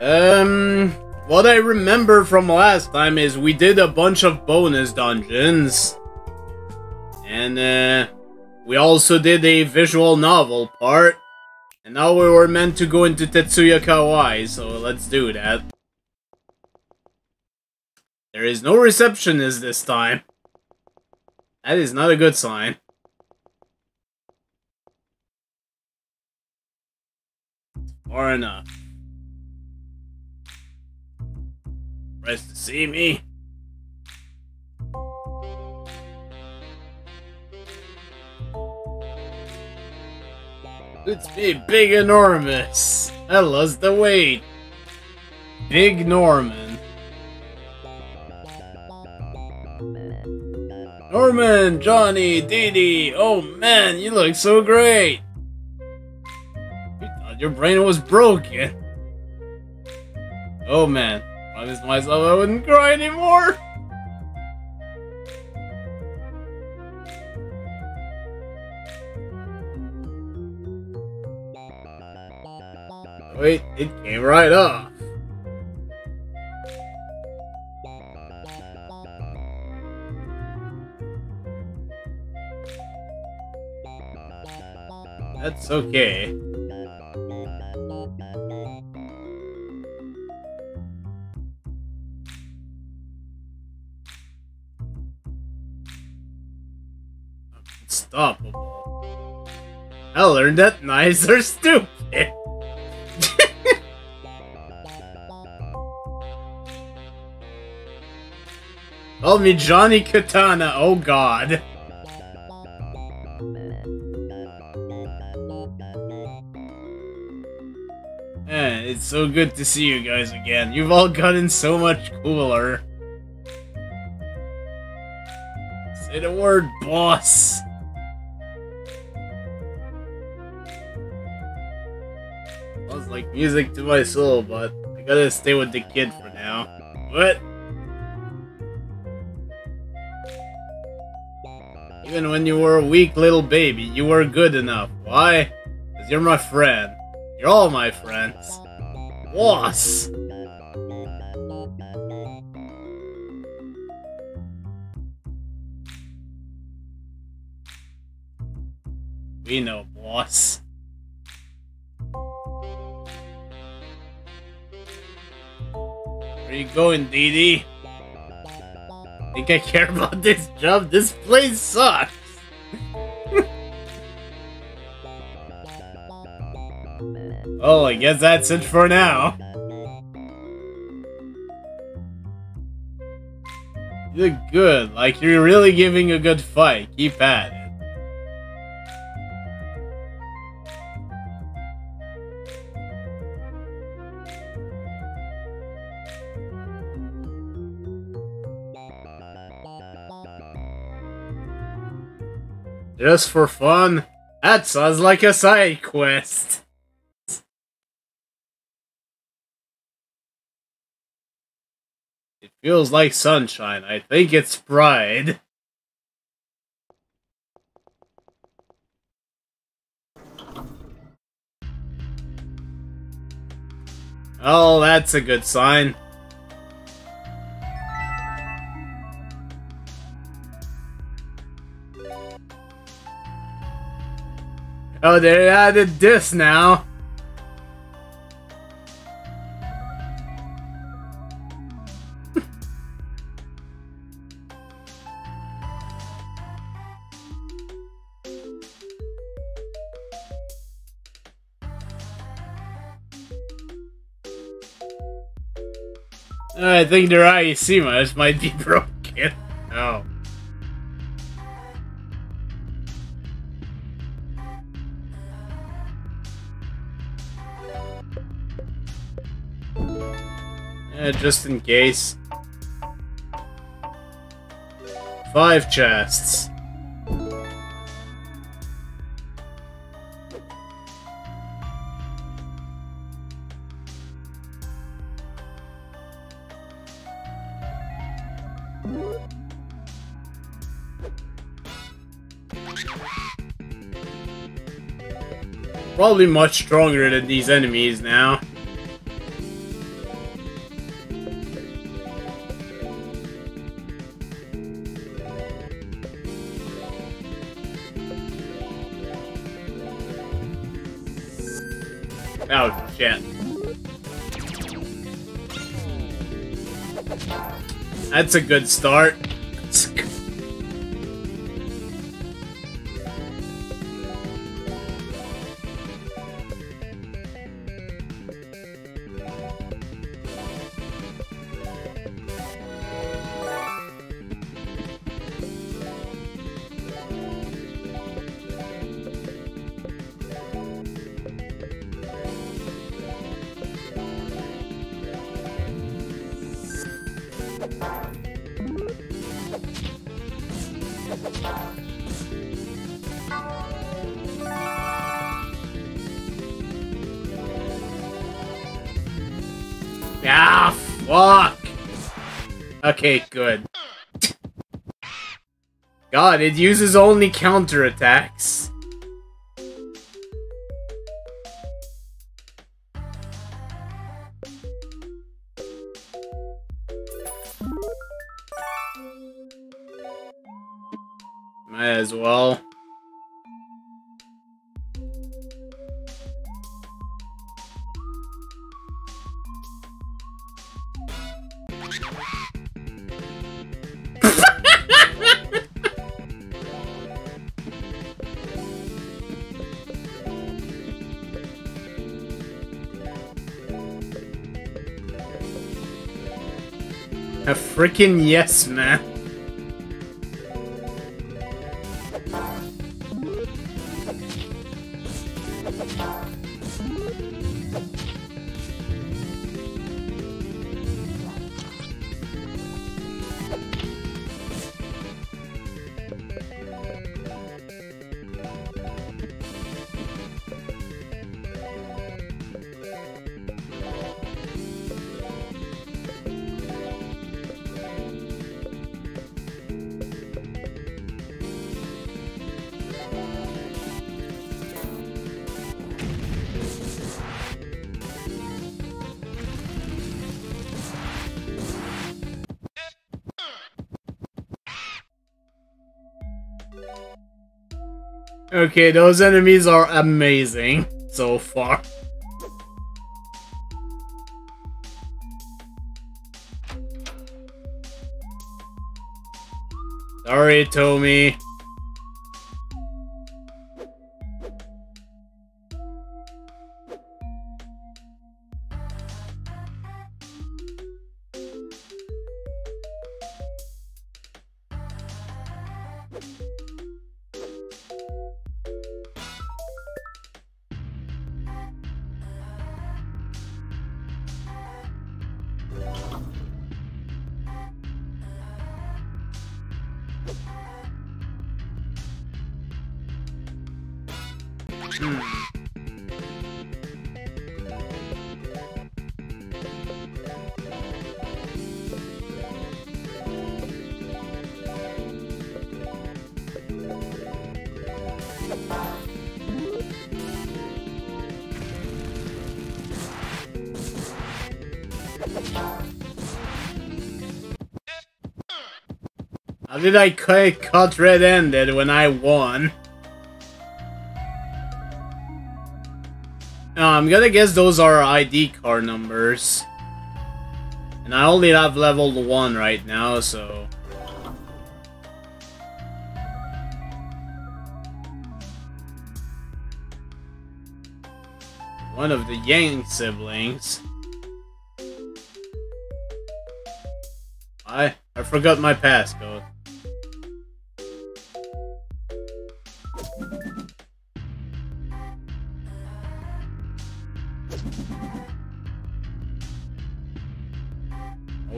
Um, what I remember from last time is we did a bunch of bonus dungeons. And, uh, we also did a visual novel part. And now we were meant to go into Tetsuya Kawaii, so let's do that. There is no receptionist this time. That is not a good sign. Far enough. Rest to see me. It's me, Big Enormous. I lost the weight. Big Norman. Norman, Johnny, Dee Dee. Oh man, you look so great. You thought your brain was broken. Oh man, promised myself I wouldn't cry anymore. Wait, it came right off. That's okay. Unstoppable. I learned that knives are stupid. Call me Johnny Katana, oh god. Eh, it's so good to see you guys again. You've all gotten so much cooler. Say the word, boss. Sounds like music to my soul, but I gotta stay with the kid for now. What? Even when you were a weak little baby, you were good enough. Why? Because you're my friend. You're all my friends. Boss! We know, boss. Where you going, Dee? Think I care about this job? This place sucks! oh, I guess that's it for now. You look good, like you're really giving a good fight. Keep at it. Just for fun? That sounds like a side quest. It feels like sunshine. I think it's pride. Oh, that's a good sign. Oh, they added this now. I think their IEC might be broken. Oh. Yeah, just in case. Five chests. Probably much stronger than these enemies now. That's a good start. Okay, good. God, it uses only counterattacks. Freaking yes, man. Okay, those enemies are amazing so far. Sorry, Tommy. Did I cut, red-ended when I won? I'm gonna guess those are ID card numbers. And I only have level 1 right now, so... One of the Yang siblings. I I forgot my passcode.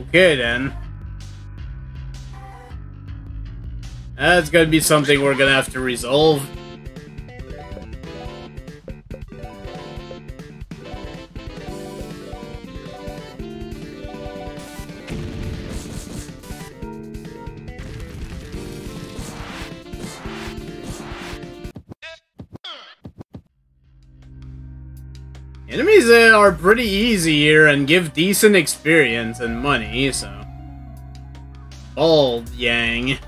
Okay then. That's gonna be something we're gonna have to resolve. are pretty easy here and give decent experience and money, so... Bald Yang.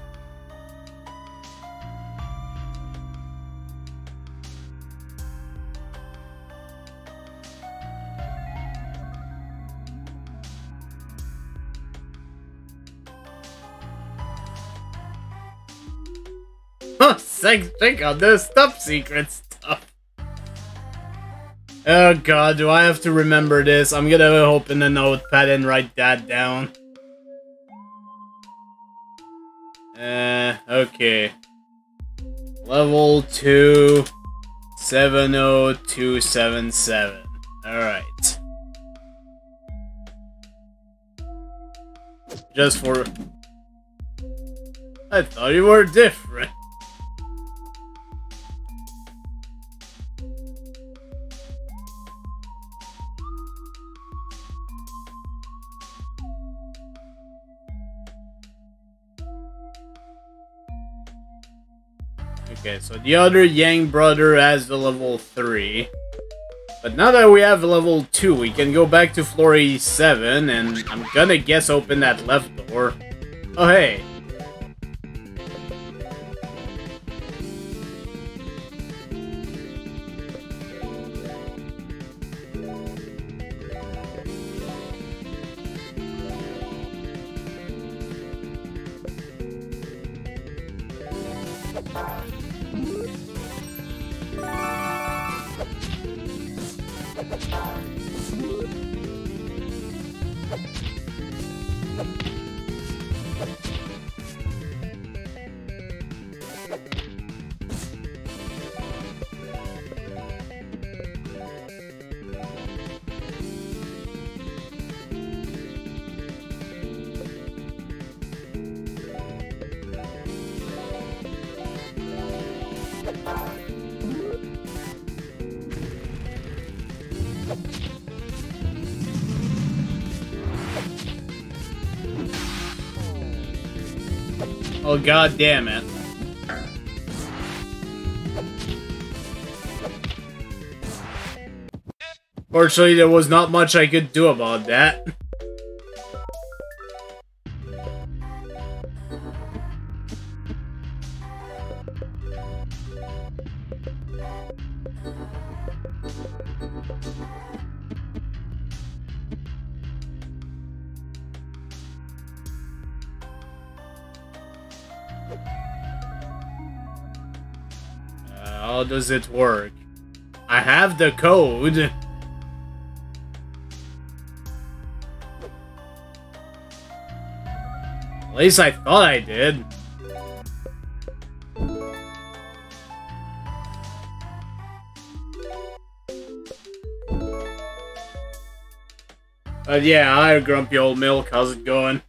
Sex pick on those top secrets. Oh god, do I have to remember this? I'm gonna open a notepad and write that down. Uh, okay. Level 2, 70277. Alright. Just for... I thought you were different. The other Yang brother has the level 3. But now that we have level 2, we can go back to floor 7, and I'm gonna guess open that left door. Oh hey, god damn it. Fortunately, there was not much I could do about that. Does it work? I have the code. At least I thought I did. But yeah, hi Grumpy Old Milk, how's it going?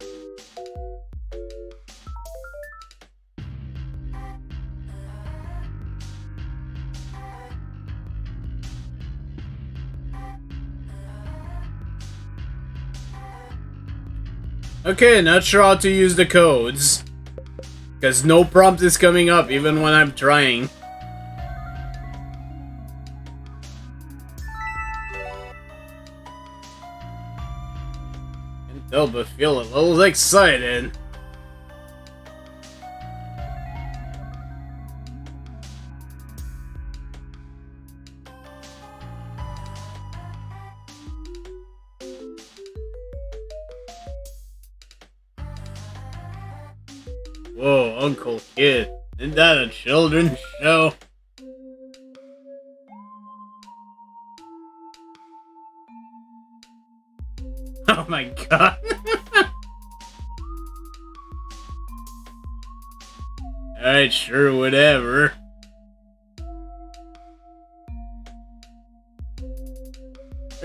Okay, not sure how to use the codes. Because no prompt is coming up, even when I'm trying. But feel a little excited.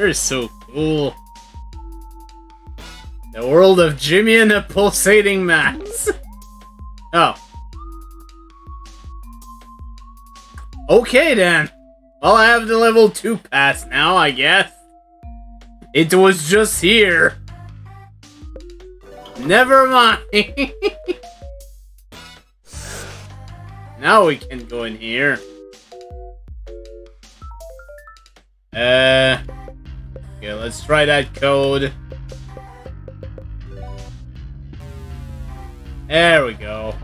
They're so cool. The world of Jimmy and the pulsating mass. Oh. Okay then. Well, I have the level 2 pass now, I guess. It was just here. Never mind. now we can go in here. Uh... Okay, let's try that code. There we go.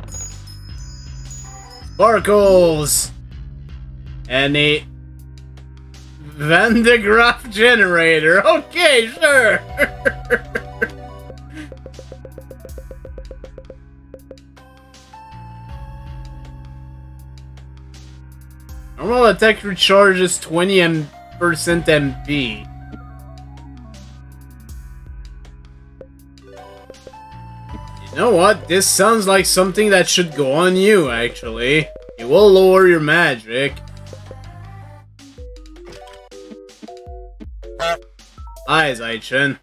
Sparkles! And the Van generator. Okay, sure. Normal attack recharges 20 M percent MP. Know what? This sounds like something that should go on you, actually. It will lower your magic. Hi, Zaichin.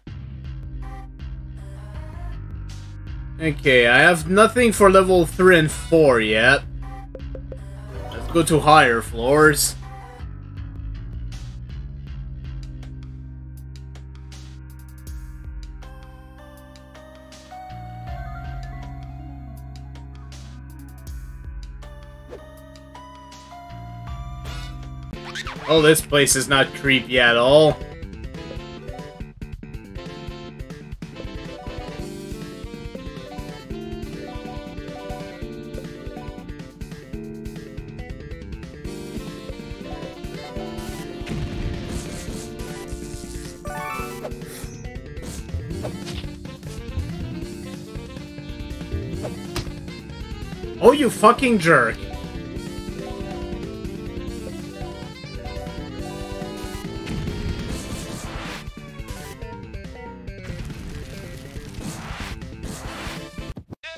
Okay, I have nothing for level 3 and 4 yet. Let's go to higher floors. Oh, this place is not creepy at all. Oh, you fucking jerk.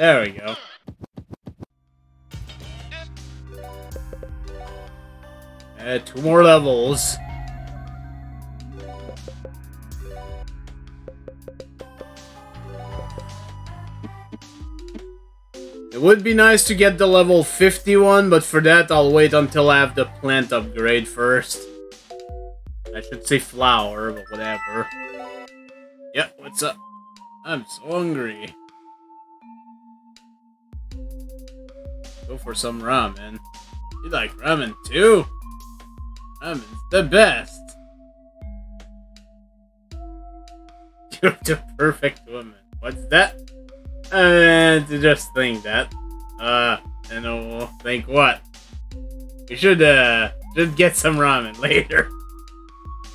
There we go. Uh, two more levels. It would be nice to get the level 51, but for that I'll wait until I have the plant upgrade first. I should say flower, but whatever. Yeah, what's up? I'm so hungry. Go for some ramen. You like ramen too? Ramen's the best. You're the perfect woman. What's that? Uh, just think that. Uh, and I'll think what? We should, uh, just get some ramen later.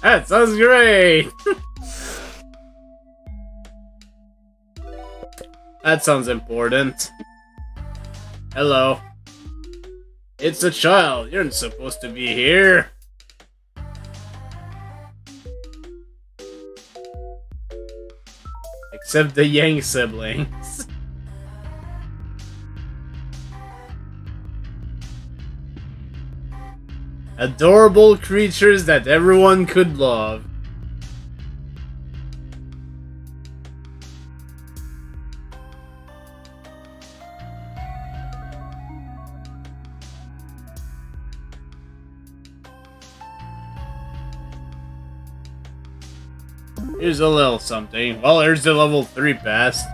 That sounds great! that sounds important. Hello. It's a child. You're not supposed to be here. Except the Yang siblings. Adorable creatures that everyone could love. Here's a little something. Well, there's the level 3 pass.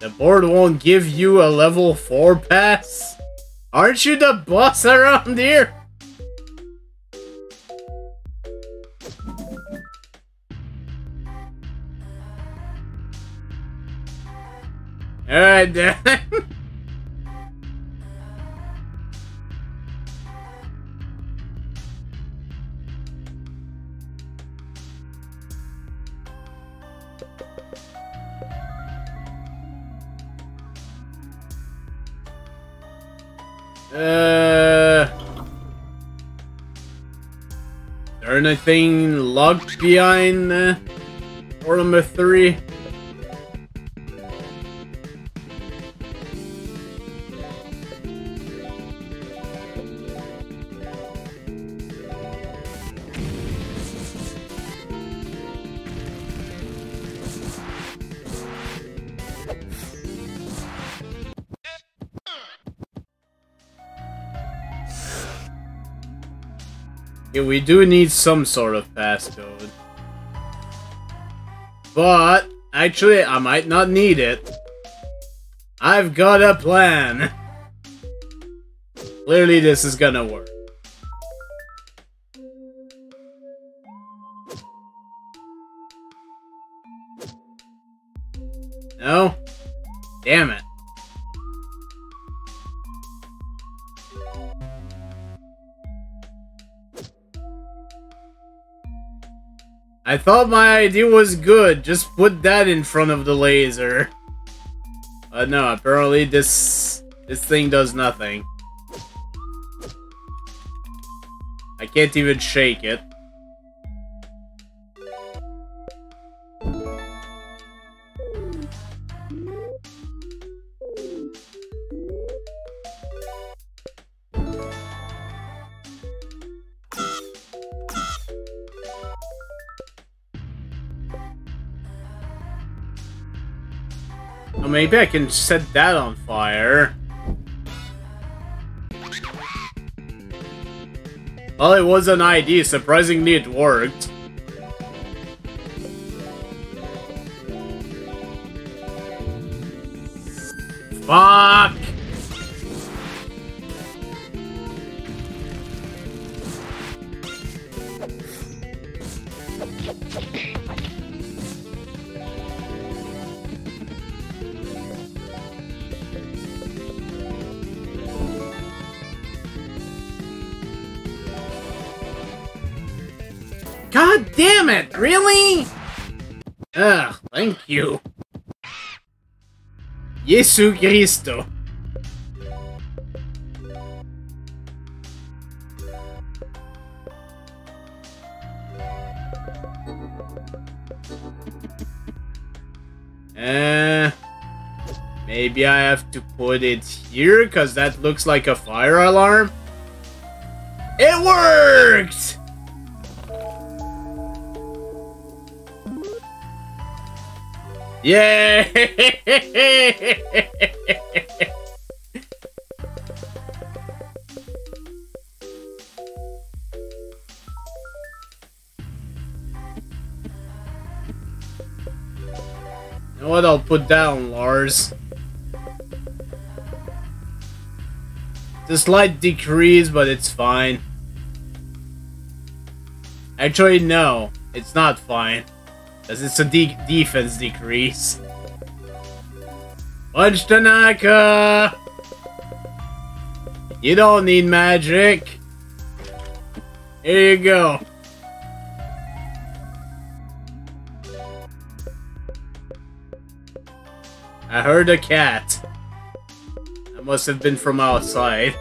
The board won't give you a level 4 pass? Aren't you the boss around here? Alright then. Anything locked behind uh, door number three? We do need some sort of passcode. But, actually, I might not need it. I've got a plan. Clearly this is gonna work. No? Damn it. I thought my idea was good. Just put that in front of the laser. No, apparently this this thing does nothing. I can't even shake it. Maybe I can set that on fire. Well, it was an idea. Surprisingly, it worked. Fuck! You. Jesu Cristo. Uh, maybe I have to put it here, because that looks like a fire alarm. It worked! Yay! What I'll put down, Lars? The slight decrease, but it's fine. Actually, no. It's not fine. Because it's a de defense decrease. Punch Tanaka! You don't need magic. Here you go. I heard a cat. That must have been from outside.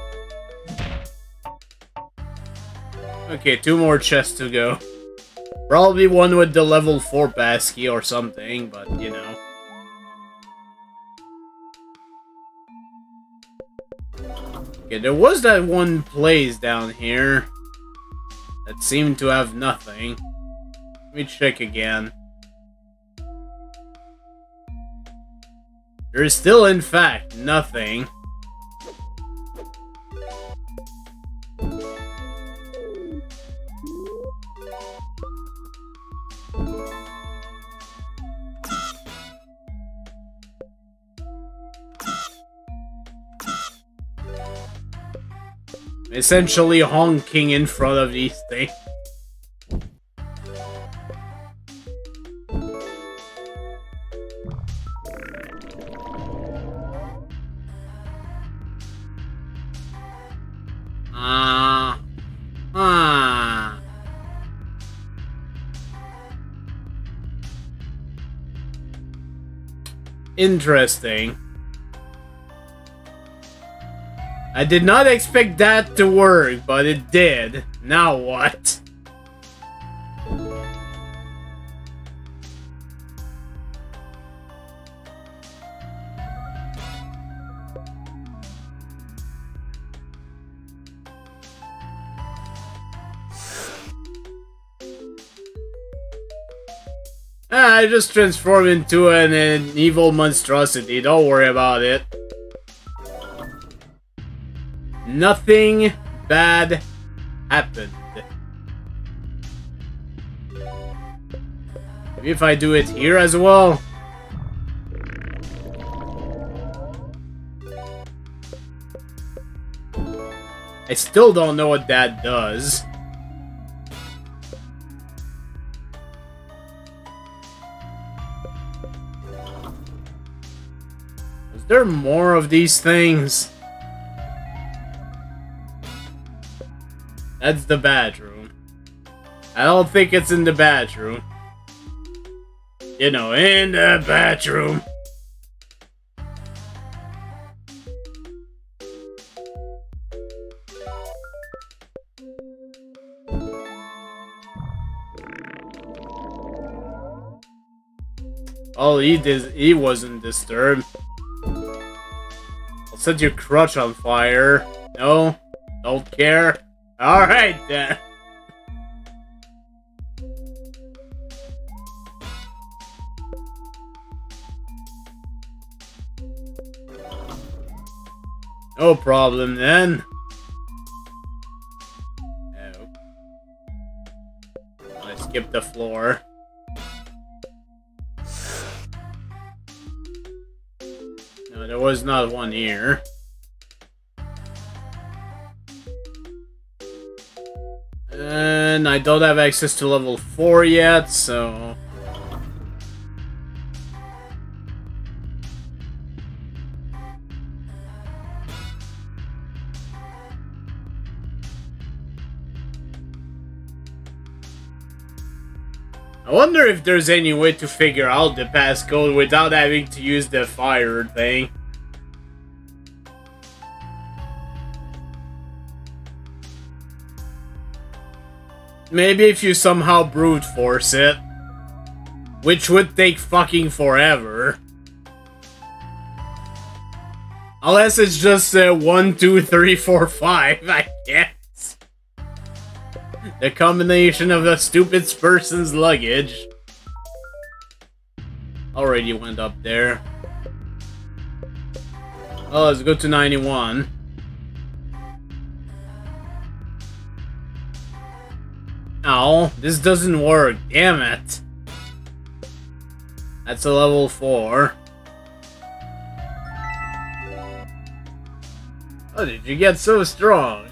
Okay, two more chests to go. Probably one with the level 4 Basky or something, but you know. Okay, there was that one place down here that seemed to have nothing. Let me check again. There is still, in fact, nothing. Essentially honking in front of these things. Ah. Ah. Interesting. I did not expect that to work, but it did. Now what? Ah, I just transformed into an, an evil monstrosity, don't worry about it. Nothing bad happened. Maybe if I do it here as well? I still don't know what that does. Is there more of these things? That's the bedroom. I don't think it's in the bedroom. You know, in the bedroom. Oh, he did. He wasn't disturbed. I'll set your crutch on fire. No, don't care. All right then. No problem then. Oh. I skipped the floor. No, there was not one here. And I don't have access to level 4 yet, so... I wonder if there's any way to figure out the passcode without having to use the fire thing. Maybe if you somehow brute force it. Which would take fucking forever. Unless it's just uh, 1, 2, 3, 4, 5, I guess. The combination of the stupid person's luggage. Already went up there. Oh, let's go to 91. This doesn't work. Damn it. That's a level 4. How did you get so strong?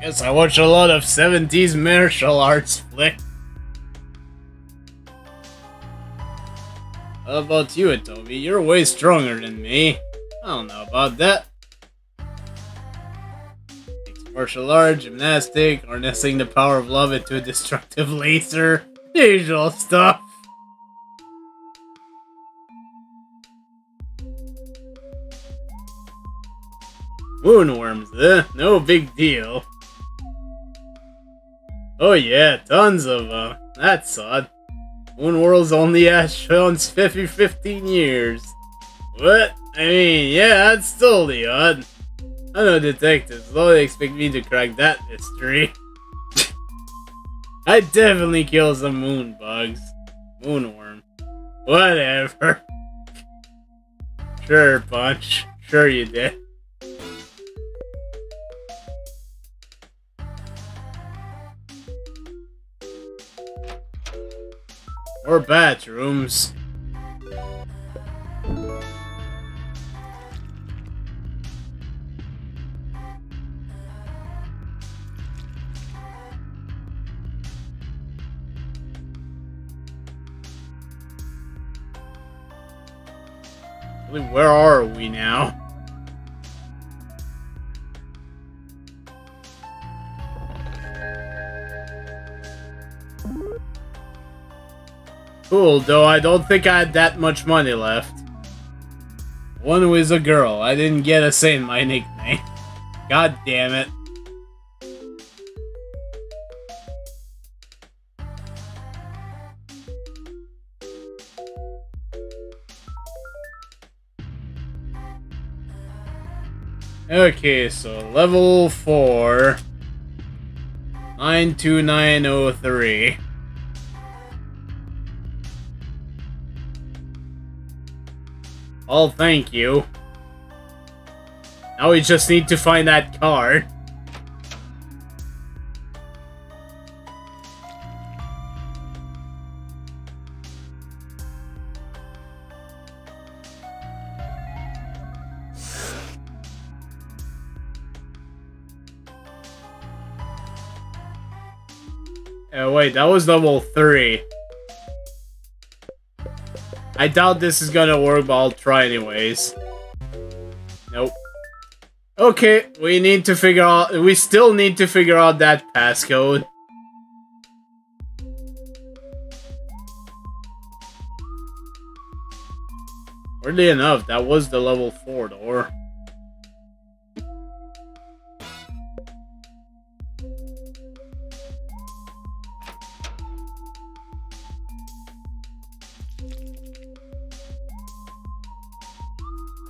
Guess I watch a lot of 70s martial arts flick. How about you, Atobi? You're way stronger than me. I don't know about that. Mixed martial arts, gymnastic, harnessing the power of love into a destructive laser. Usual stuff. Moonworms, eh? No big deal. Oh yeah, tons of them. Uh, that's odd. Moonworld's only has shown 50 15 years. What? I mean, yeah, that's totally odd. I know detectives, don't expect me to crack that mystery. I definitely killed some moon bugs. Moonworm. Whatever. Sure, Punch. Sure you did. Or bathrooms. Where are we now? Cool, though I don't think I had that much money left. One was a girl. I didn't get a say in my nickname. God damn it. Okay, so level 4. 92903. Oh, thank you. Now we just need to find that card. Wait, that was level 3. I doubt this is gonna work, but I'll try anyways. Nope. Okay, we need to figure out- we still need to figure out that passcode. Weirdly enough, that was the level 4 door.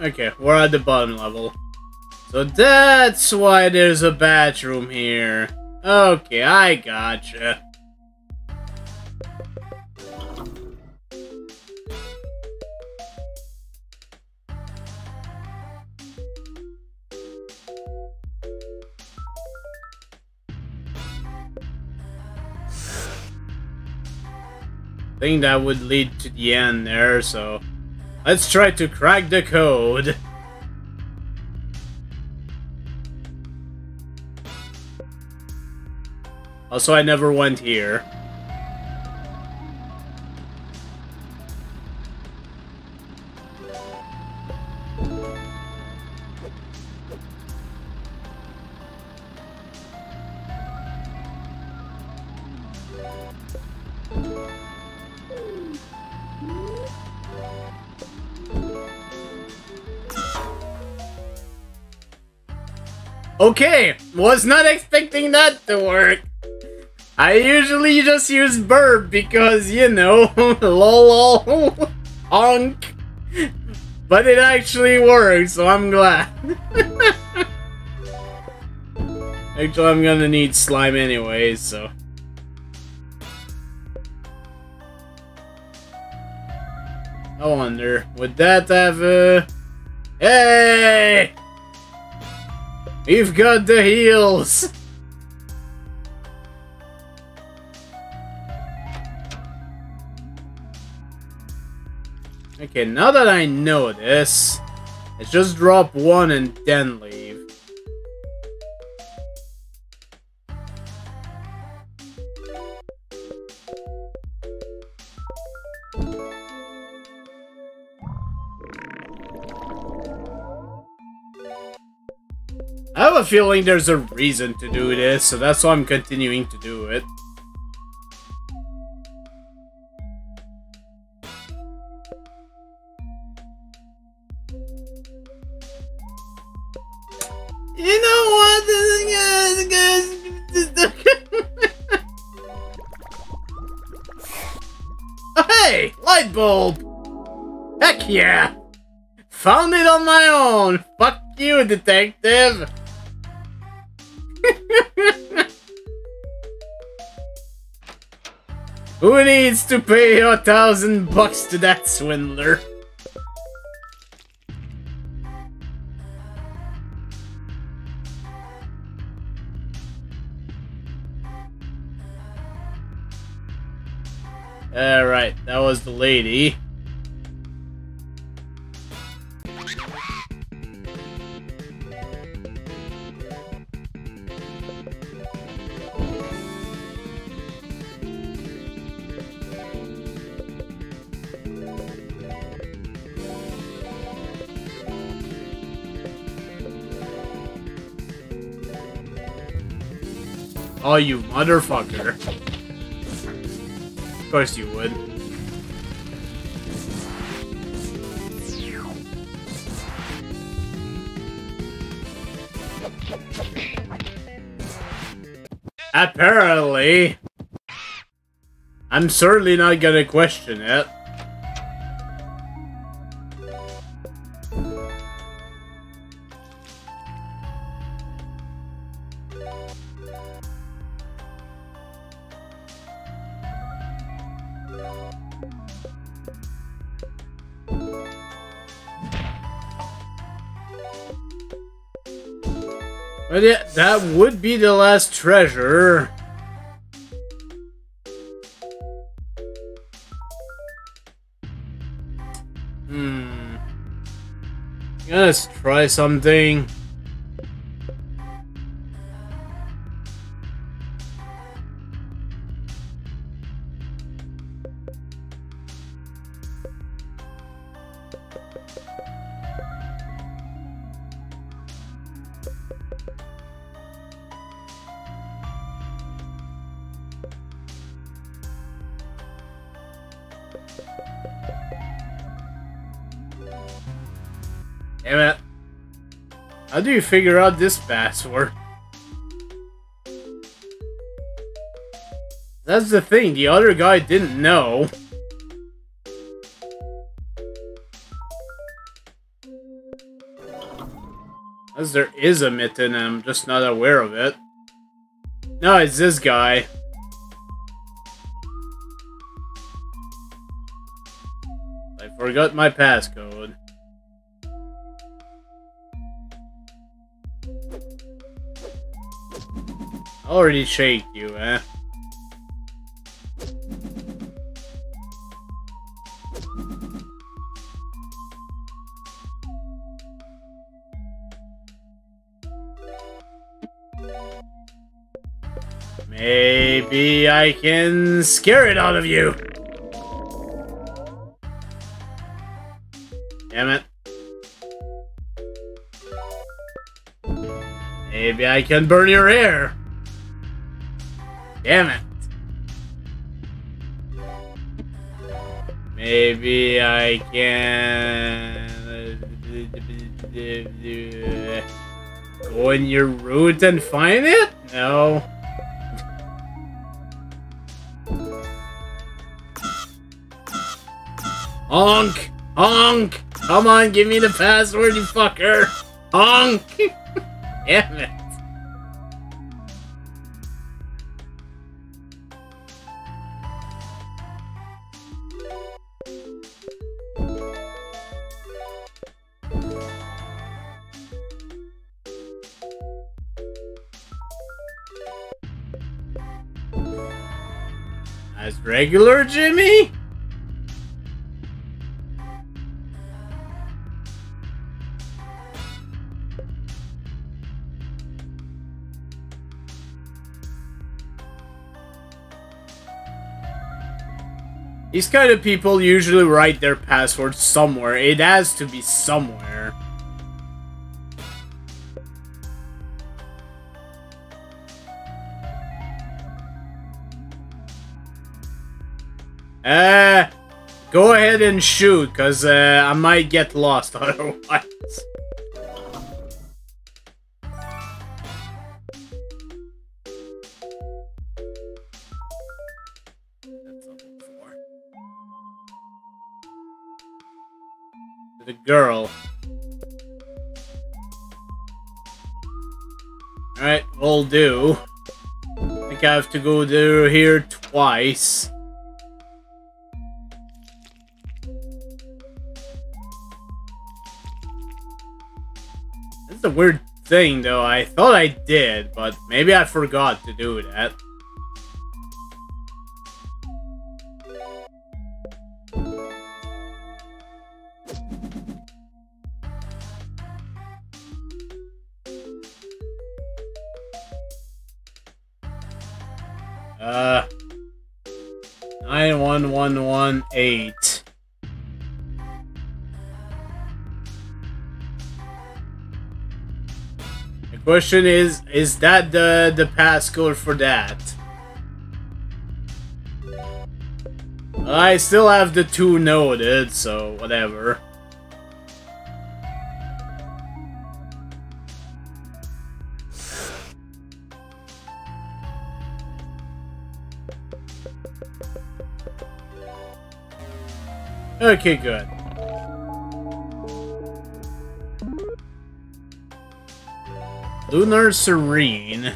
Okay, we're at the bottom level. So that's why there's a bathroom here. Okay, I gotcha. I think that would lead to the end there, so let's try to crack the code. Also, I never went here. Okay, was not expecting that to work. I usually just use burp because, you know, lol, honk. But it actually works, so I'm glad. actually, I'm gonna need slime anyways, so... I wonder, would that have a... Hey! We've got the heels! Okay, now that I know this, let's just drop one and then leave. A feeling there's a reason to do this, so that's why I'm continuing to do it. You know what? hey! Light bulb! Heck yeah! Found it on my own! Fuck you, detective! Who needs to pay a thousand bucks to that swindler? Alright, that was the lady. Oh, you motherfucker. Of course you would. Apparently. I'm certainly not gonna question it. But yeah, that would be the last treasure. Hmm. Let's try something. You figure out this password? That's the thing, the other guy didn't know. As there is a mitten, I'm just not aware of it. No, it's this guy. I forgot my passcode. Already shake you, eh? Maybe I can scare it out of you. Damn it. Maybe I can burn your hair. Damn it. Maybe I can go in your route and find it? No. Honk! Honk! Come on, give me the password, you fucker! Honk! Damn it. As regular, Jimmy? These kind of people usually write their password somewhere. It has to be somewhere. And shoot, because uh, I might get lost otherwise. The girl. Alright, will do. I think I have to go through here twice. Weird thing, though. I thought I did, but maybe I forgot to do that. Question is, is that the, the passcode for that? I still have the two noted, so whatever. Okay, good. Lunar Serene.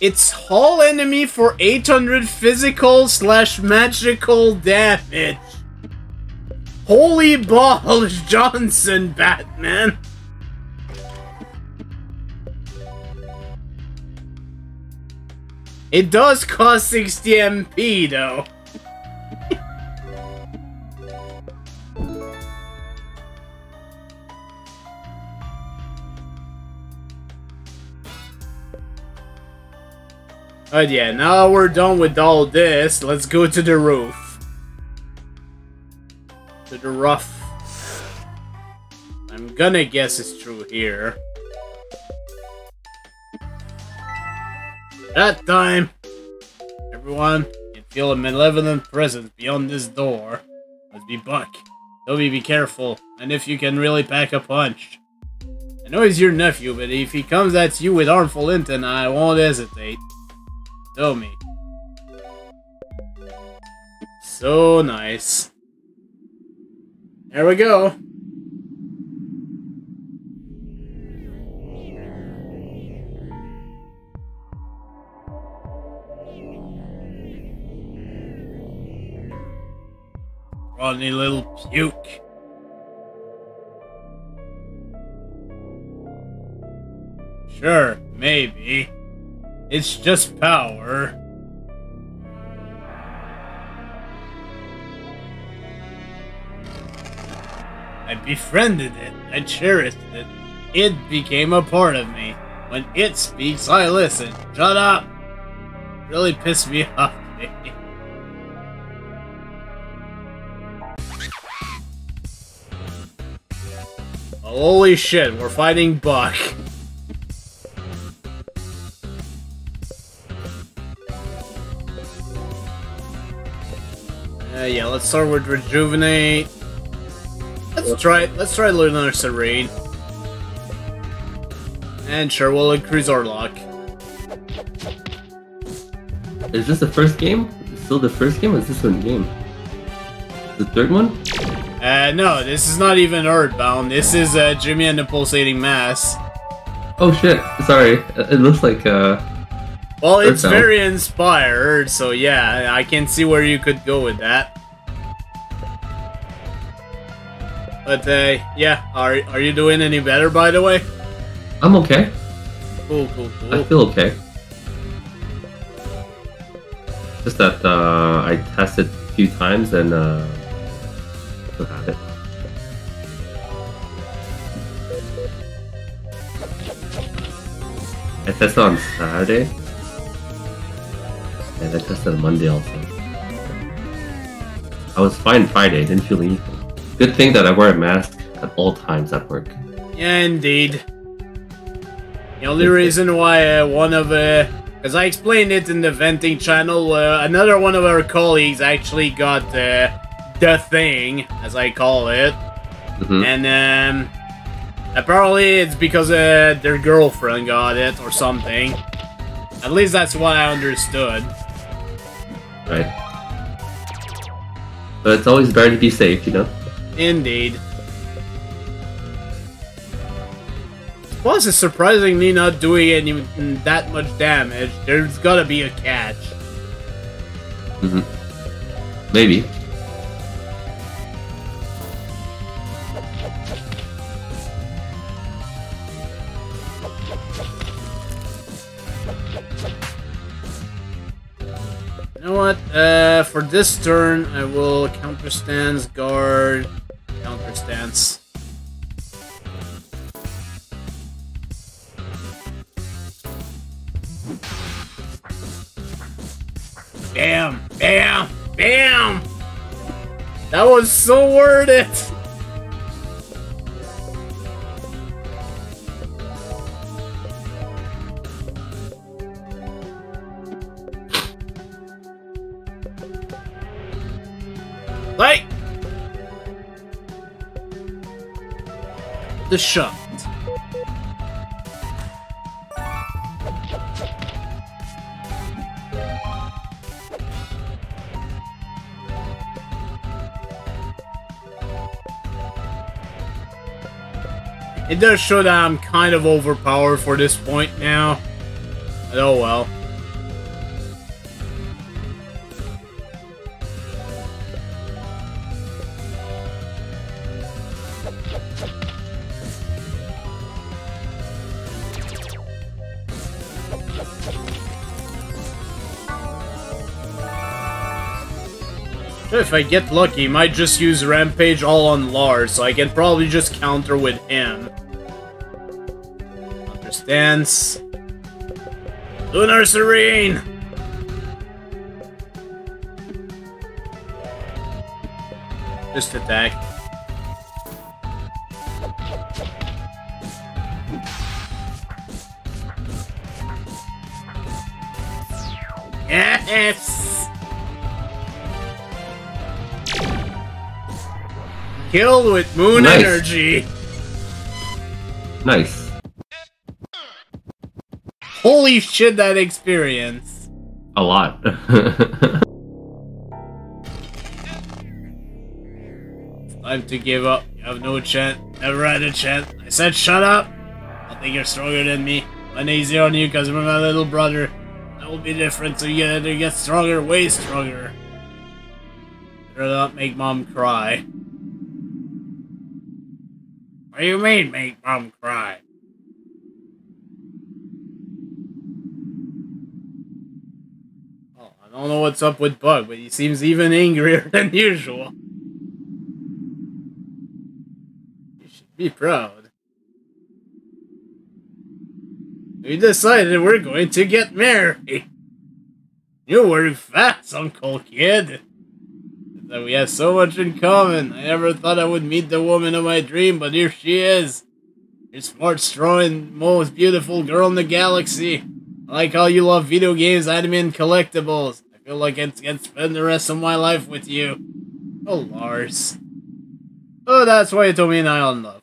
It's whole enemy for 800 physical slash magical damage. Holy balls, Johnson, Batman. It does cost 60 MP, though. But yeah, now we're done with all this. Let's go to the roof. To the roof. I'm gonna guess it's true here. That time, everyone can feel a malevolent presence beyond this door. Must be Buck. Toby, be careful, and if you can really pack a punch. I know he's your nephew, but if he comes at you with harmful intent, I won't hesitate. Me. So nice. There we go. Rodney little puke. Sure, maybe. It's just power. I befriended it. I cherished it. It became a part of me. When it speaks, I listen. Shut up! Really pissed me off. today. Holy shit, we're fighting Buck. Uh, yeah, let's start with Rejuvenate. Let's try let's try Lunar Serene. And sure, we'll increase our luck. Is this the first game? Still the first game? Or is this one game? The third one? Uh, no, this is not even Earthbound. This is uh, Jimmy and the Pulsating Mass. Oh shit! Sorry, it looks like uh. Well, it's Earthbound. very inspired, so yeah, I can see where you could go with that. But uh, yeah, are are you doing any better, by the way? I'm okay. Cool, cool, cool. I feel okay. Just that uh, I tested a few times and. Uh, still have it. I tested on Saturday. And I tested on Monday also. I was fine Friday, didn't feel anything. Good thing that I wear a mask at all times at work. Yeah, indeed. The only reason why uh, one of uh, as I explained it in the venting channel, uh, another one of our colleagues actually got uh, the thing, as I call it. Mm-hmm. And um, apparently it's because uh, their girlfriend got it or something. At least that's what I understood. Right. But it's always better to be safe, you know? Indeed. Plus, it's surprisingly not doing any that much damage. There's gotta be a catch. Mm-hmm. Maybe. What? Uh, for this turn, I will counter stance, guard, counter stance. Bam! Bam! Bam! That was so worth it! Like the shot. It does show that I'm kind of overpowered for this point now. But oh well. If I get lucky, might just use Rampage all on Lars, so I can probably just counter with him. Understands. Lunar Serene! Just attack. Killed with moon nice. energy. Nice. Holy shit, that experience. A lot. Time to give up. You have no chance. Never had a chance. I said shut up! I think you're stronger than me. I'm easy on you because I'm my little brother. That will be different, so you gotta get stronger, way stronger. Better not make mom cry. What do you mean, make mom cry? Oh, I don't know what's up with Buck, but he seems even angrier than usual. You should be proud. We decided we're going to get married. You work fast, Uncle Kid. That we have so much in common. I never thought I would meet the woman of my dream, but here she is. You're smart, strong, most beautiful girl in the galaxy. I like how you love video games, anime, and collectibles. I feel like I can spend the rest of my life with you. Oh, Lars. Oh, that's why you told me an island love.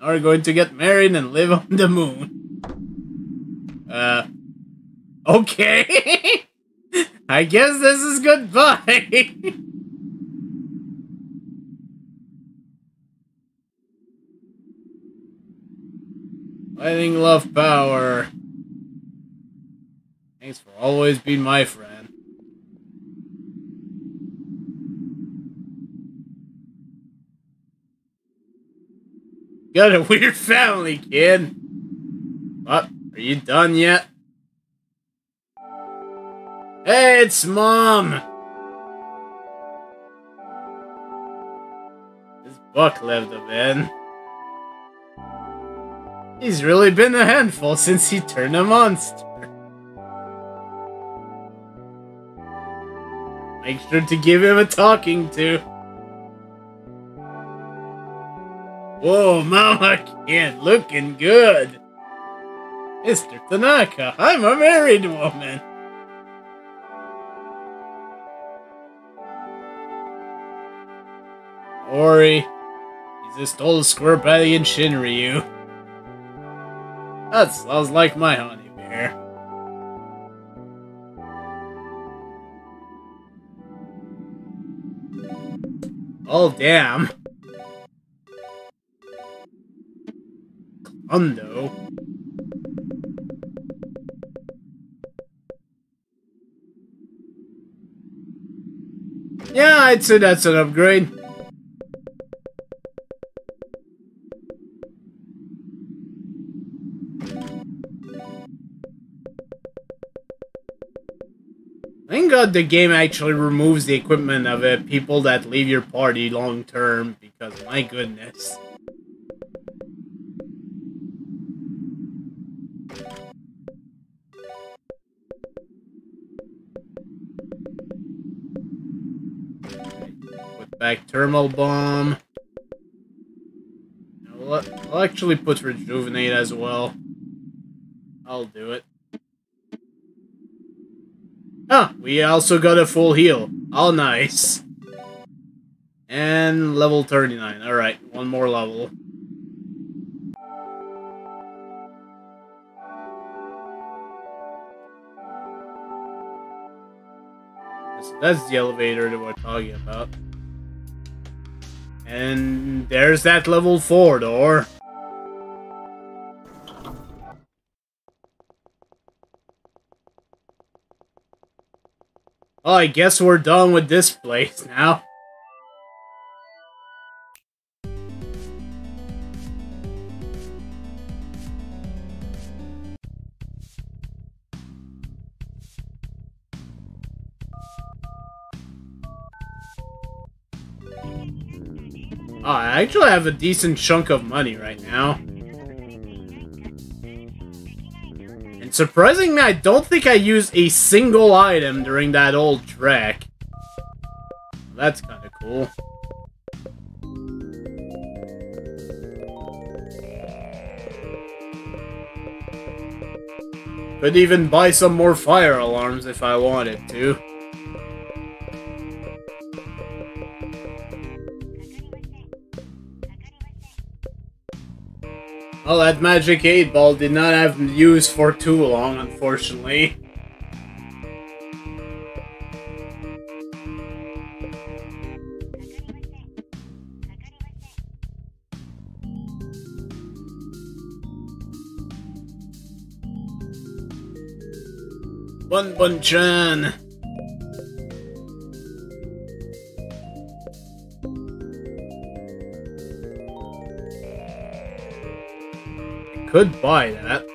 Now we're going to get married and live on the moon. Uh, okay. I guess this is goodbye. Fighting love power. Thanks for always being my friend. Got a weird family, kid. What? Are you done yet? Hey, it's Mom! This Buck lived a bit. He's really been a handful since he turned a monster. Make sure to give him a talking to. Whoa, Mama Kid, looking good. Mr. Tanaka, I'm a married woman. Ori, he's just old and Shinryu. That smells like my honey bear. Oh, damn. Undo. Yeah, I'd say that's an upgrade. The game actually removes the equipment of it, people that leave your party long term, because my goodness. Put back thermal bomb. I'll actually put rejuvenate as well. I'll do it. Ah, we also got a full heal. All nice. And level 39. Alright, one more level. That's the elevator that we're talking about. And there's that level 4 door. Oh, I guess we're done with this place now. Oh, I actually have a decent chunk of money right now. Surprisingly, I don't think I used a single item during that old trek. That's kind of cool. Could even buy some more fire alarms if I wanted to. Well, that magic 8 ball did not have use for too long, unfortunately. Bun Bun Chan. Could buy that.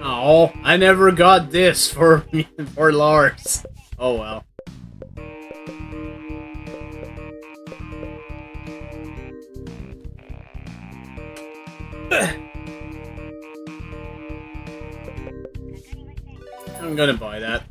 Oh, I never got this for for Lars. Oh well. I'm gonna buy that.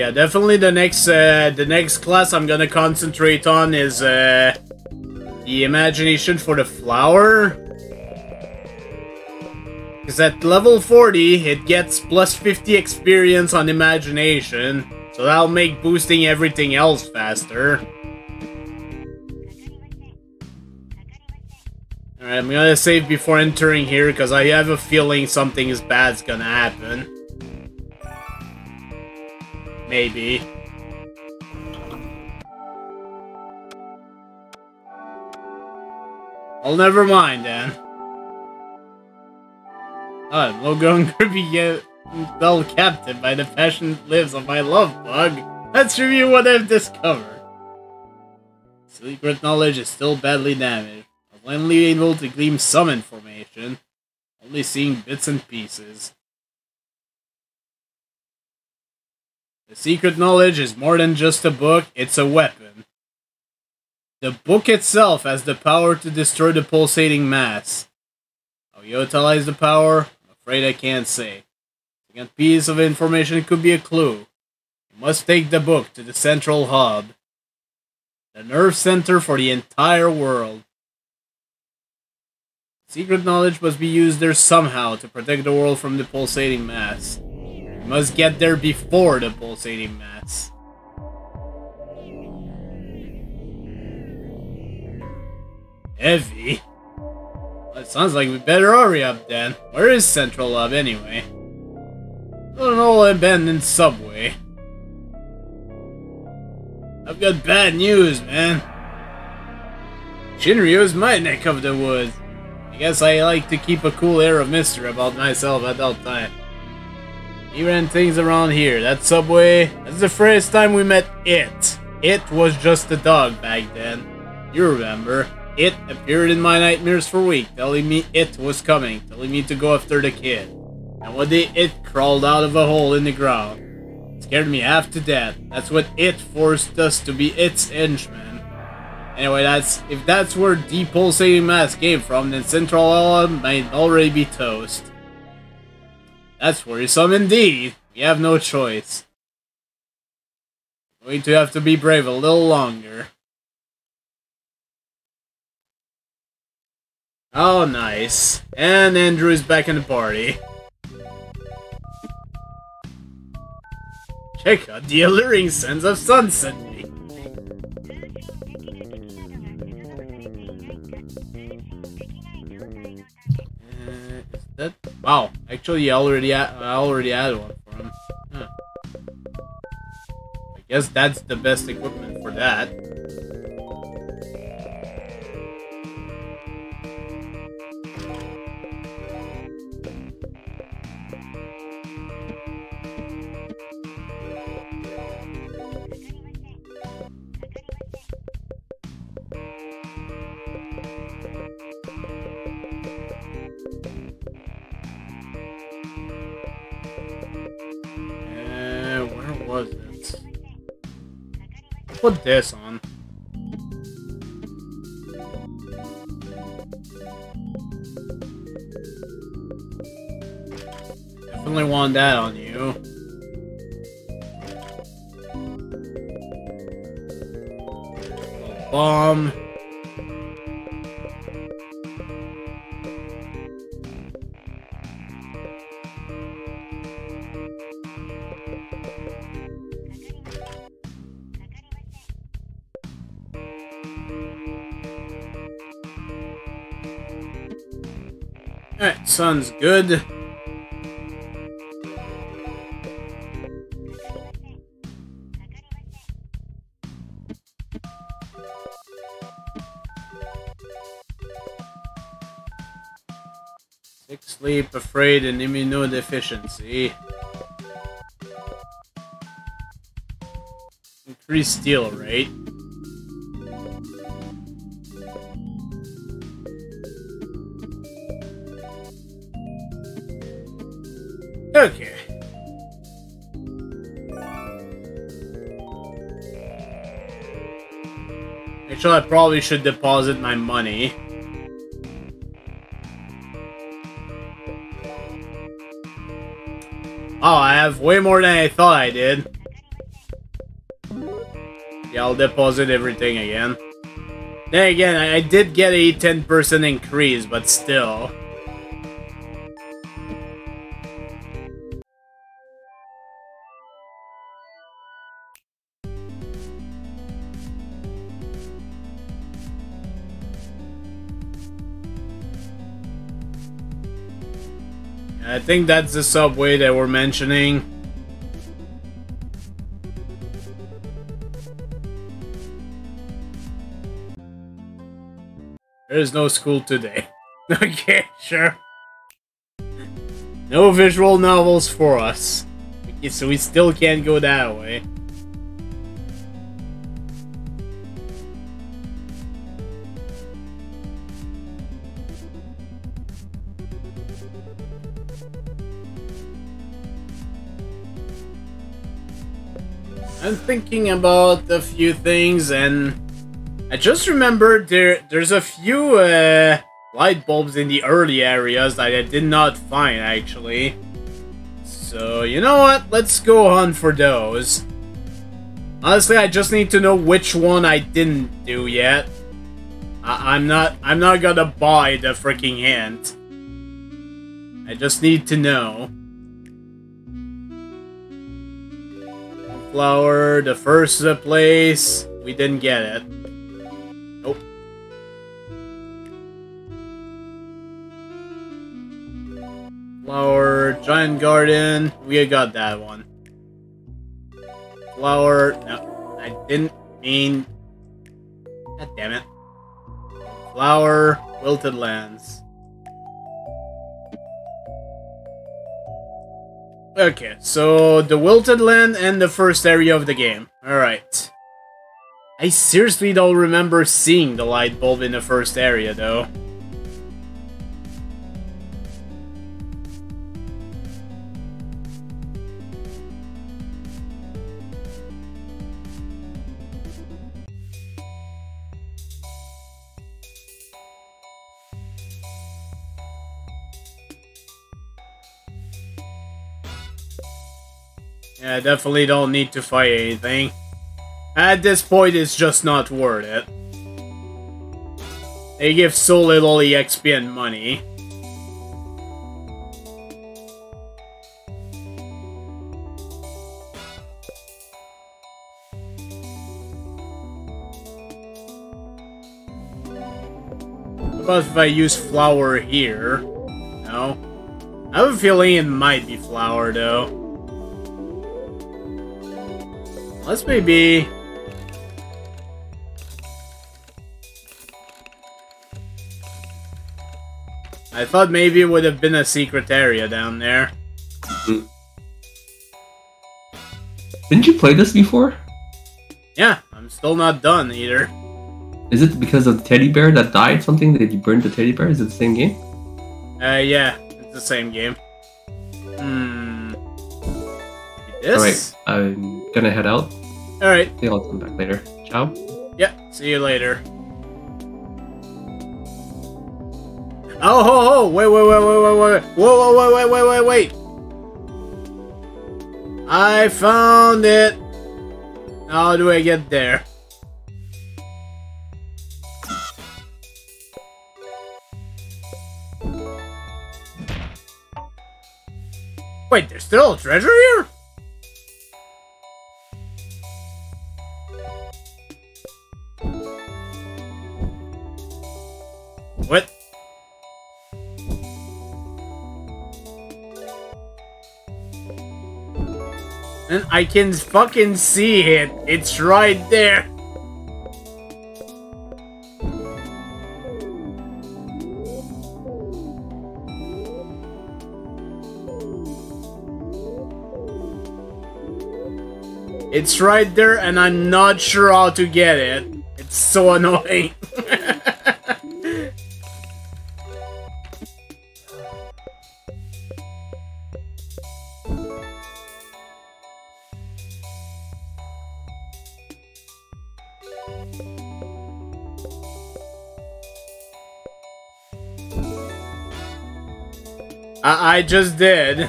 Yeah, definitely the next uh, the next class I'm gonna concentrate on is uh, the imagination for the flower. Cause at level 40, it gets plus 50 experience on imagination, so that'll make boosting everything else faster. Alright, I'm gonna save before entering here because I have a feeling something is bad's gonna happen. Maybe. Well, never mind then. I'm no longer be yet held captive by the passionate lives of my love bug. Let's review what I've discovered. Secret knowledge is still badly damaged. I'm only able to glean some information, only seeing bits and pieces. The secret knowledge is more than just a book, it's a weapon. The book itself has the power to destroy the pulsating mass. How you utilize the power, I'm afraid I can't say. Second piece of information could be a clue. You must take the book to the central hub. The nerve center for the entire world. Secret knowledge must be used there somehow to protect the world from the pulsating mass. Must get there before the pulsating mass. Heavy? Well, it sounds like we better hurry up then. Where is Central Hub anyway? On an old abandoned subway. I've got bad news, man. Shinryu is my neck of the woods. I guess I like to keep a cool air of mystery about myself at all time. He ran things around here. That subway, that's the first time we met it. It was just a dog back then. You remember. It appeared in my nightmares for weeks, telling me it was coming, telling me to go after the kid. And one day it crawled out of a hole in the ground. It scared me half to death. That's what it forced us to be its henchmen. Anyway, that's if that's where the pulsating mass came from, then Central Island might already be toast. That's worrisome indeed. We have no choice. Going to have to be brave a little longer. Oh, nice. And Andrew is back in the party. Check out the alluring sense of sunset. That wow? Actually, I already I already had one for him. Huh. I guess that's the best equipment for that. Was it? Put this on. Definitely want that on you. Bomb. Alright, sounds good. Sleep, afraid, and immunodeficiency. Increased steal rate. Okay. Actually, I probably should deposit my money. Oh, I have way more than I thought I did. Yeah, I'll deposit everything again. Then again, I, did get a 10% increase, but still. Think that's the subway that we're mentioning. There is no school today. okay, sure. No visual novels for us. So we still can't go that way. I'm thinking about a few things and I just remembered there there's a few uh, light bulbs in the early areas that I did not find actually. So you know what? Let's go hunt for those. Honestly, I just need to know which one I didn't do yet. I I'm not I'm not gonna buy the freaking hint. I just need to know. Flower, the first place, we didn't get it. Nope. Flower, giant garden, we got that one. Flower, no, I didn't mean... God damn it. Flower, wilted lands. Okay, so the Wilted Land and the first area of the game. Alright. I seriously don't remember seeing the light bulb in the first area, though. Yeah, I definitely don't need to fight anything. At this point, it's just not worth it. They give so little EXP and money. What if I use flower here? No? I have a feeling it might be flower, though. Let's maybe... I thought maybe it would have been a secret area down there. Didn't you play this before? Yeah, I'm still not done either. Is it because of the teddy bear that died? Something that you burned the teddy bear? Is it the same game? Uh, yeah, it's the same game. Hmm. This? Alright, I'm gonna head out. Alright. Maybe I'll come back later. Ciao. Yeah, see you later. Oh, ho, ho! Wait, wait, wait, wait, wait, wait! Whoa, whoa, wait, wait, wait, wait, wait! I found it! How do I get there? Wait, there's still a treasure here? And I can fucking see it. It's right there. It's right there and I'm not sure how to get it. It's so annoying. I, I just did.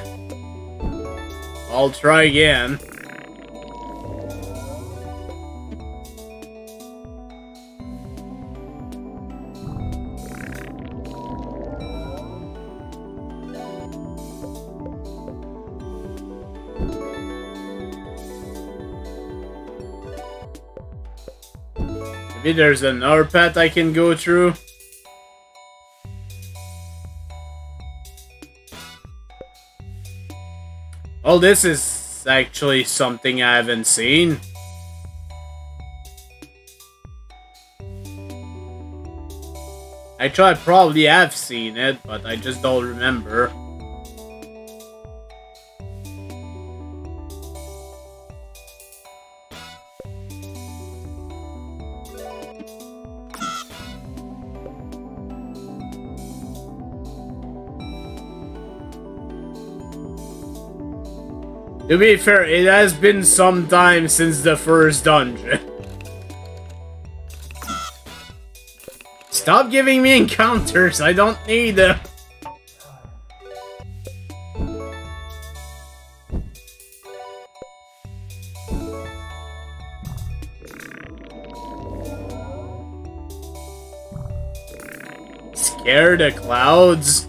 I'll try again. Maybe there's another path I can go through. Oh, this is actually something I haven't seen. Actually, I probably have seen it, but I just don't remember. To be fair, it has been some time since the first dungeon. Stop giving me encounters, I don't need them. Scared of clouds?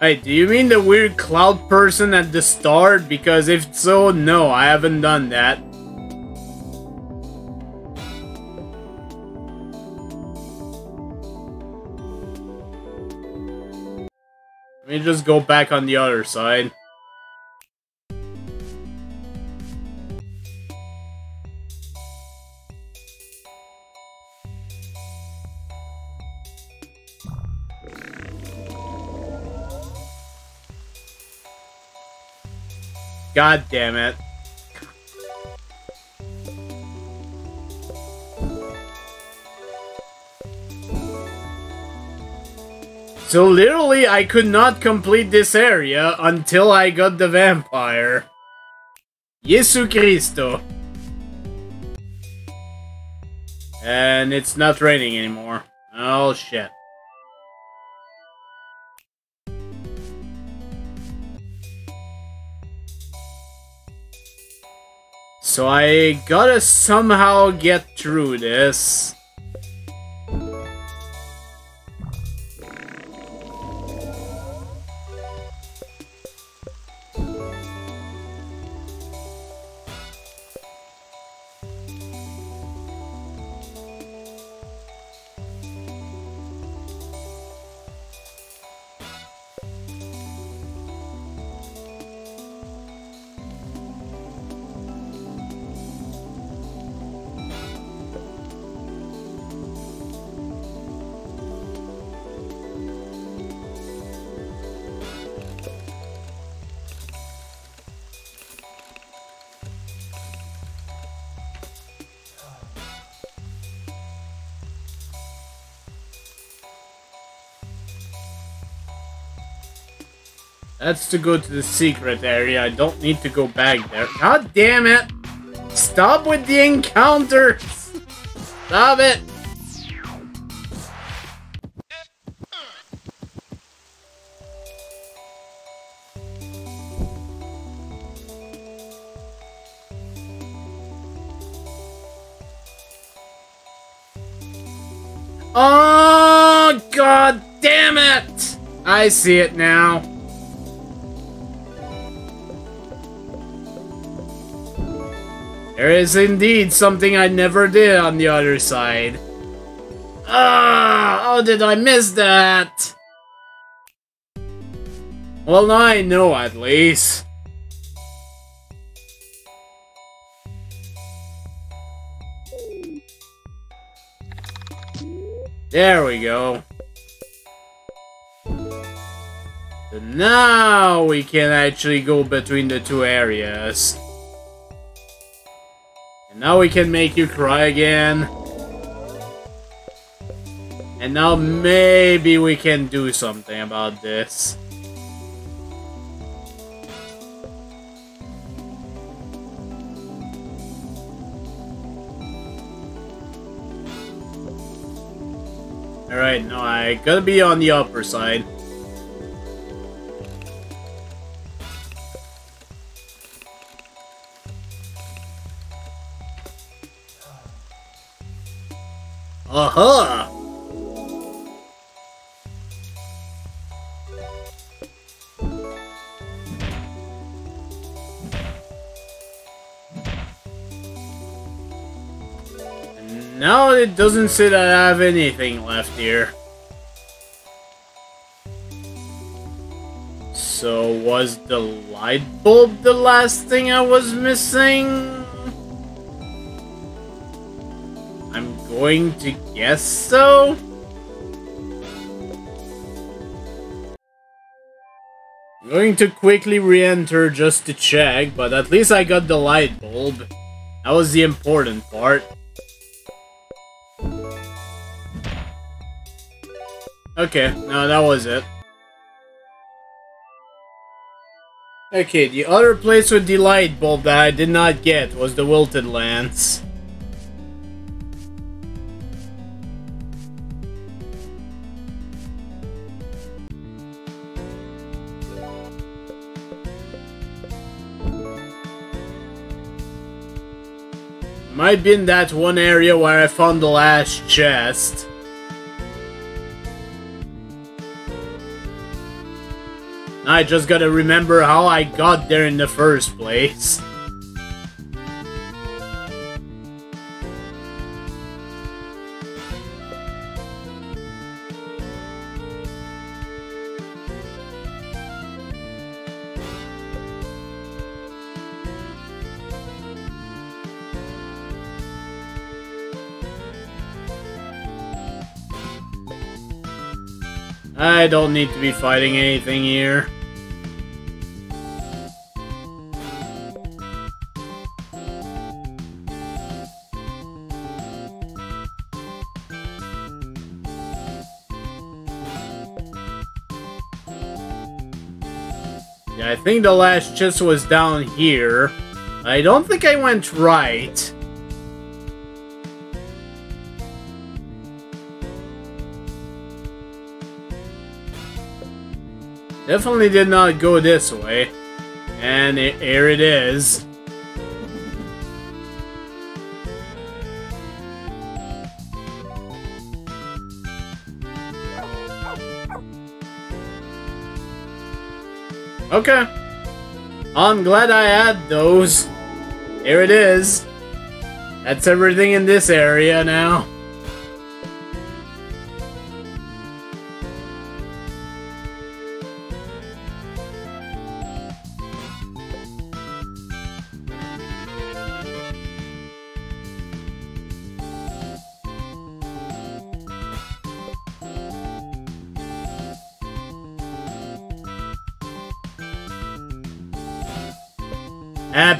Hey, do you mean the weird cloud person at the start? Because if so, no, I haven't done that. Let me just go back on the other side. God damn it. So literally, I could not complete this area until I got the vampire. Jesu Cristo. And it's not raining anymore. Oh shit. So I gotta somehow get through this. That's to go to the secret area. I don't need to go back there. God damn it! Stop with the encounters! Stop it! Oh, god damn it! I see it now. There is indeed something I never did on the other side. Ah, how did I miss that? Well, now I know at least. There we go. So now we can actually go between the two areas. Now we can make you cry again. And now maybe we can do something about this. Alright, no, I gotta be on the upper side. Aha! Now it doesn't say that I have anything left here. So was the light bulb the last thing I was missing? Going to guess so? I'm going to quickly re-enter just to check, but at least I got the light bulb. That was the important part. Okay, no, that was it. Okay, the other place with the light bulb that I did not get was the Wilted Lance. Might be in that one area where I found the last chest. I just gotta remember how I got there in the first place. I don't need to be fighting anything here. Yeah, I think the last chest was down here. I don't think I went right. Definitely did not go this way. And it, here it is. Okay. I'm glad I had those. Here it is. That's everything in this area now.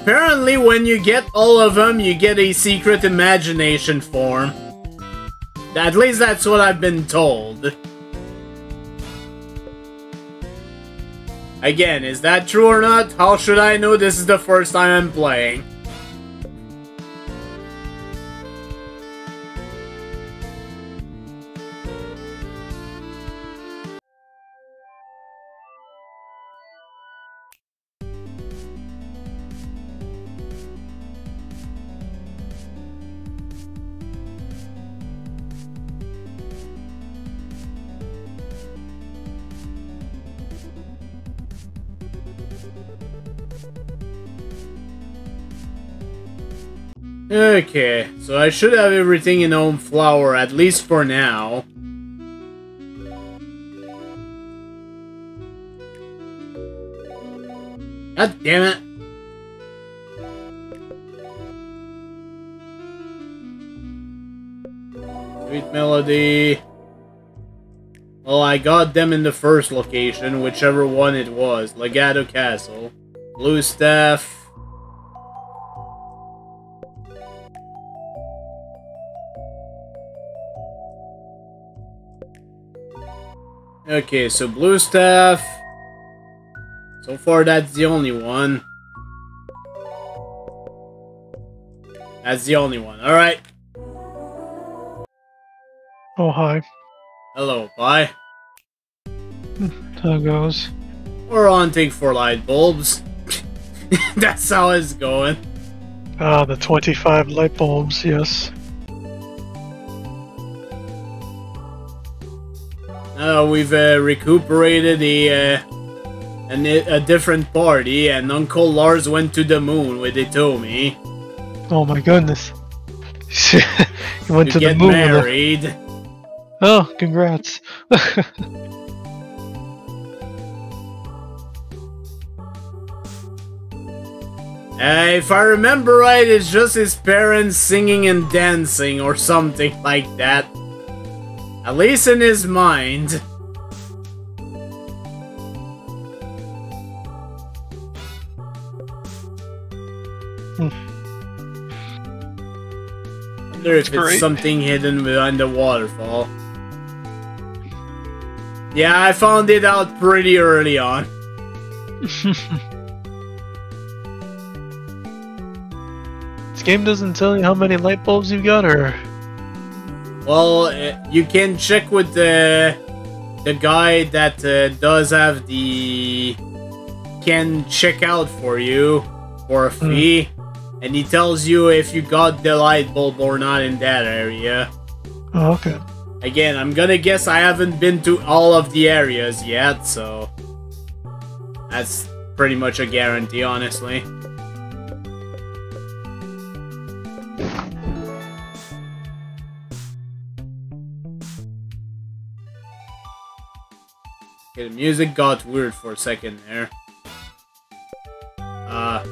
Apparently, when you get all of them, you get a secret imagination form. At least that's what I've been told. Again, is that true or not? How should I know this is the first time I'm playing? Okay, so I should have everything in Home Flower, at least for now. God damn it. Sweet melody. Well, I got them in the first location, whichever one it was. Legato Castle. Blue Staff. Okay, so Blue Staff. So far, that's the only one. That's the only one. Alright. Oh, hi. Hello, bye. How goes? We're on take for light bulbs. That's how it's going. Ah, the 25 light bulbs, yes. Uh, we've uh, recuperated a, uh, an, a different party, and Uncle Lars went to the moon with Itomi Oh my goodness. he went to to the moon. with a- married. Oh, congrats. Uh, if I remember right, it's just his parents singing and dancing or something like that. At least in his mind. Hmm. wonder if it's something hidden behind the waterfall. Yeah, I found it out pretty early on. this game doesn't tell you how many light bulbs you've got, or Well, uh, you can check with the the guy that uh, does have the can check out for you for a fee, and he tells you if you got the light bulb or not in that area. oh, okay. Again, I'm gonna guess I haven't been to all of the areas yet, so that's pretty much a guarantee, honestly. Okay, the music got weird for a second there. Uh.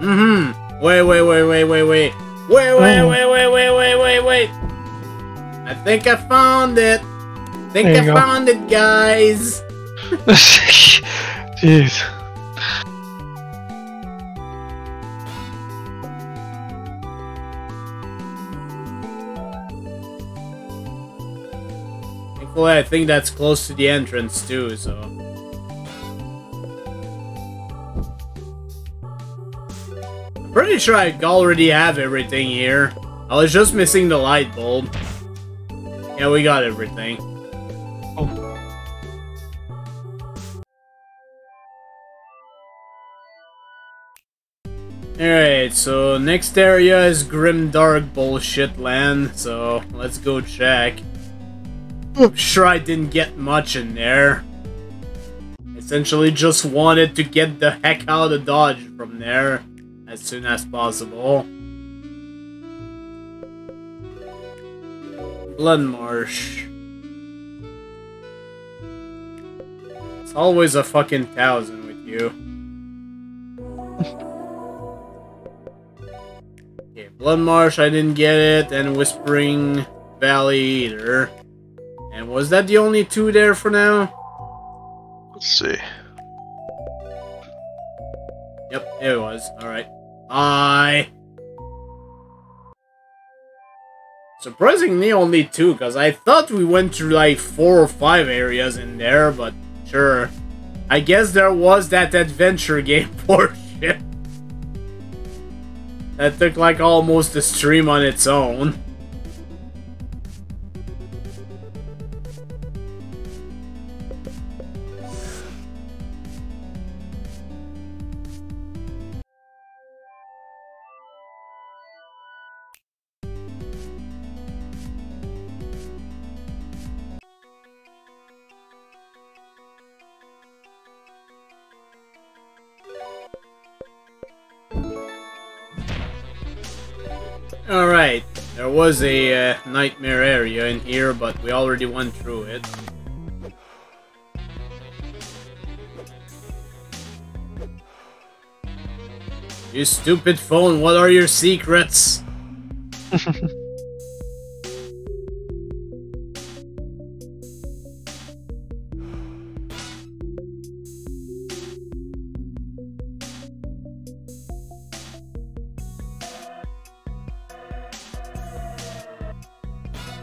Mm hmm. Wait, wait, wait, wait, wait, wait. Wait, wait, Oh. wait, wait, wait, wait, wait, wait. I think I found it. think I go. found it, guys. Jeez. Thankfully, I think that's close to the entrance too, so. I'm pretty sure I already have everything here. I was just missing the light bulb. Yeah, we got everything. Oh. Alright, so next area is Grim Dark Bullshit Land, so let's go check. Sure I didn't get much in there. Essentially just wanted to get the heck out of Dodge from there as soon as possible. Blood Marsh. It's always a fucking thousand with you. Okay, Blood Marsh, I didn't get it, and Whispering Valley either. And was that the only two there for now? Let's see. Yep, it was. Alright. Bye. Surprisingly, only two, because I thought we went through like four or five areas in there, but sure. I guess there was that adventure game portion. That took like almost a stream on its own. was a uh, nightmare area in here, but we already went through it. You stupid phone, what are your secrets?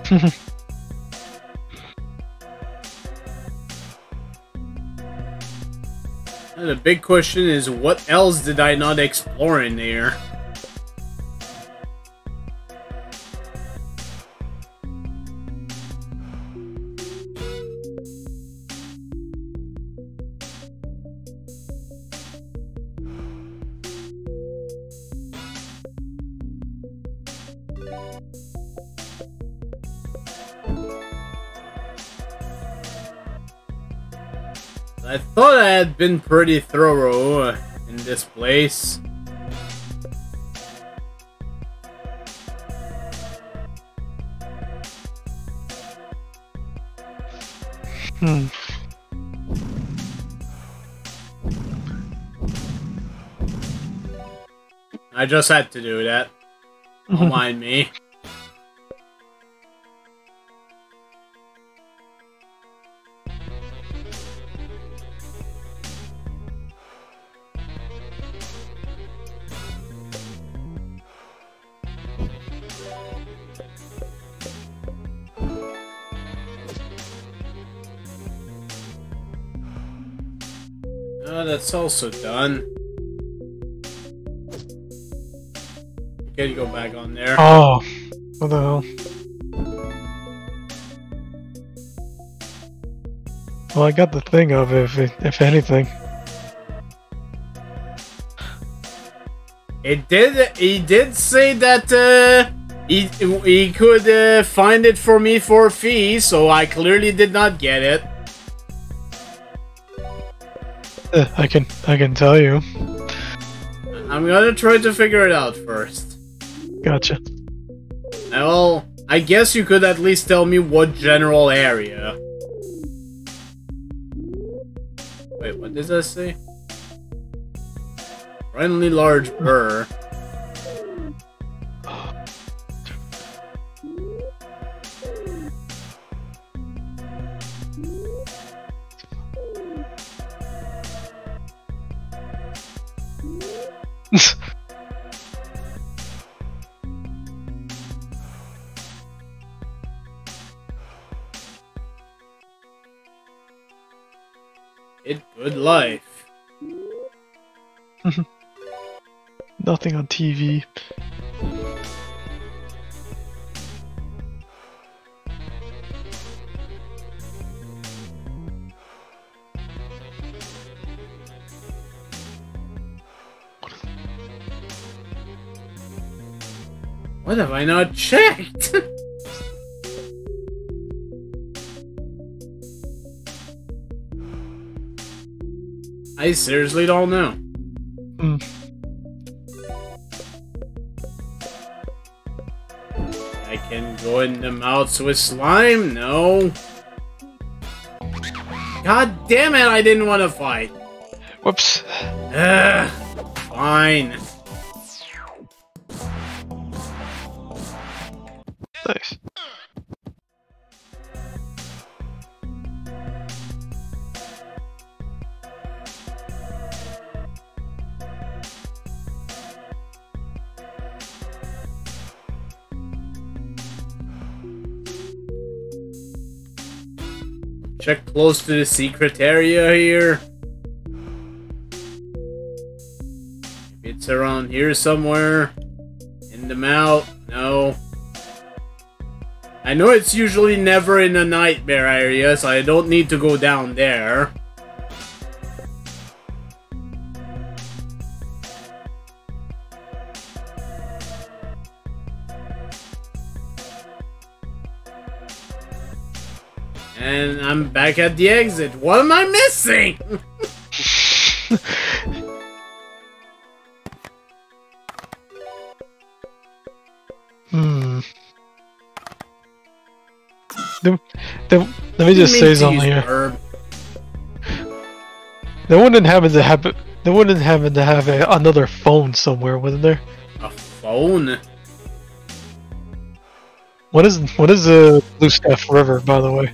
the big question is, what else did I not explore in there? Thought I had been pretty thorough in this place. Hmm. I just had to do that. Don't mind me. That's also done. You go back on there. Oh, what the hell? Well, I got the thing of it, if, if anything. It did. He did say that uh, he he could uh, find it for me for a fee, so I clearly did not get it. I can I can tell you. I'm gonna try to figure it out first. Gotcha. Well, I guess you could at least tell me what general area. Wait, what does that say? Friendly large burr. It good life. Nothing on TV. What have I not checked? I seriously don't know. Hmm. I can go in the mouths with slime? No. God damn it, I didn't want to fight. Whoops. Ugh, fine. Nice. Check close to the secret area here. It's around here somewhere. In the mouth. No. I know it's usually never in a nightmare area, so I don't need to go down there. And I'm back at the exit. What am I missing? Hmm. Let me just say something here. herb? That wouldn't happen to happen. They wouldn't happen to have a, another phone somewhere, wouldn't there? A phone? What is what is the Blue Staff River, by the way?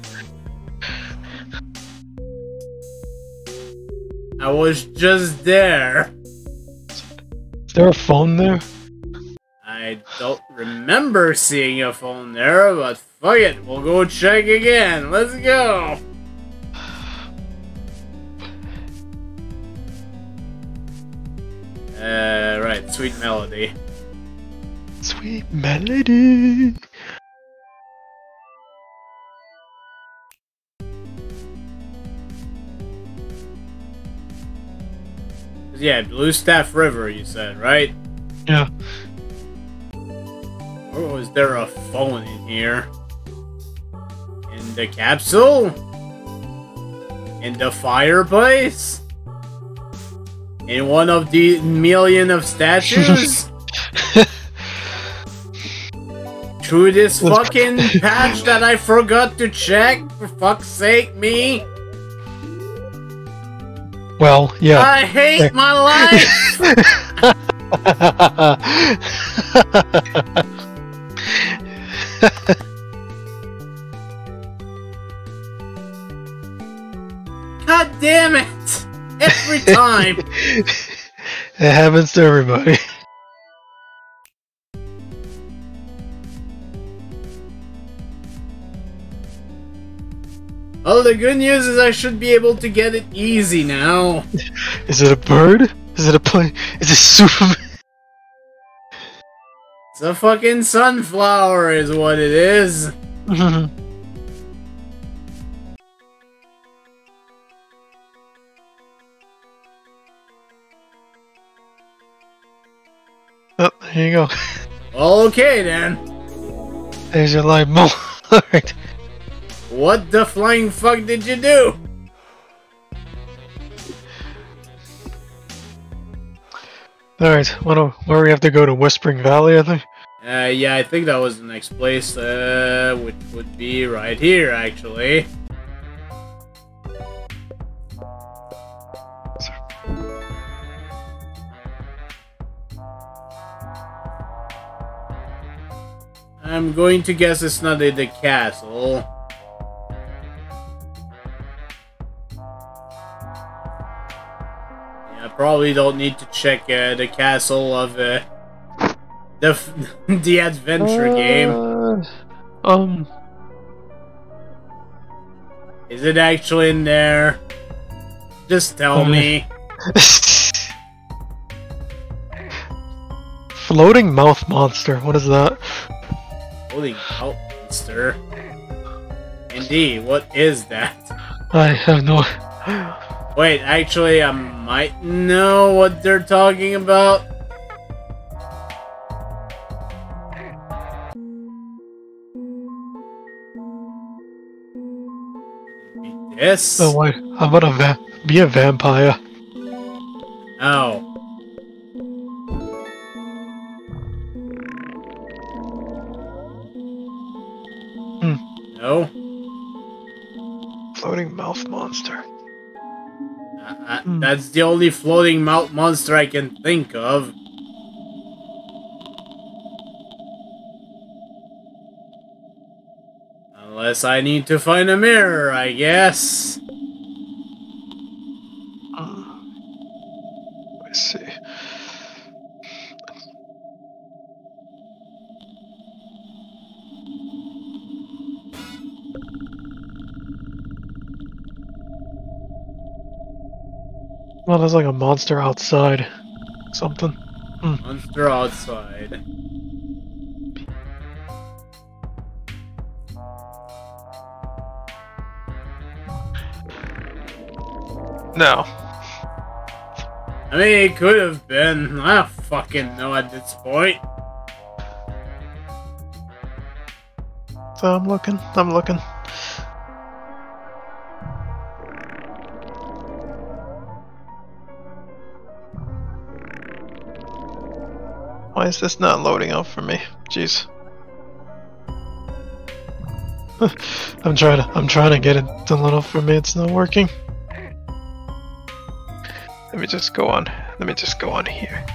I was just there. Is there a phone there? I don't remember seeing a phone there, but fuck it, we'll go check again. Let's go. Uh, right, sweet melody. Sweet melody. Yeah, Blue Staff River, you said, right? Yeah. Or was there a phone in here? In the capsule? In the fireplace? In one of the million of statues? Through this fucking patch that I forgot to check? For fuck's sake, me? Well, yeah. I hate my life! God damn it! Every time! it happens to everybody. Well, the good news is I should be able to get it easy now. Is it a bird? Is it a plane? Is it Superman? It's a fucking sunflower, is what it is. oh, there you go. Okay then. There's your light bulb. Alright. What the flying fuck did you do? Alright, what do, where we have to go to Whispering Valley, I think? Uh, yeah, I think that was the next place, uh, which would be right here, actually. I'm going to guess it's not in the castle. Yeah, probably don't need to check uh, the castle of uh, the f- the adventure game. Uh, Um, Is it actually in there? Just tell me. floating mouth monster. What is that? Holy out, monster. Indeed, what is that? I have no. Wait, actually, I might know what they're talking about. This? Oh wait, how about a va- be a vampire? Oh. Hmm. No? Floating mouth monster. Uh, uh, Hmm. That's the only floating mouth monster I can think of. Unless I need to find a mirror, I guess. Uh, Let's see. Well, there's like a monster outside. Something. Monster outside. No. I mean, it could have been. I don't fucking know at this point. So I'm looking. I'm looking. Why is this not loading up for me? Jeez. I'm trying to I'm trying to get it to load up for me, it's not working. Let me just go on. Let me just go on here.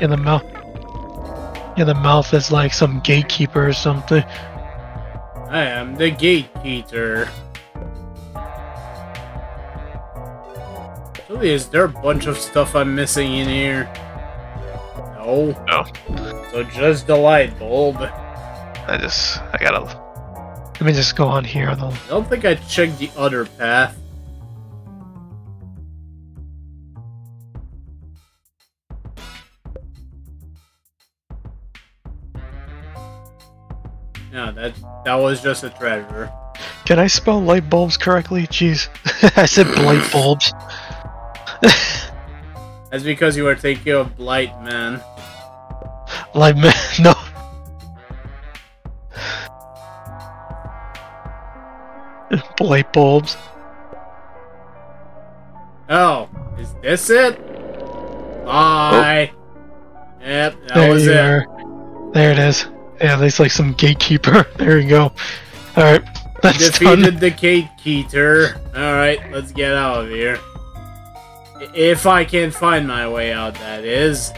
In the mouth. In the mouth is like some gatekeeper or something. I am the gatekeeper. Really, is there a bunch of stuff I'm missing in here? No. No. So just the light bulb. I just I gotta let me just go on here though. I don't think I checked the other path. No, that that was just a treasure. Can I spell light bulbs correctly? Jeez. I said blight bulbs. That's because you were thinking of Blight Man. Light man no. blight bulbs. Oh, is this it? Bye. Oh. Yep, that there was it. are. There it is. Yeah, there's like some gatekeeper. There you go. Alright, that's done. Defeated the gatekeeper. Alright, let's get out of here. If I can find my way out, that is.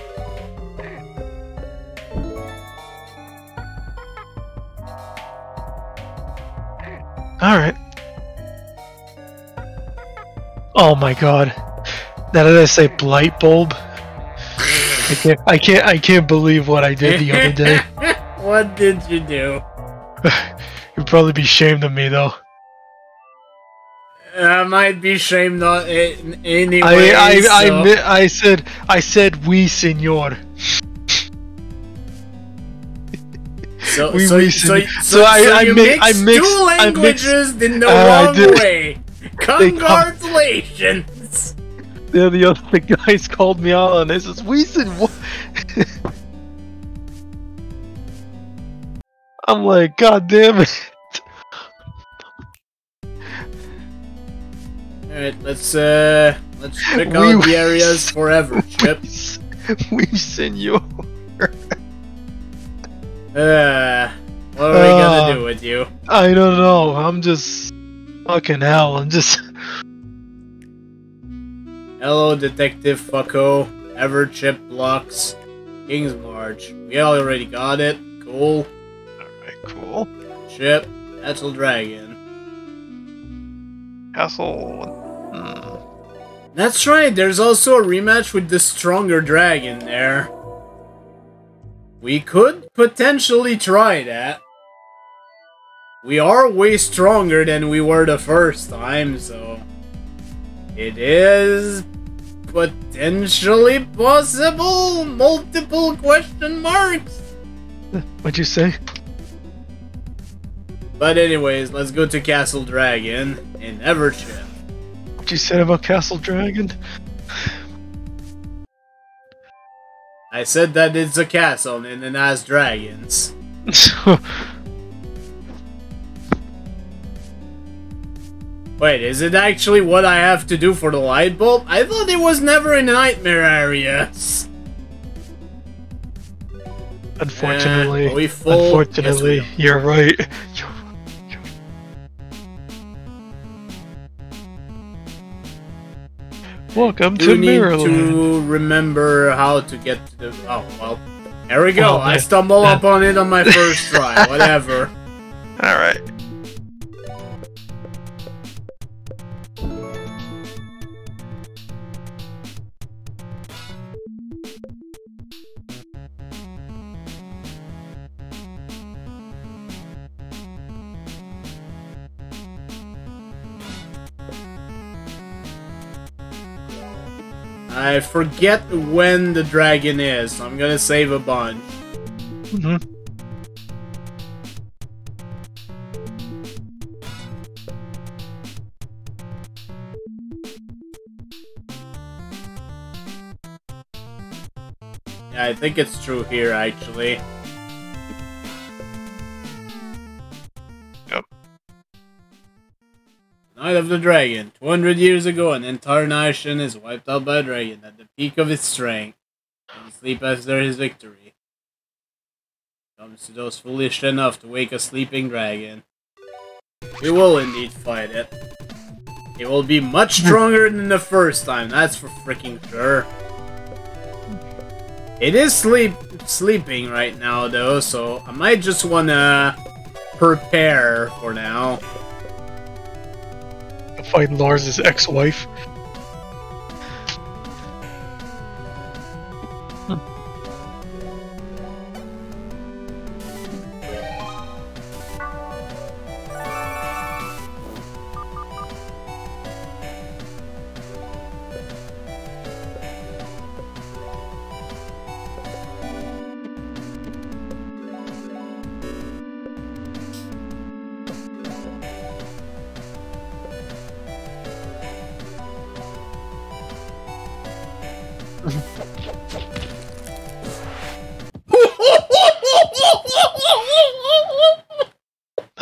Alright. Oh my god. Now that I say blight bulb, I can't I can't I can't believe what I did the other day. what did you do? You'd probably be ashamed of me though. I might be shamed on it anyway. I I I, so- mi- I said I said we senor. So, We- so, so, so, so I- I you mi- I mixed- two I mixed- languages in the Uh, wrong way. Congratulations. The other the guys called me out on this. It's we sen- what? I'm like, God damn it. Alright, let's uh let's check We- out the areas forever, Chip. we senor. Uh what are we Uh, gonna do with you? I don't know. I'm just fucking hell. I'm just Hello, Detective Fucko. Ever Chip Blocks. King's March. We already got it. Cool. Alright, cool. Chip. Castle Dragon. Castle. Hmm. That's right, there's also a rematch with the stronger dragon there. We could potentially try that. We are way stronger than we were the first time, so it is potentially possible. Multiple question marks. What'd you say? But anyways, let's go to Castle Dragon in Everchip. What you said about Castle Dragon? I said that it's a castle and it has dragons. Wait, is it actually what I have to do for the light bulb? I thought it was never in nightmare areas. unfortunately, Uh, are we full? unfortunately, Yes, you're right. You're- Welcome Do to need to remember how to get to the. Oh well, there we go. Oh, I stumble upon it on my first try. Whatever. All right. I forget when the dragon is, so I'm gonna save a bunch. hmm Yeah, I think it's true here, actually. Night of the Dragon. 200 years ago, an entire nation is wiped out by a dragon at the peak of its strength. And sleep after his victory. Comes to those foolish enough to wake a sleeping dragon. We will indeed fight it. It will be much stronger than the first time, that's for freaking sure. It is sleep sleeping right now though, so I might just wanna prepare for now. Fight Lars' ex-wife.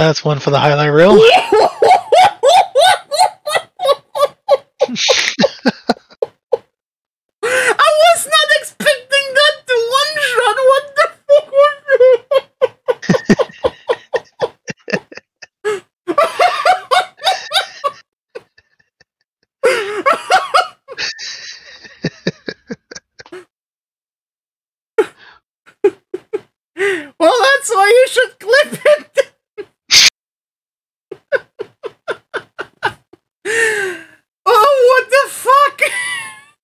That's one for the highlight reel. I was not expecting that to one shot. What the fuck was well, that's why you should clip it. oh, what the fuck?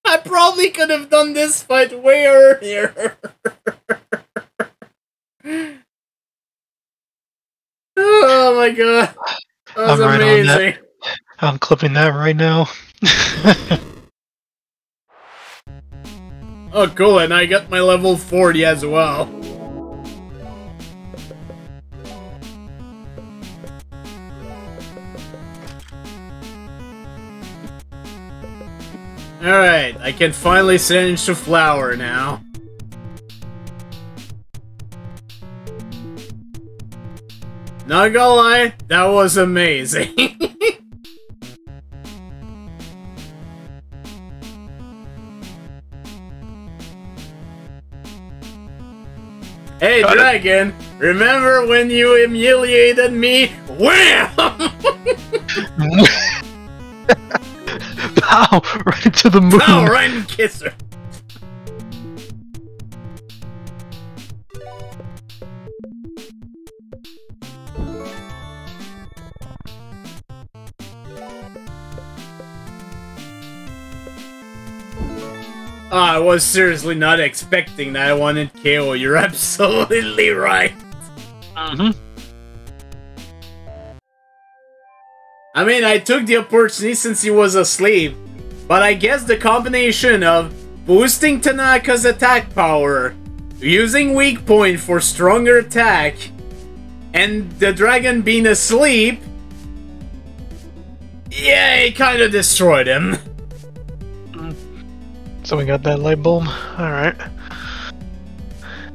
I probably could have done this fight way earlier. oh my god. That was I'm right amazing. I'm clipping that right now. Oh, cool, and I got my level 40 as well. Alright, I can finally singe the flower now. Not gonna lie, that was amazing. hey, Got it. Dragon, remember when you humiliated me? Wham! Right into the moon. Now, right and kiss her. Oh, I was seriously not expecting that one in KO. You're absolutely right. hmm I mean, I took the opportunity since he was asleep, but I guess the combination of boosting Tanaka's attack power, using weak point for stronger attack, and the dragon being asleep, yeah, it kind of destroyed him. So we got that light bulb. Alright.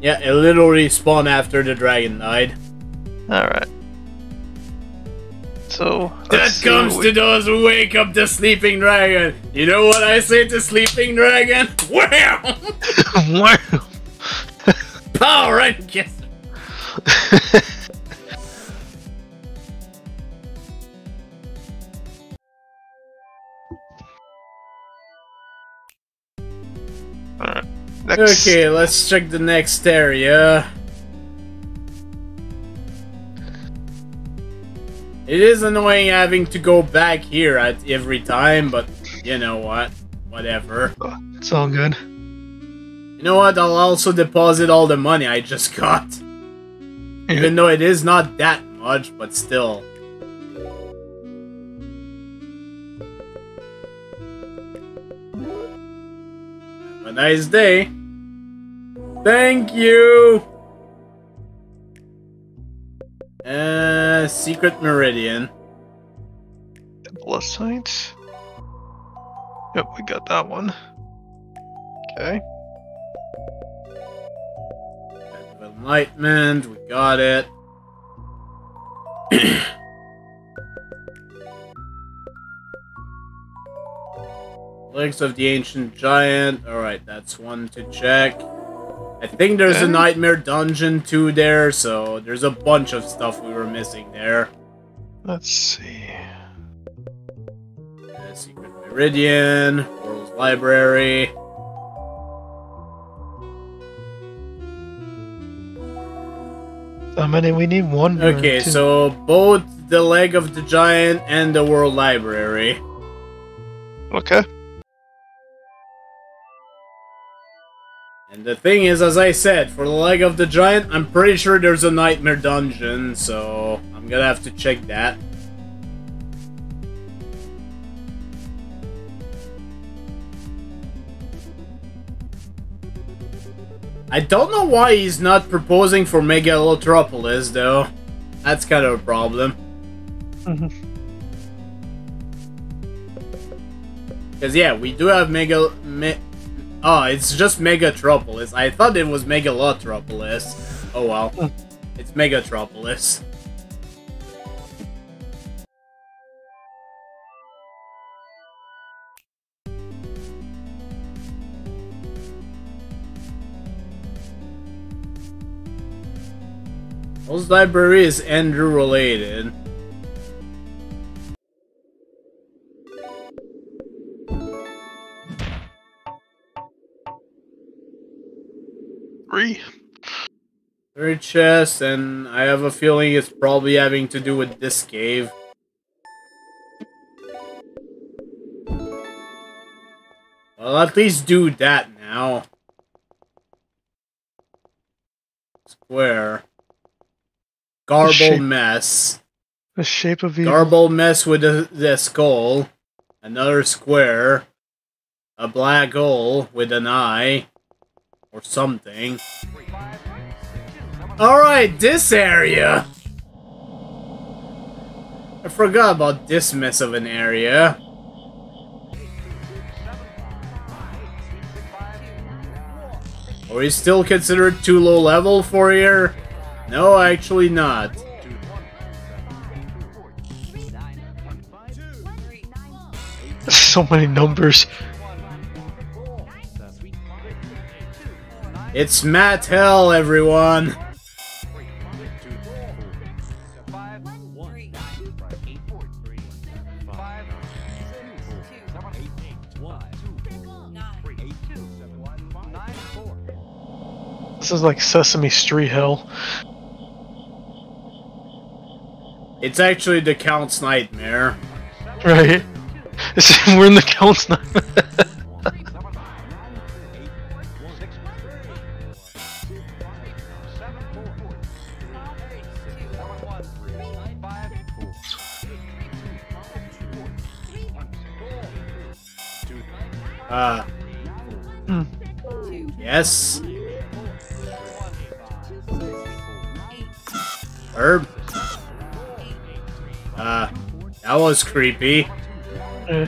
Yeah, it literally respawned after the dragon died. Alright. So. That comes to those who wake up the sleeping dragon. You know what I say to sleeping dragon? We- Wow. Power right. Alright. Next. Okay, let's check the next area. It is annoying having to go back here at every time, but you know what? Whatever. It's all good. You know what? I'll also deposit all the money I just got. Even though it is not that much, but still. Have a nice day. Thank you! Uh, Secret Meridian. Blood sites. Yep, we got that one. Okay. Enlightenment, we got it. Legs of the Ancient Giant. Alright, that's one to check. I think there's a nightmare dungeon too there, so there's a bunch of stuff we were missing there. Let's see. Uh, Secret Meridian, World's Library. How many we need? One. Okay, so both the Leg of the Giant and the World Library. Okay. And the thing is, as I said, for the Leg of the Giant, I'm pretty sure there's a Nightmare Dungeon, so I'm gonna have to check that. I don't know why he's not proposing for Megalotropolis, though. That's kind of a problem. Because, yeah, we do have Mega... Me oh, it's just Megatropolis. I thought it was Megalotropolis. Oh, well. Hmm. It's Megatropolis. Library is Andrew related. Three. Third chest, and I have a feeling it's probably having to do with this cave. Well, at least do that now. Square. Garble shape- mess. The shape of evil. Garble mess with the, the skull. Another square. A black hole with an eye. Or something. Alright, this area! I forgot about this mess of an area. Are we still considered too low level for here? No, actually not. so many numbers. It's Matt Hell, everyone! This is like Sesame Street hell. It's actually the Count's Nightmare. Right. We're in the count's now. Uh. Hmm. Yes. Herb. Uh, that was creepy. Eh.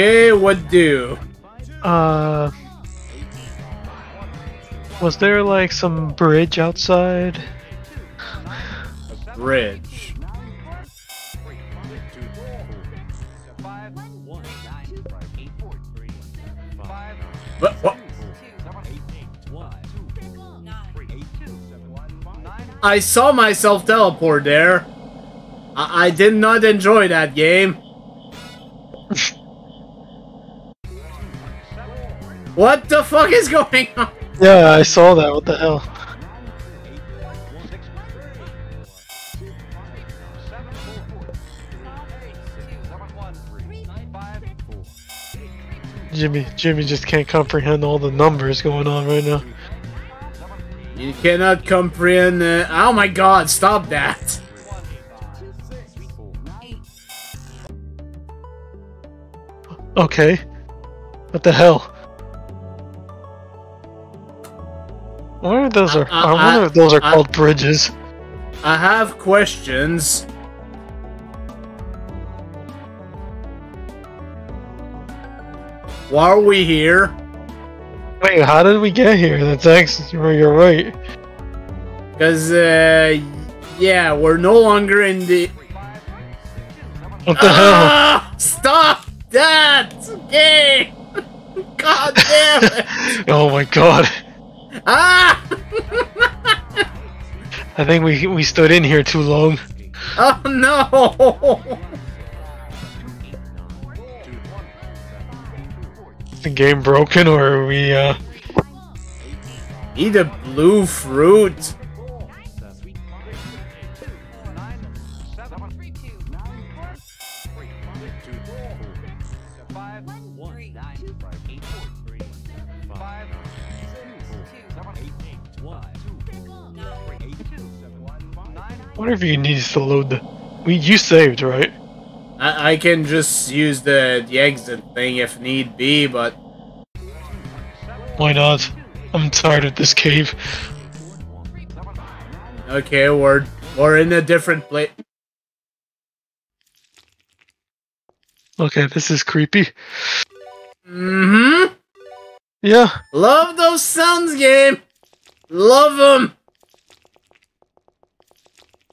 Okay, what do? Uh, was there like some bridge outside? A Bridge. What? what? I saw myself teleport there. I, I did not enjoy that game. what the fuck is going on? Yeah, I saw that. What the hell? Jimmy, Jimmy just can't comprehend all the numbers going on right now. You cannot comprehend. Uh, oh my god, stop that. Okay. What the hell? wonder if those are. I, I wonder if those are I, called bridges. I have questions. Why are we here? Wait, how did we get here? That's you're right. Cause uh, yeah, we're no longer in the. What the ah, hell? Stop that game! God damn it! oh my god ah! I think we we stood in here too long. Oh no! Is the game broken or are we uh Need a blue fruit. If he needs to load the we you saved, right? I, I can just use the, the exit thing if need be, but Why not? I'm tired of this cave. okay, we're we're in a different place. Okay, this is creepy. Mm-hmm. Yeah. Love those sounds, game. Love them.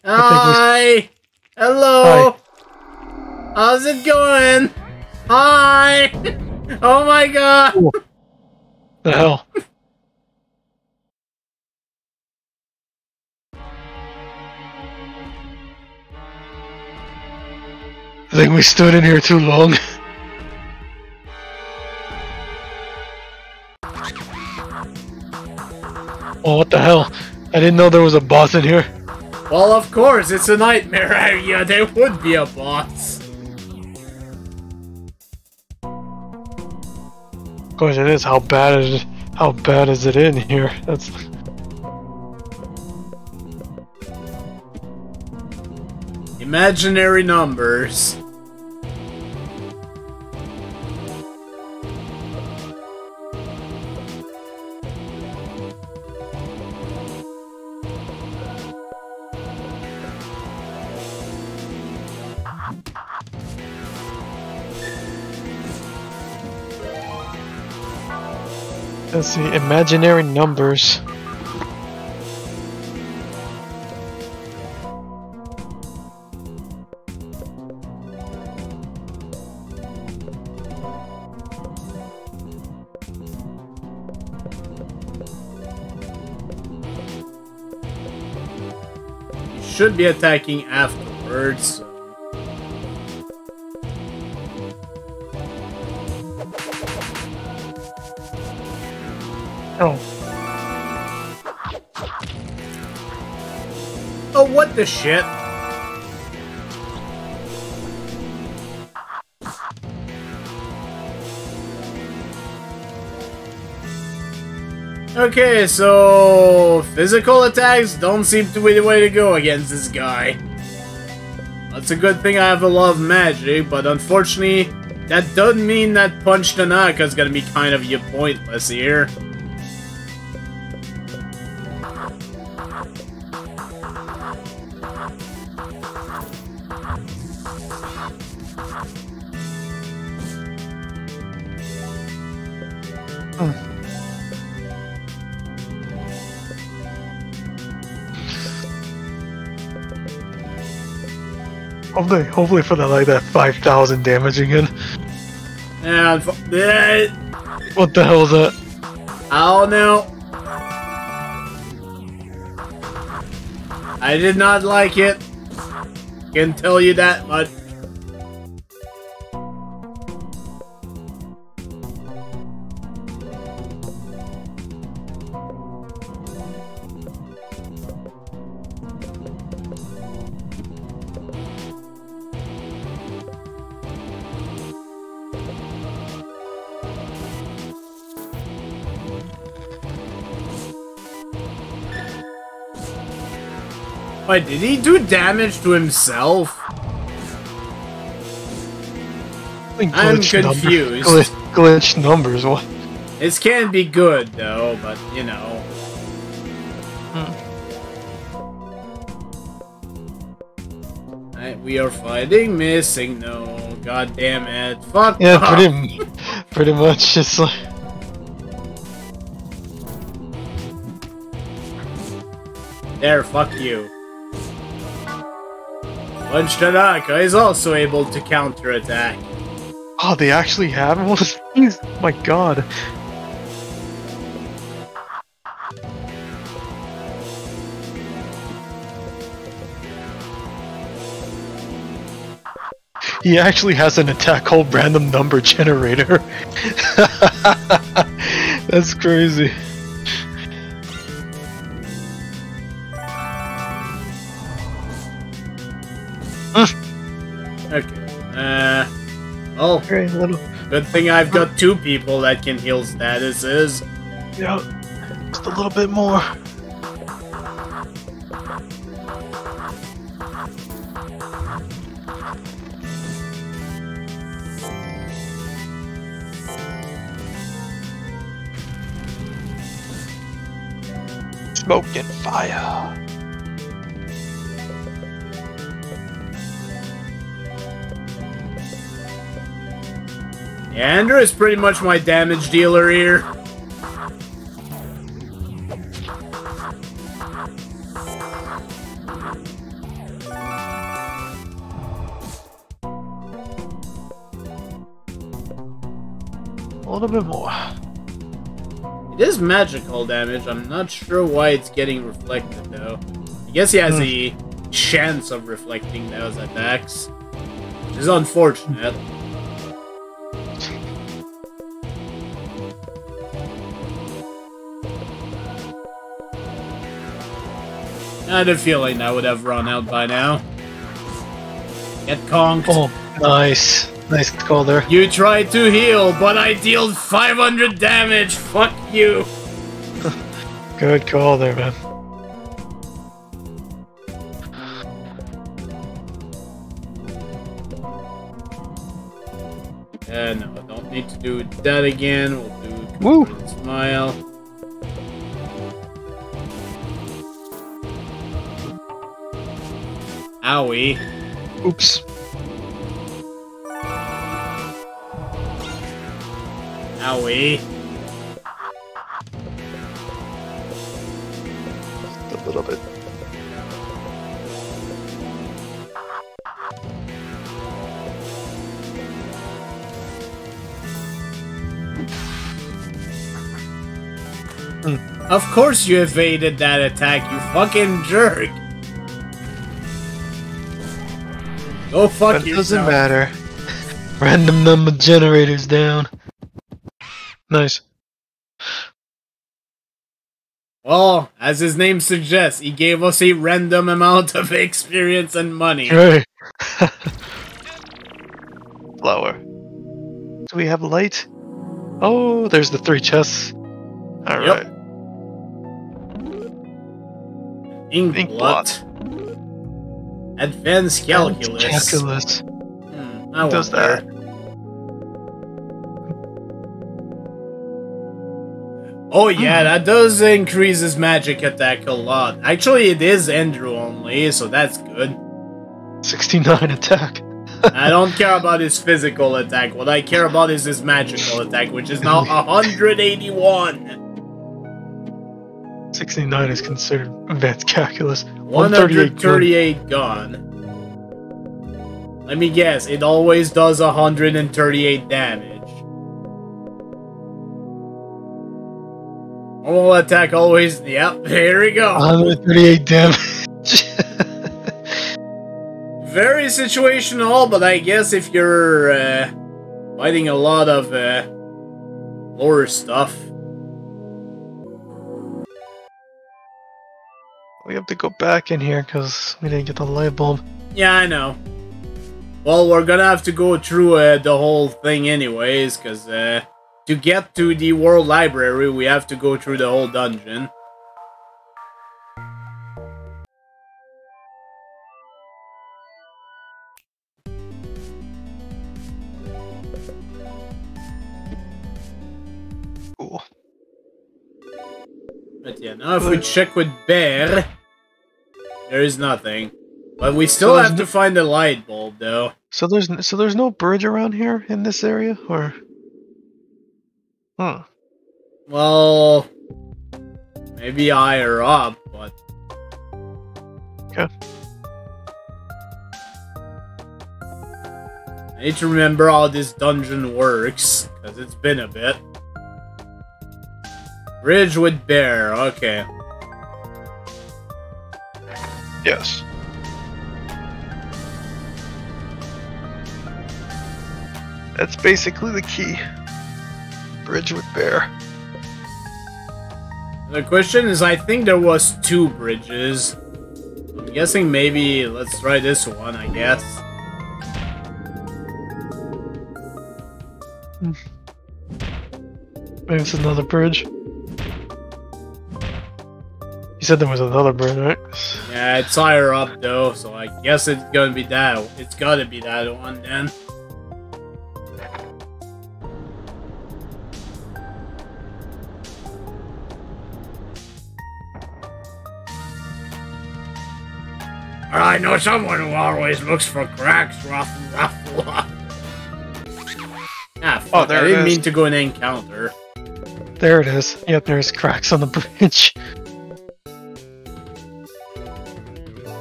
Hi. Hello. How's it going? Hi. oh my god. The hell? I think we stood in here too long. Oh, what the hell? I didn't know there was a boss in here. Well, of course, it's a nightmare. yeah, there would be a boss. Question is, how bad is how bad is it in here? That's Imaginary numbers. Let's see, imaginary numbers. Should be attacking afterwards. The shit? Okay, so physical attacks don't seem to be the way to go against this guy. That's a good thing I have a lot of magic, but unfortunately, that doesn't mean that Punch Tanaka is gonna be kind of pointless here. Hopefully, hopefully for the like that five thousand damage again. And eh, What the hell is that? I don't know. I did not like it. Can tell you that much. Did he do damage to himself? I'm Glitch number- confused. glitch, glitch numbers. What? This can be good though, but you know. Right, we are fighting missing. No, god damn it. Fuck Yeah, off. pretty, pretty much. It's like There, fuck you. Tanaka is also able to counterattack. Oh, they actually have one? My god. He actually has an attack called Random Number Generator. That's crazy. Well, Very little. good thing I've got two people that can heal statuses. Yeah, just a little bit more. Smoke and fire. Andrew is pretty much my damage dealer here. A little bit more. It is magical damage. I'm not sure why it's getting reflected though. I guess he has Hmm. the chance of reflecting those attacks, which is unfortunate. I had a feeling that would have run out by now. Get conked. Oh, nice. Nice call there. You tried to heal, but I dealt 500 damage. Fuck you. Good call there, man. Uh, no, don't need to do that again. We'll do Woo. Smile. Owie. Oops. Owie. A little bit. Of course you evaded that attack, you fucking jerk. Go fuck But it doesn't matter. Random number generators down. Nice. Well, as his name suggests, he gave us a random amount of experience and money. Right. Flower. Do we have light? Oh, there's the three chests. Alright. Ink Ink blot. Advanced calculus. Calculus. Hmm, I does wonder. that? Oh yeah, that does increase his magic attack a lot. Actually, it is Andrew only, so that's good. 69 attack. I don't care about his physical attack. What I care about is his magical attack, which is now 181. 69 is considered advanced calculus. 138 138 gone. Let me guess, it always does 138 damage. Normal attack always. Yep, here we go. 138 damage. Very situational, but I guess if you're uh, fighting a lot of uh, lower stuff. We have to go back in here because we didn't get the light bulb. Yeah, I know. Well, we're gonna have to go through uh, the whole thing anyways, because uh, to get to the World Library, we have to go through the whole dungeon. Cool. But yeah, now if we check with Bear, there is nothing. But we still So have no- to find the light bulb, though. So there's so there's no bridge around here in this area, or Hmm. Well, maybe higher up, but. Okay. I need to remember how this dungeon works, because it's been a bit. Bridge with bear, okay. Yes. That's basically the key. Bridge with bear. The question is, I think there was two bridges. I'm guessing maybe let's try this one, I guess. Maybe it's another bridge. You said there was another bridge, right? Yeah, it's higher up though, so I guess it's gonna be that. It's gotta be that one then. I know someone who always looks for cracks. Ruffle, ruffle. ah, fuck, Oh, there I didn't mean to go and encounter. There it is. Yep, there's cracks on the bridge.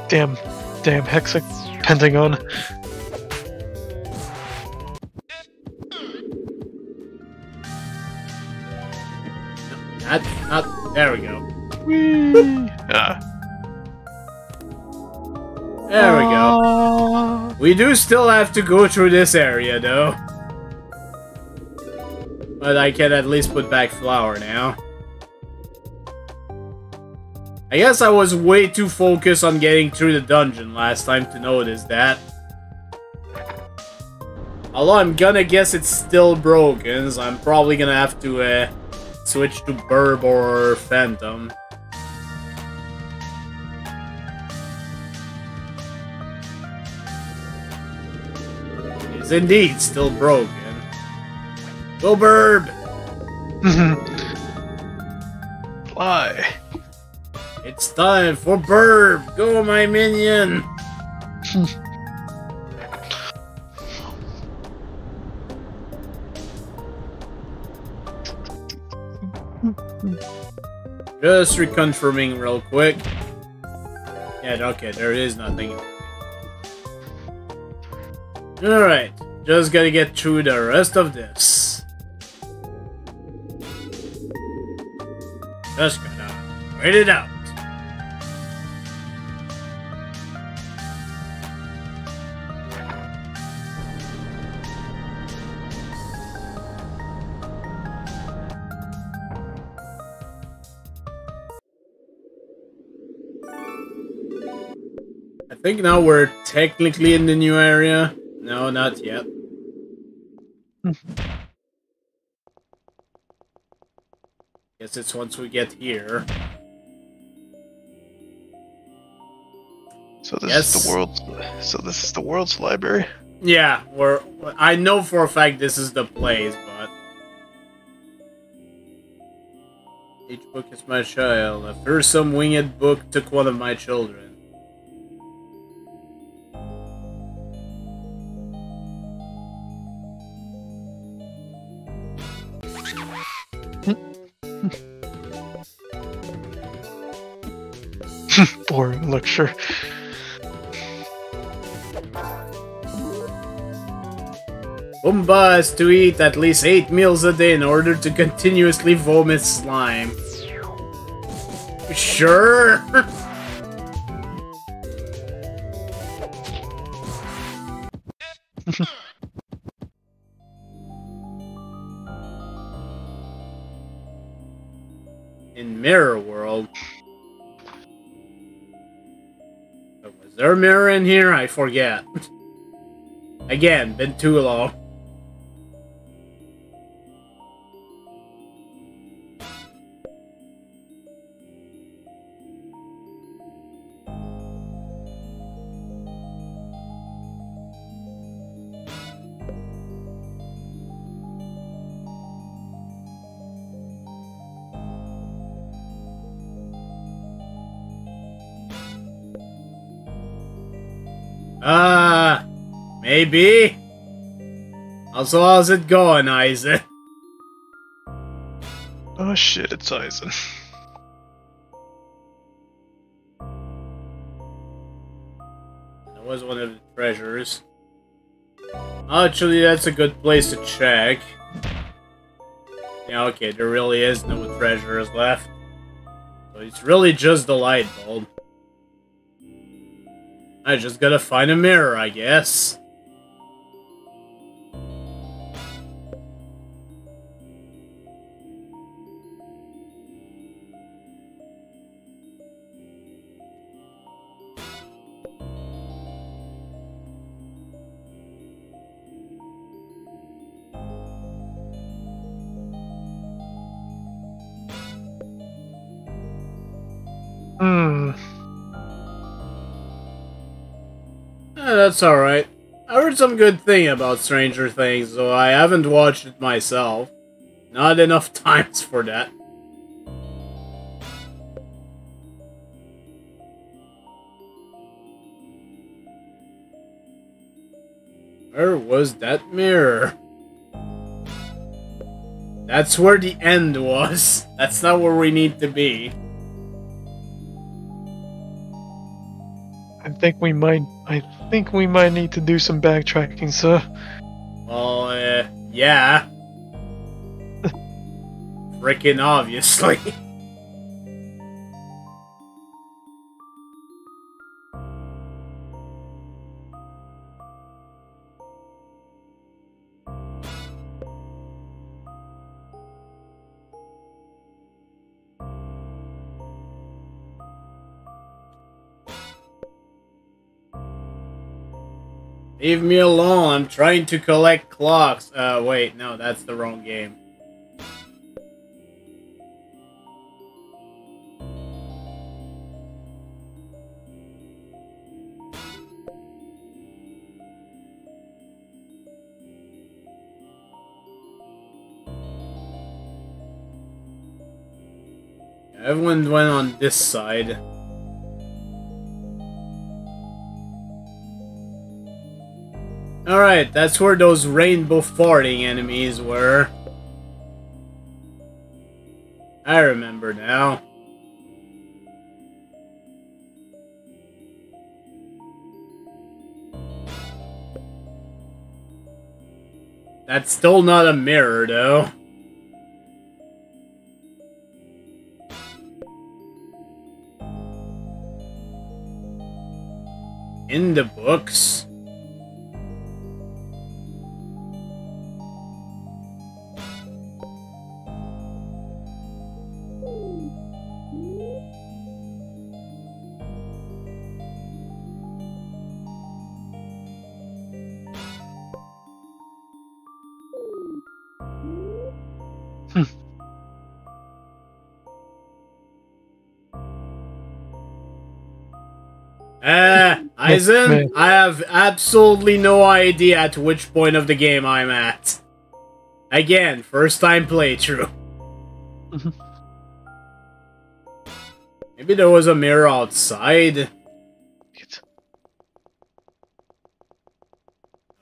Damn, damn hexa pentagon. Not, not. There we go. Whee! Ah. There we go. go. We do still have to go through this area, though. But I can at least put back flour now. I guess I was way too focused on getting through the dungeon last time to notice that. Although I'm gonna guess it's still broken, so I'm probably gonna have to uh, switch to Burb or Phantom. It's indeed still broken. Go Burb! Fly. It's time for Burb! Go, my minion! Just reconfirming real quick. Yeah, okay, there is nothing. Alright, just gotta get through the rest of this. Just gotta wait it out. Think now we're technically in the new area. No, not yet. Guess it's once we get here. So this Yes. is the world's. So this is the world's library. Yeah, we're. I know for a fact this is the place, but each book is my child. A fearsome winged book took one of my children. Boring lecture. Umba is to eat at least eight meals a day in order to continuously vomit slime. Sure. in Mirror World. There a mirror in here? I forget. Again, been too long. Uh, maybe. Also, how's it going, Isaac? Oh shit, it's Aizen. That was one of the treasures. Actually, that's a good place to check. Yeah, okay, there really is no treasures left. So it's really just the light bulb. I just gotta find a mirror, I guess. That's alright. I heard some good thing about Stranger Things, though I haven't watched it myself. Not enough times for that. Where was that mirror? That's where the end was. That's not where we need to be. I think we might. I think we might need to do some backtracking, sir. Well, uh, yeah. Frickin' obviously. Leave me alone, I'm trying to collect clocks. Uh, wait, no, that's the wrong game. Everyone went on this side. Alright, that's where those rainbow farting enemies were. I remember now. That's still not a mirror, though. In the books? Aizen. I have absolutely no idea at which point of the game I'm at. Again, first time playthrough. Maybe there was a mirror outside.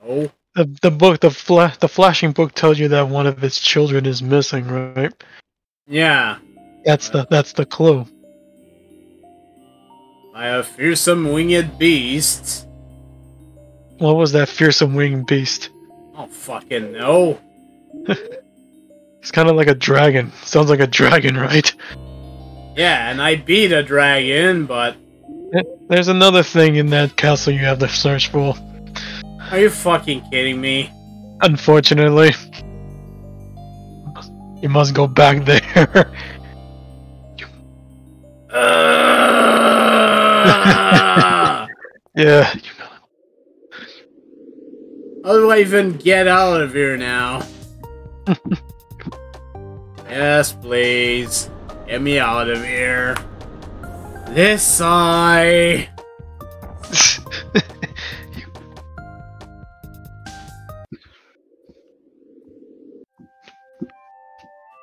No. The the book, the fla- the flashing book tells you that one of its children is missing, right? Yeah. That's the that's the clue. I have fearsome winged beast. What was that fearsome winged beast? Oh fucking no. It's kind of like a dragon. Sounds like a dragon, right? Yeah, and I beat a dragon, but There's another thing in that castle you have to search for. are you fucking kidding me? Unfortunately, you must go back there. Uh, yeah, How do I even get out of here now? yes, please. Get me out of here. This side.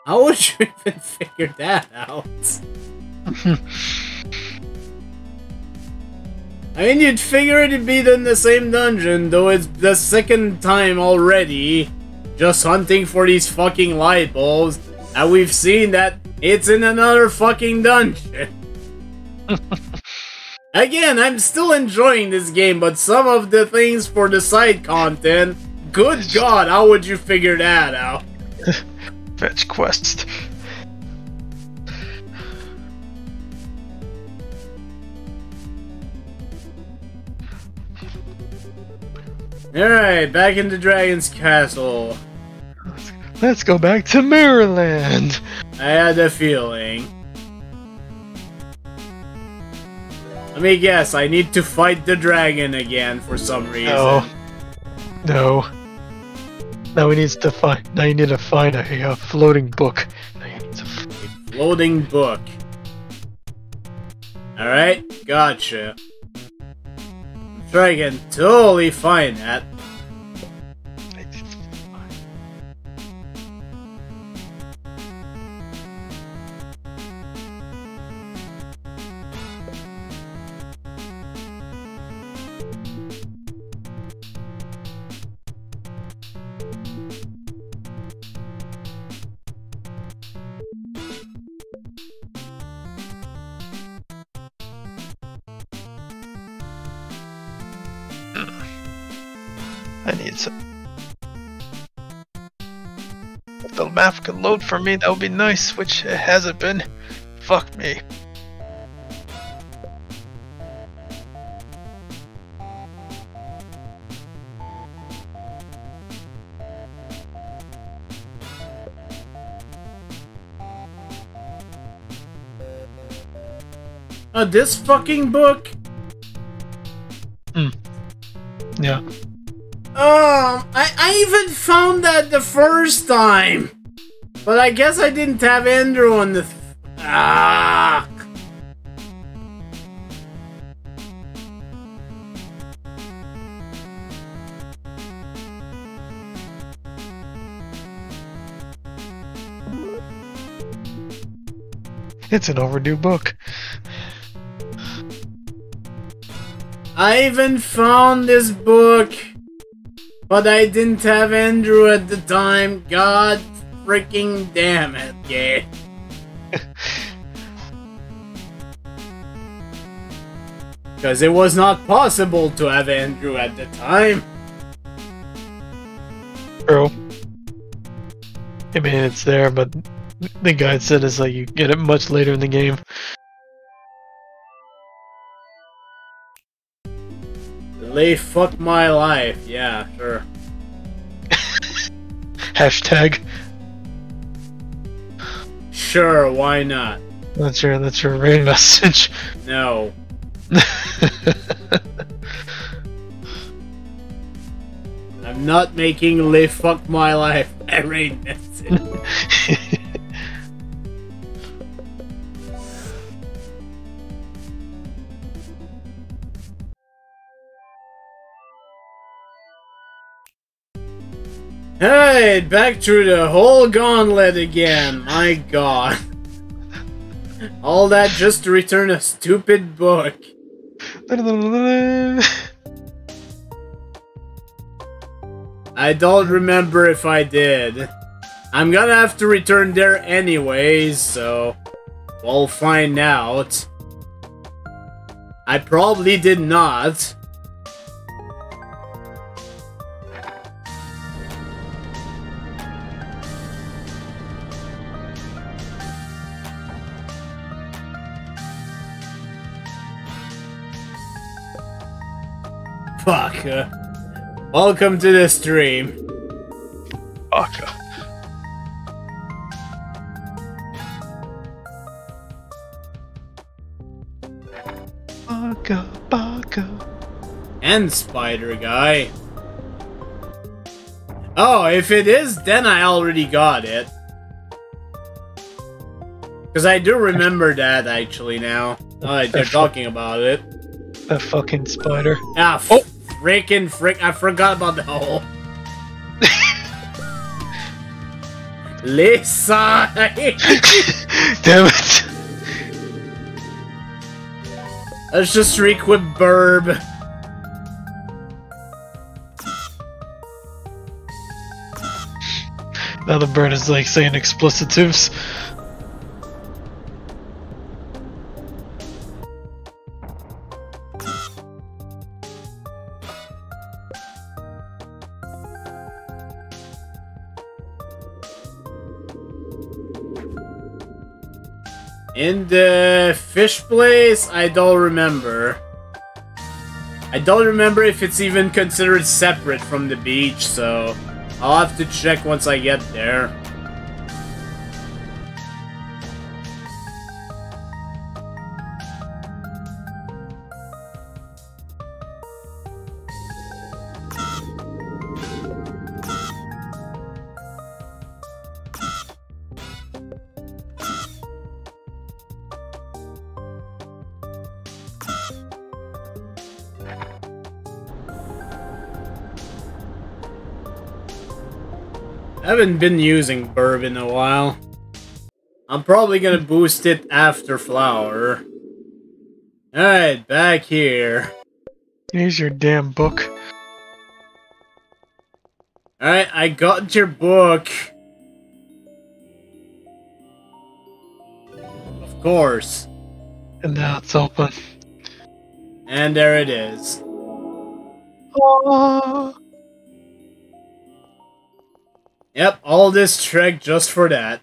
How would you even figure that out? I mean, you'd figure it'd be in the same dungeon, though it's the second time already. Just hunting for these fucking light bulbs. And we've seen that it's in another fucking dungeon. Again, I'm still enjoying this game, but some of the things for the side content, good god, how would you figure that out? Fetch quest. Alright, back into Dragon's Castle. Let's go back to Maryland. I had a feeling. Let me guess, I need to fight the dragon again for some reason. No. No. Now we need to find. Now you need to find a, a floating book. Now you need to. Floating book. Alright, gotcha. Can totally fine that. Load for me, that would be nice, which it hasn't been. Fuck me. Uh, this fucking book? Hmm. Yeah. Um, I, I even found that the first time. But I guess I didn't have Andrew on the... Th ah! It's an overdue book. I even found this book. But I didn't have Andrew at the time. God freaking damn it, yeah. Because it was not possible to have Andrew at the time. True. I mean, it's there, but the guide said it's like you get it much later in the game. Lay fuck my life. Yeah, sure. Hashtag. Sure, why not? That's your that's your main message. No. I'm not making lay fuck my life a rain message. Hey, back through the whole gauntlet again. My god. All that just to return a stupid book. I don't remember if I did. I'm gonna have to return there anyways, so we'll find out. I probably did not. Fuck. uh, welcome to the stream. Baka. Baka, baka. And Spider Guy. Oh, if it is, then I already got it. Because I do remember that, actually, now. Now that they're talking about it. That fucking spider. Ah, f- Oh. Frickin' frick. I forgot about the hole. Lisa! Damn it. Let's just re-equip Burb. Now the bird is like saying explicitives. In the fish place, I don't remember. I don't remember if it's even considered separate from the beach, so I'll have to check once I get there. Haven't been using Burb in a while. I'm probably gonna boost it after Flower. Alright, back here. Here's your damn book. Alright, I got your book. Of course. And now it's open. And there it is. Oh, Yep, all this trek just for that.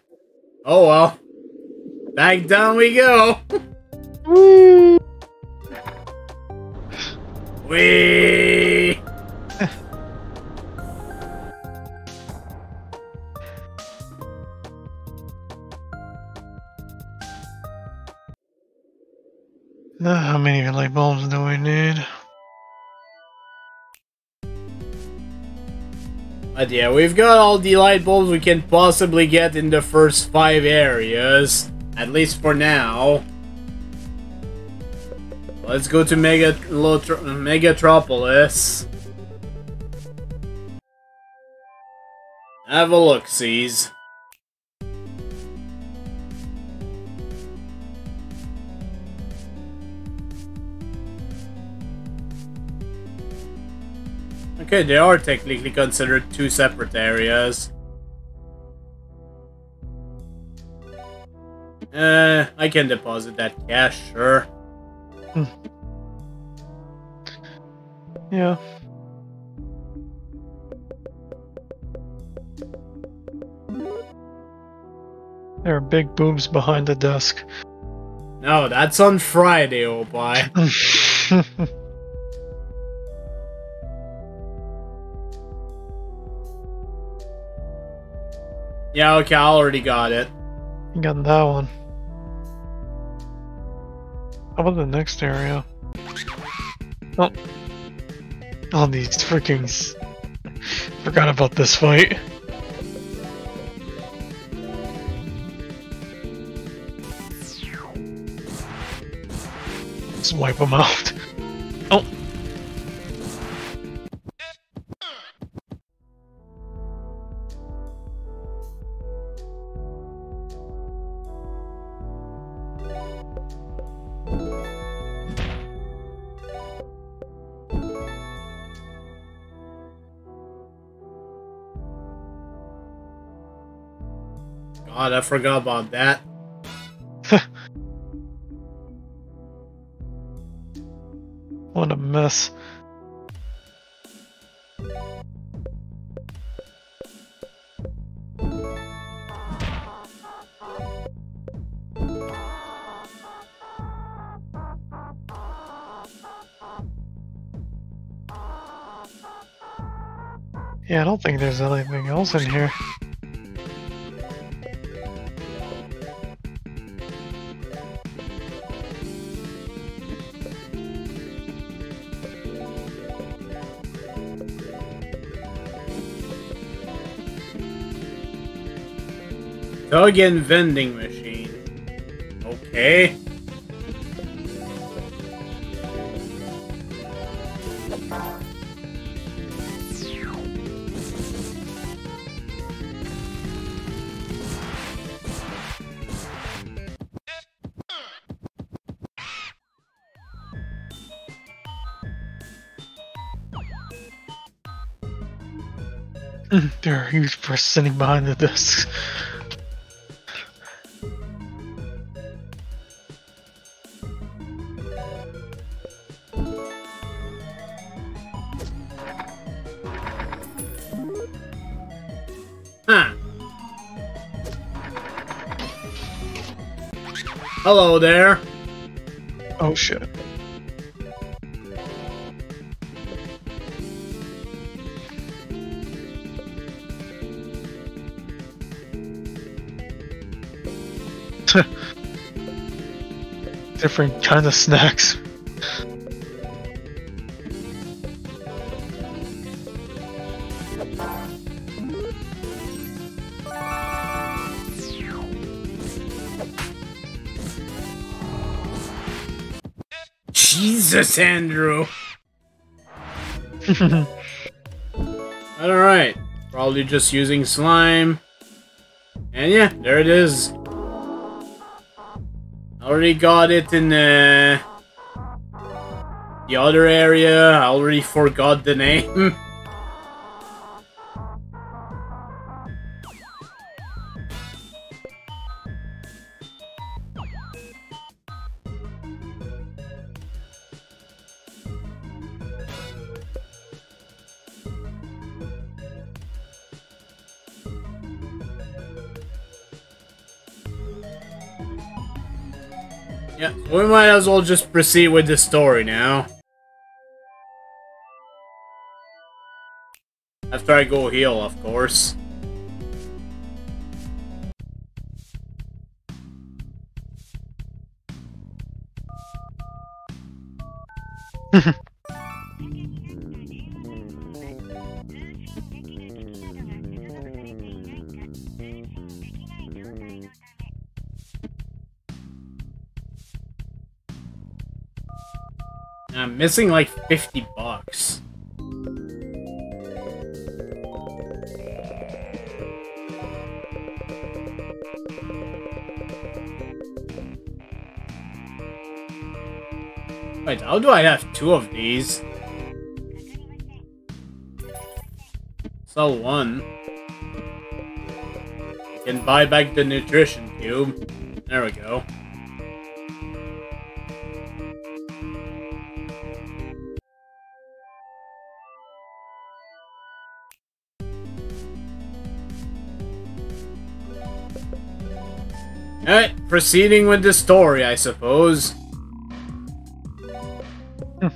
Oh well. Back down we go. woo. Whee! Now, how many light bulbs do we need? But yeah, we've got all the light bulbs we can possibly get in the first five areas. At least for now. Let's go to Mega Megatropolis. Have a look, sees. Okay, they are technically considered two separate areas. Uh, I can deposit that cash, sure. Yeah. There are big boobs behind the desk. No, that's on Friday, oh boy. Yeah, okay, I already got it. you got that one. How about the next area? Oh. All these freakings. Forgot about this fight. Just wipe them out. Oh. I forgot about that. What a mess. Yeah, I don't think there's anything else in here. Duggan vending machine. Okay. there are huge press sitting behind the desks. Hello there. Oh shit. Different kind of snacks. Andrew. Alright. Probably just using slime. And yeah, there it is. Already got it in uh, the other area. I already forgot the name. might as well just proceed with the story now. After I go heal, of course. Missing like 50 bucks. Wait, how do I have two of these? Sell one. I can buy back the nutrition cube. There we go. Proceeding with the story, I suppose.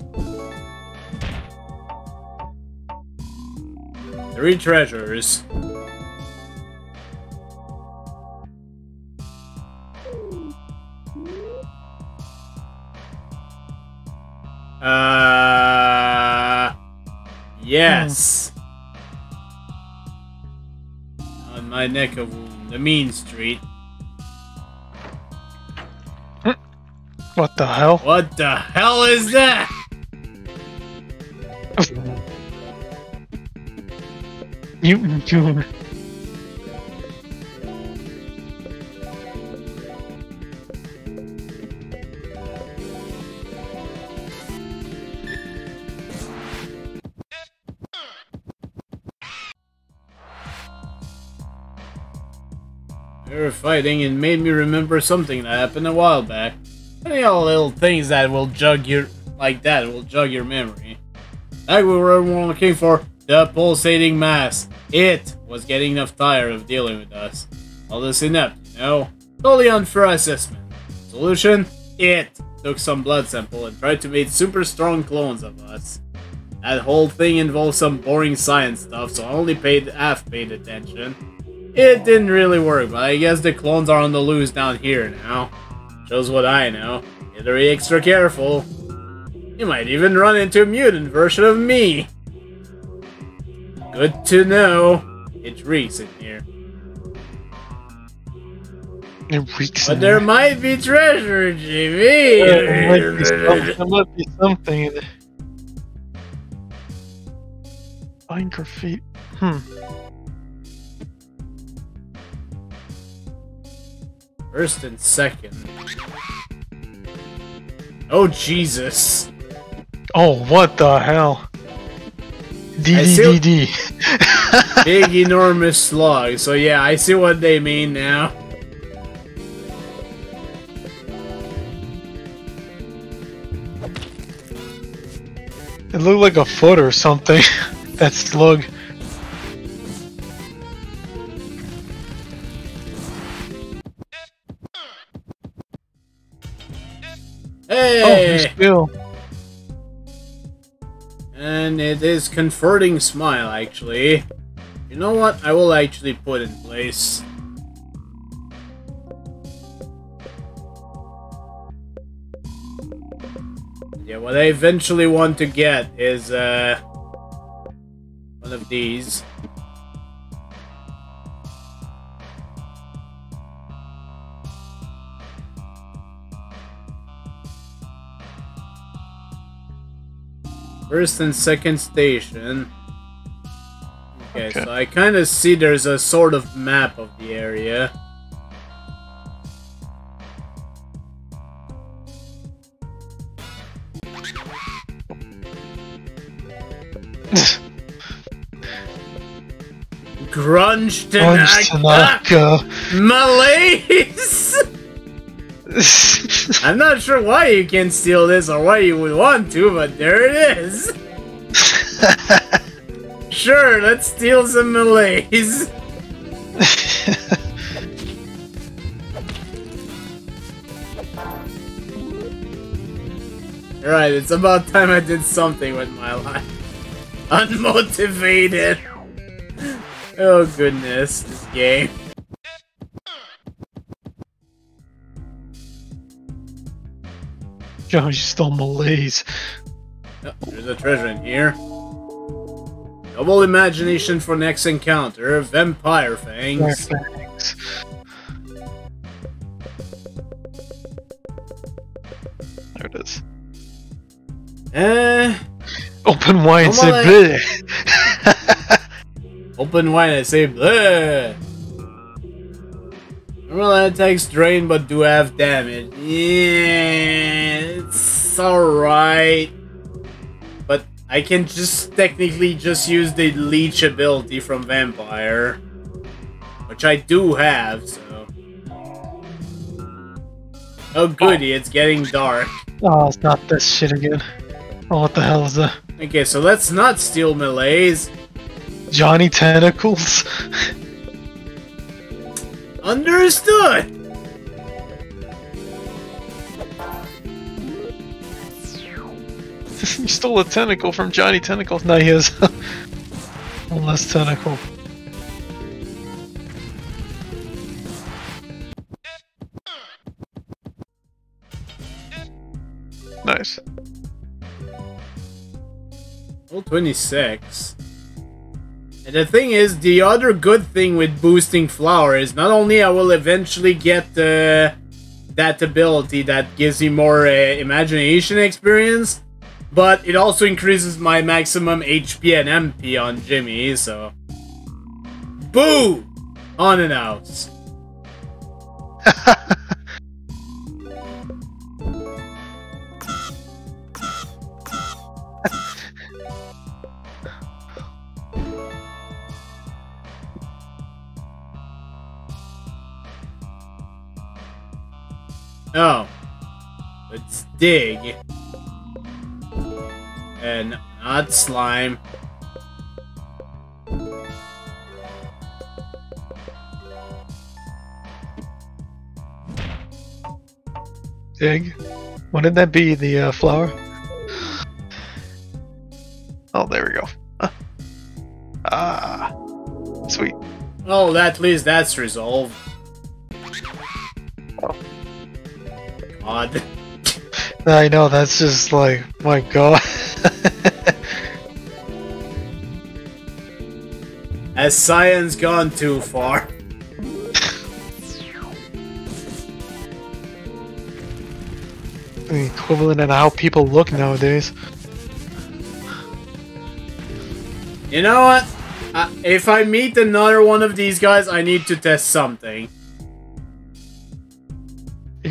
Three treasures. Uh, yes. On my neck of the mean street. What the hell? What the hell is that? Mutant humor. We were fighting and made me remember something that happened a while back. All little things that will jug your like that will jug your memory. Like we were looking for the pulsating mass. It was getting enough tired of dealing with us. All this inept, you know? Totally unfair assessment. Solution? It took some blood sample and tried to make super strong clones of us. That whole thing involved some boring science stuff, so I only paid half paid attention. It didn't really work, but I guess the clones are on the loose down here now. Shows what I know. Gotta be extra careful. You might even run into a mutant version of me. Good to know. It reeks in here. It reeks But there there. might be treasure, Jimmy. there might be something in. Find graffiti. Hmm. First and second. Oh, Jesus. Oh, what the hell? DDDD. Big, enormous slug. So yeah, I see what they mean now. It looked like a foot or something. that slug. Oh, Hey! there's Bill. And it is converting smile, actually. You know what? I will actually put in place. Yeah, what I eventually want to get is, uh... One of these. First and second station. Okay, Okay. so I kind of see there's a sort of map of the area. Grunge Tanaka! Tanaka. Malaise! I'm not sure why you can steal this or why you would want to, but there it is. Sure, let's steal some malaise. Alright, it's about time I did something with my life. Unmotivated. Oh goodness, this game. Joe, you stole Malaise. Oh, there's a treasure in here. Double imagination for next encounter. Vampire fangs. Thanks. There it is. Eh. Open wide and say bleh. Open wide and say bleh. Normal attacks drain but do have damage. Yeah, it's alright. But I can just technically just use the leech ability from Vampire. Which I do have, so. Oh goody, it's getting dark. oh, it's not this shit again. Oh, what the hell is that? Okay, so let's not steal Malaise. Johnny Tentacles? Understood! you stole a tentacle from Johnny Tentacles. Now he has one less tentacle. Nice. Well, 26. And the thing is, the other good thing with boosting flower is not only I will eventually get uh, that ability that gives me more uh, imagination experience, but it also increases my maximum HP and MP on Jimmy, so... Boo! On and out. Oh. Let's dig. And not slime. Dig. Wouldn't that be the uh, flower? Oh, there we go. Huh. Ah, sweet. Oh, at least that's resolved. Oh. God. I know, that's just like, my god. Has science gone too far? the equivalent of how people look nowadays. You know what? Uh, if I meet another one of these guys, I need to test something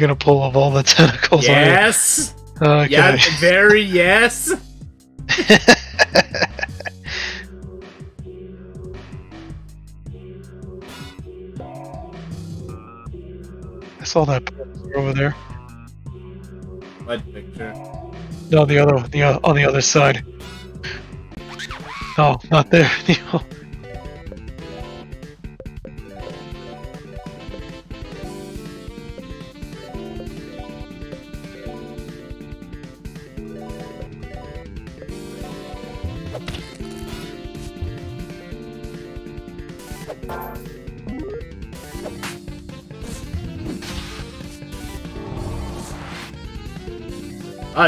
gonna pull up all the tentacles. Yes. Okay. Yeah. Very yes. I saw that over there. What picture? No, the other, the on the other side. No, not there.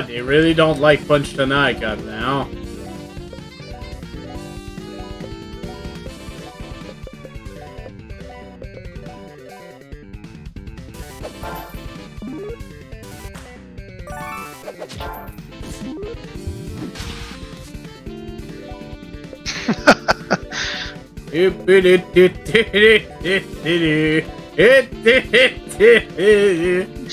They really don't like Punch Tanaka now.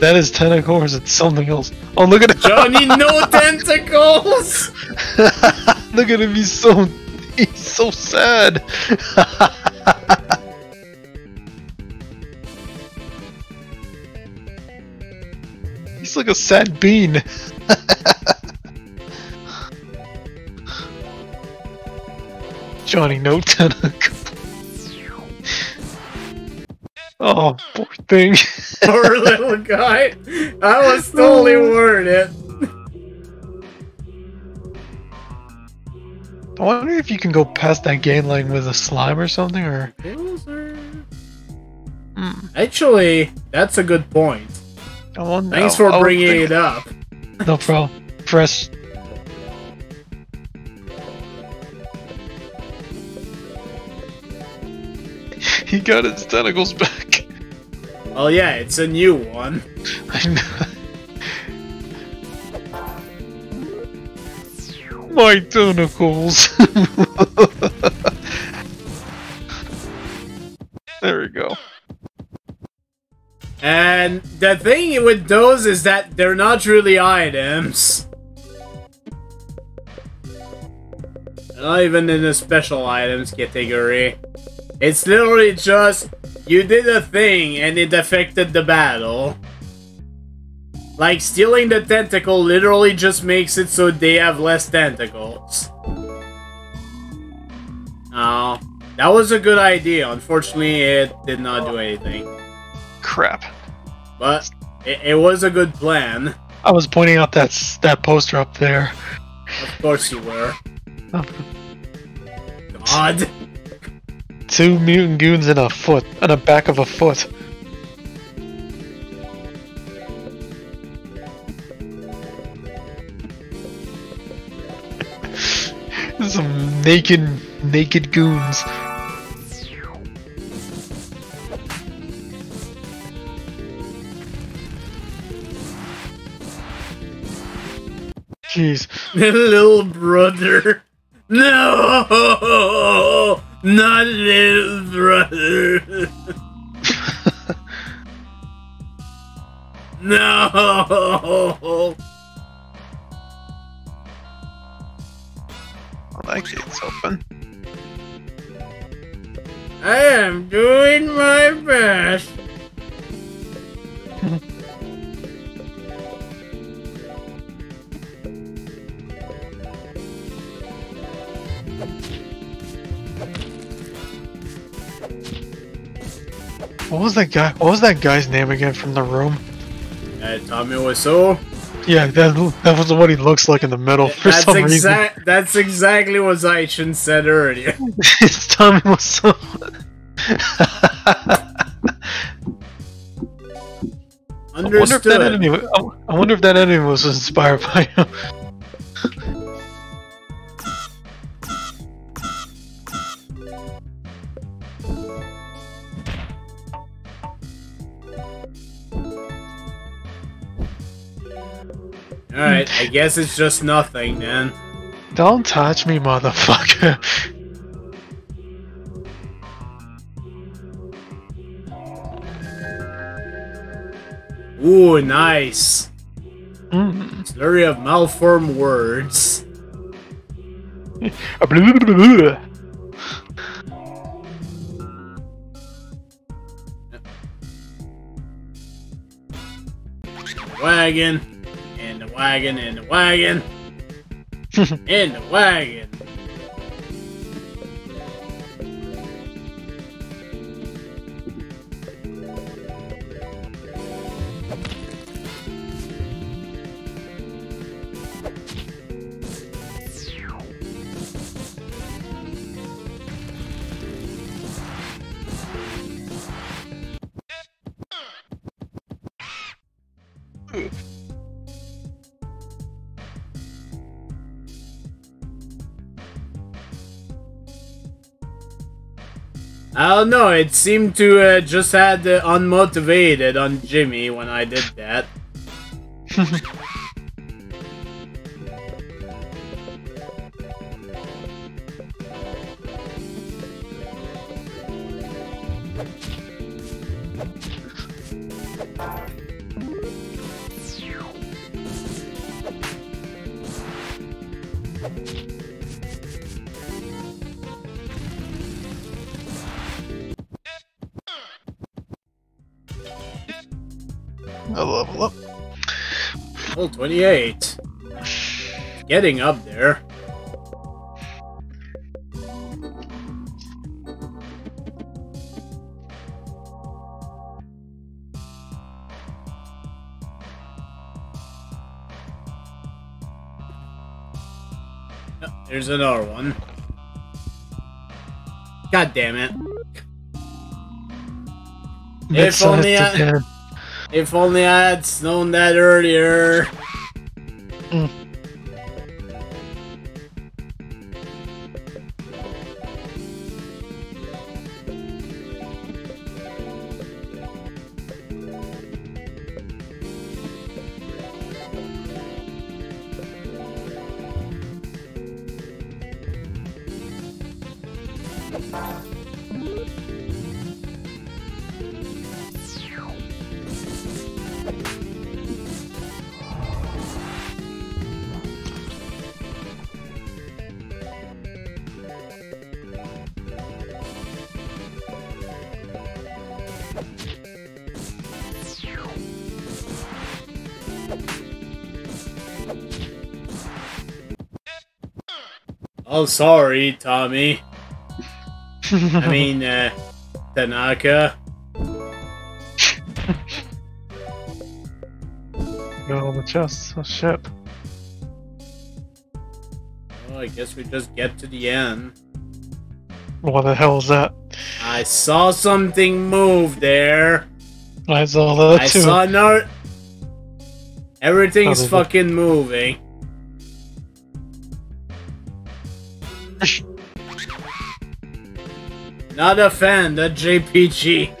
that his tentacle or something else? Oh, look at him! Johnny, no tentacles! look at him, he's so. He's so sad! he's like a sad bean. Johnny, no tentacles. Oh, poor thing. Poor little guy. I was totally worried it. I wonder if you can go past that gain line with a slime or something, or. Hmm. Actually, that's a good point. I wonder. Thanks for I bringing think- it up. No problem. Press. He got his tentacles back. Oh yeah, it's a new one. I know. My tentacles. there we go. And the thing with those is that they're not really items. Not even in the special items category. It's literally just you did a thing and it affected the battle. Like stealing the tentacle literally just makes it so they have less tentacles. Oh, that was a good idea. Unfortunately, it did not do anything. Crap. But it, it was a good plan. I was pointing out that that poster up there. Of course you were. Oh. God. Two mutant goons in a foot, and the back of a foot. Some naked, naked goons. Jeez. little brother. No! Not little brother. no! that gate's open. I am doing my best. What was that guy? What was that guy's name again from the room? Uh, Tommy Wiseau. Yeah, that that was what he looks like in the middle for That's some reason. That's exactly what Zaichin said earlier. His tummy was so. I wonder if that enemy. I wonder if that enemy was inspired by him. Alright, I guess it's just nothing then. Don't touch me, motherfucker. Ooh, nice. Mm, Slurry of malformed words. Wagon. Wagon, in the wagon. in the wagon. I don't know, it seemed to uh, just had the unmotivated on Jimmy when I did that. Oh, 28. Getting up there. Yep, There's another one. God damn it. Mid-sized only I-. If only I had known that earlier. Mm. Oh, sorry, Tommy. I mean, uh, Tanaka. Go on the chest. Oh shit. Well, I guess we just get to the end. What the hell is that? I saw something move there. I saw that I too. saw another. Everything's fucking moving. Not a fan, that JPG.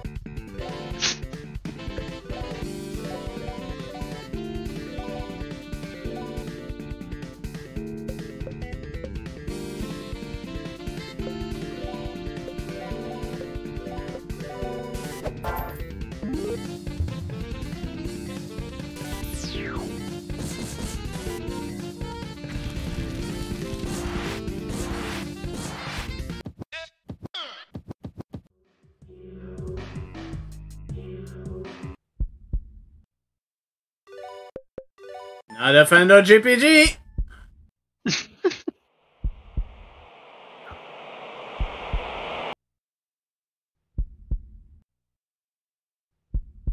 Not a fan of JPG.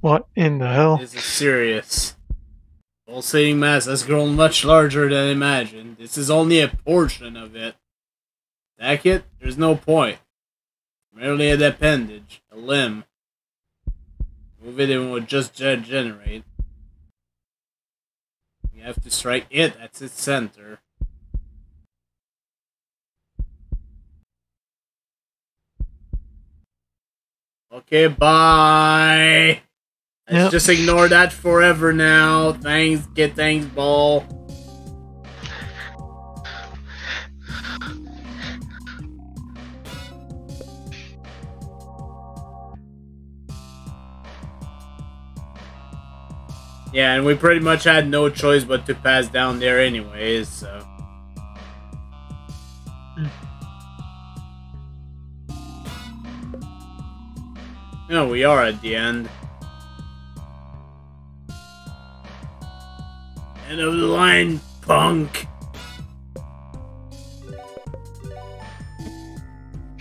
What in the hell? This is serious. Pulsating mass has grown much larger than imagined. This is only a portion of it. Attack it? There's no point. Merely an appendage, a limb. Move it and it will just ge- generate. You have to strike it at its center. Okay, bye. Let's Yep. just ignore that forever now. Thanks, get thanks, ball. Yeah, and we pretty much had no choice but to pass down there anyways, so... No, we are at the end. End of the line, punk!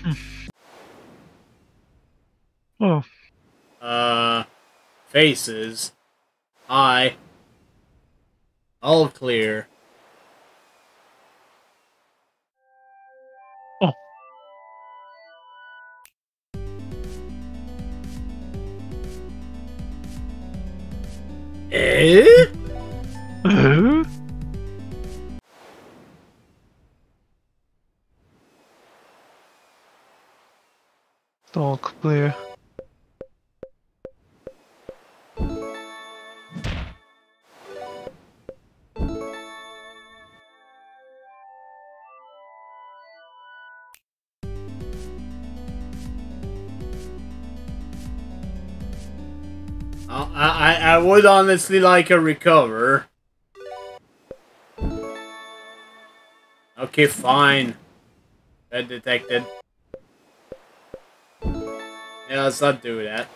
Hmm. oh. Uh, faces. Eye. All clear. Oh. Eh? uh? It's all clear. I, would honestly like a recover. Okay, fine. Red detected. Yeah, let's not do that.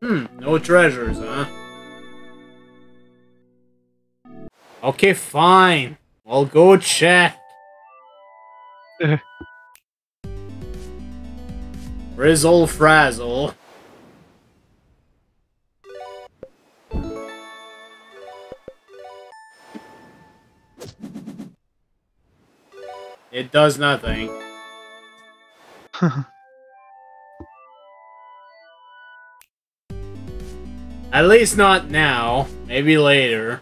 Hmm, no treasures, huh? Okay, fine. I'll go check. Frizzle frazzle. It does nothing. At least not now. Maybe later.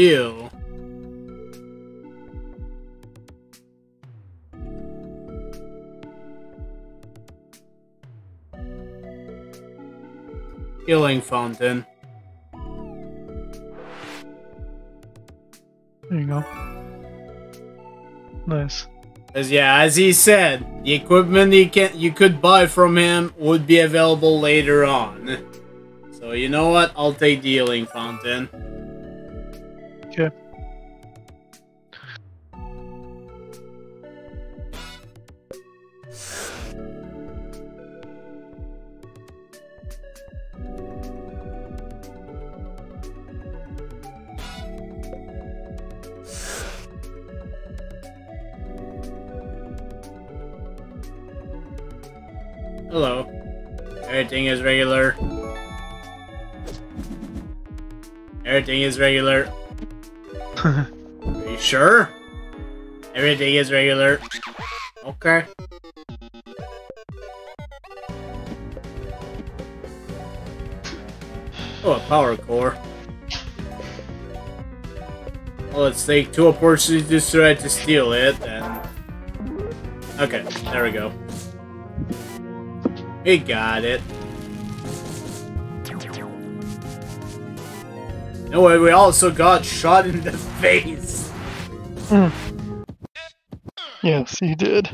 Deal. Healing fountain. There you go. Nice. As yeah, as he said, the equipment you can you could buy from him would be available later on. So you know what? I'll take the healing fountain. Is regular. Are you sure? Everything is regular. Okay. Oh, a power core. Well, let's take two opportunities to try to steal it, and... Okay, there we go. We got it. No way, we also got shot in the face. yes, he did.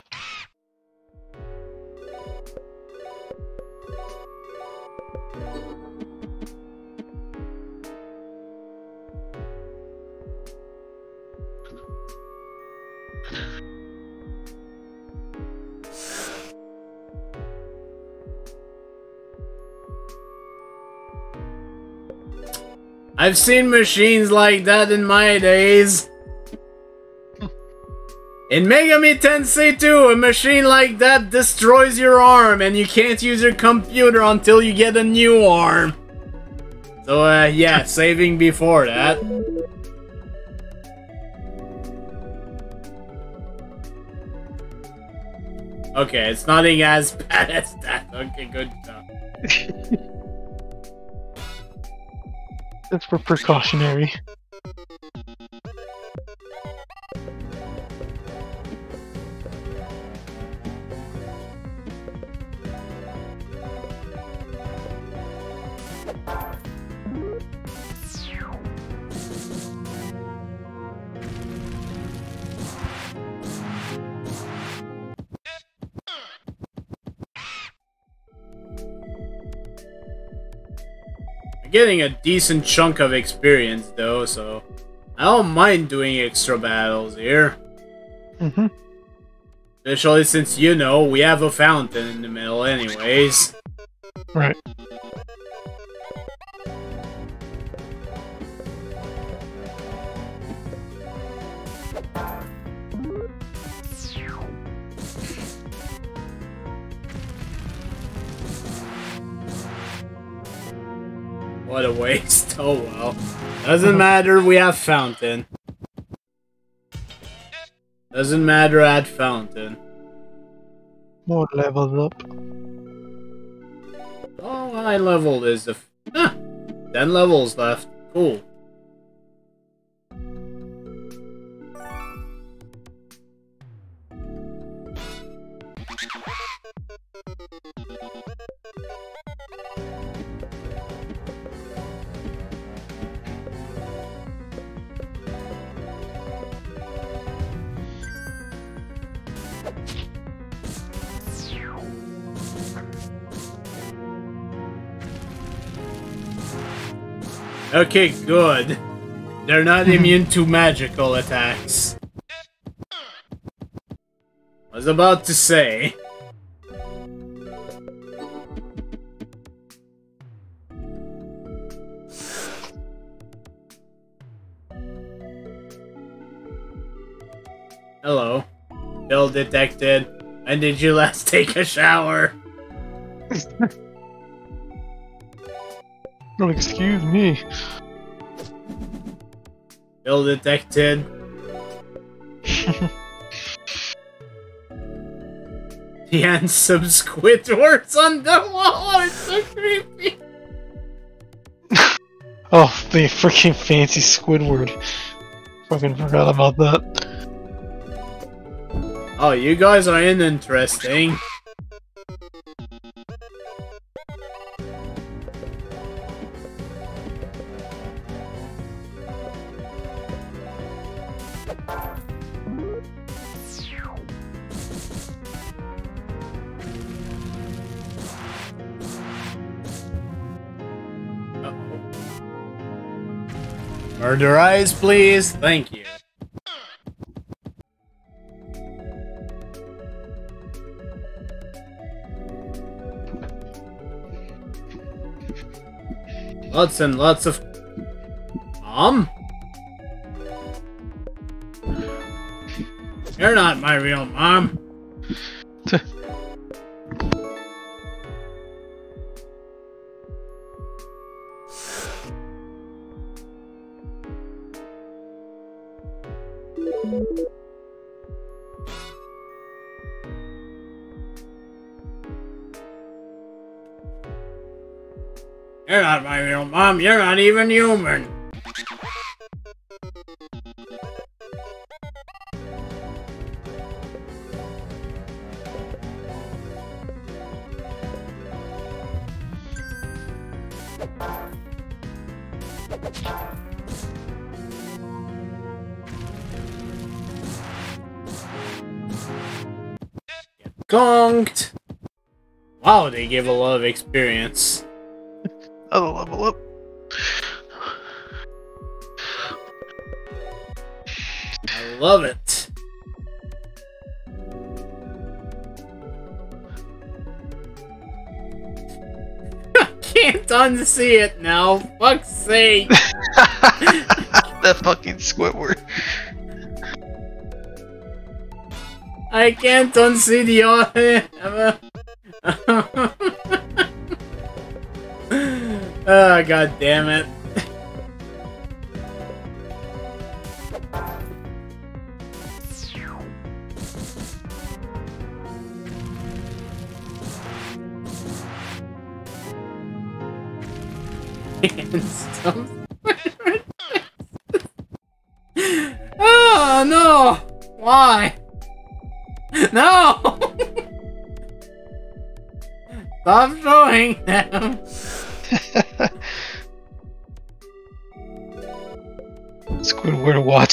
I've seen machines like that in my days. In Megami Tensei 2, a machine like that destroys your arm and you can't use your computer until you get a new arm. So, uh, yeah, saving before that. Okay, it's nothing as bad as that. Okay, good job. It's for precautionary. Getting a decent chunk of experience though, so I don't mind doing extra battles here. Mm-hmm. Especially since, you know, we have a fountain in the middle anyways. Right. What a waste. Oh well. Doesn't matter, we have fountain. Doesn't matter at fountain. More leveled up. Oh, high level is the... F huh. 10 levels left. Cool. Okay, good. They're not hmm. immune to magical attacks. I was about to say. Hello. Bill detected. When did you last take a shower? Oh, excuse me. Bill detected. The handsome Squidward's on the wall. It's so creepy. Oh, the freaking fancy Squidward. Fucking forgot about that. Oh, you guys are in interesting. Murder eyes, please. Thank you. Lots and lots of... Mom? You're not my real mom. Not my real mom. You're not even human. Conked. Wow, they give a lot of experience. Can't can't it now. Fuck's sake. that fucking Squidward. I can't unsee the audio. oh, ah, god damn it.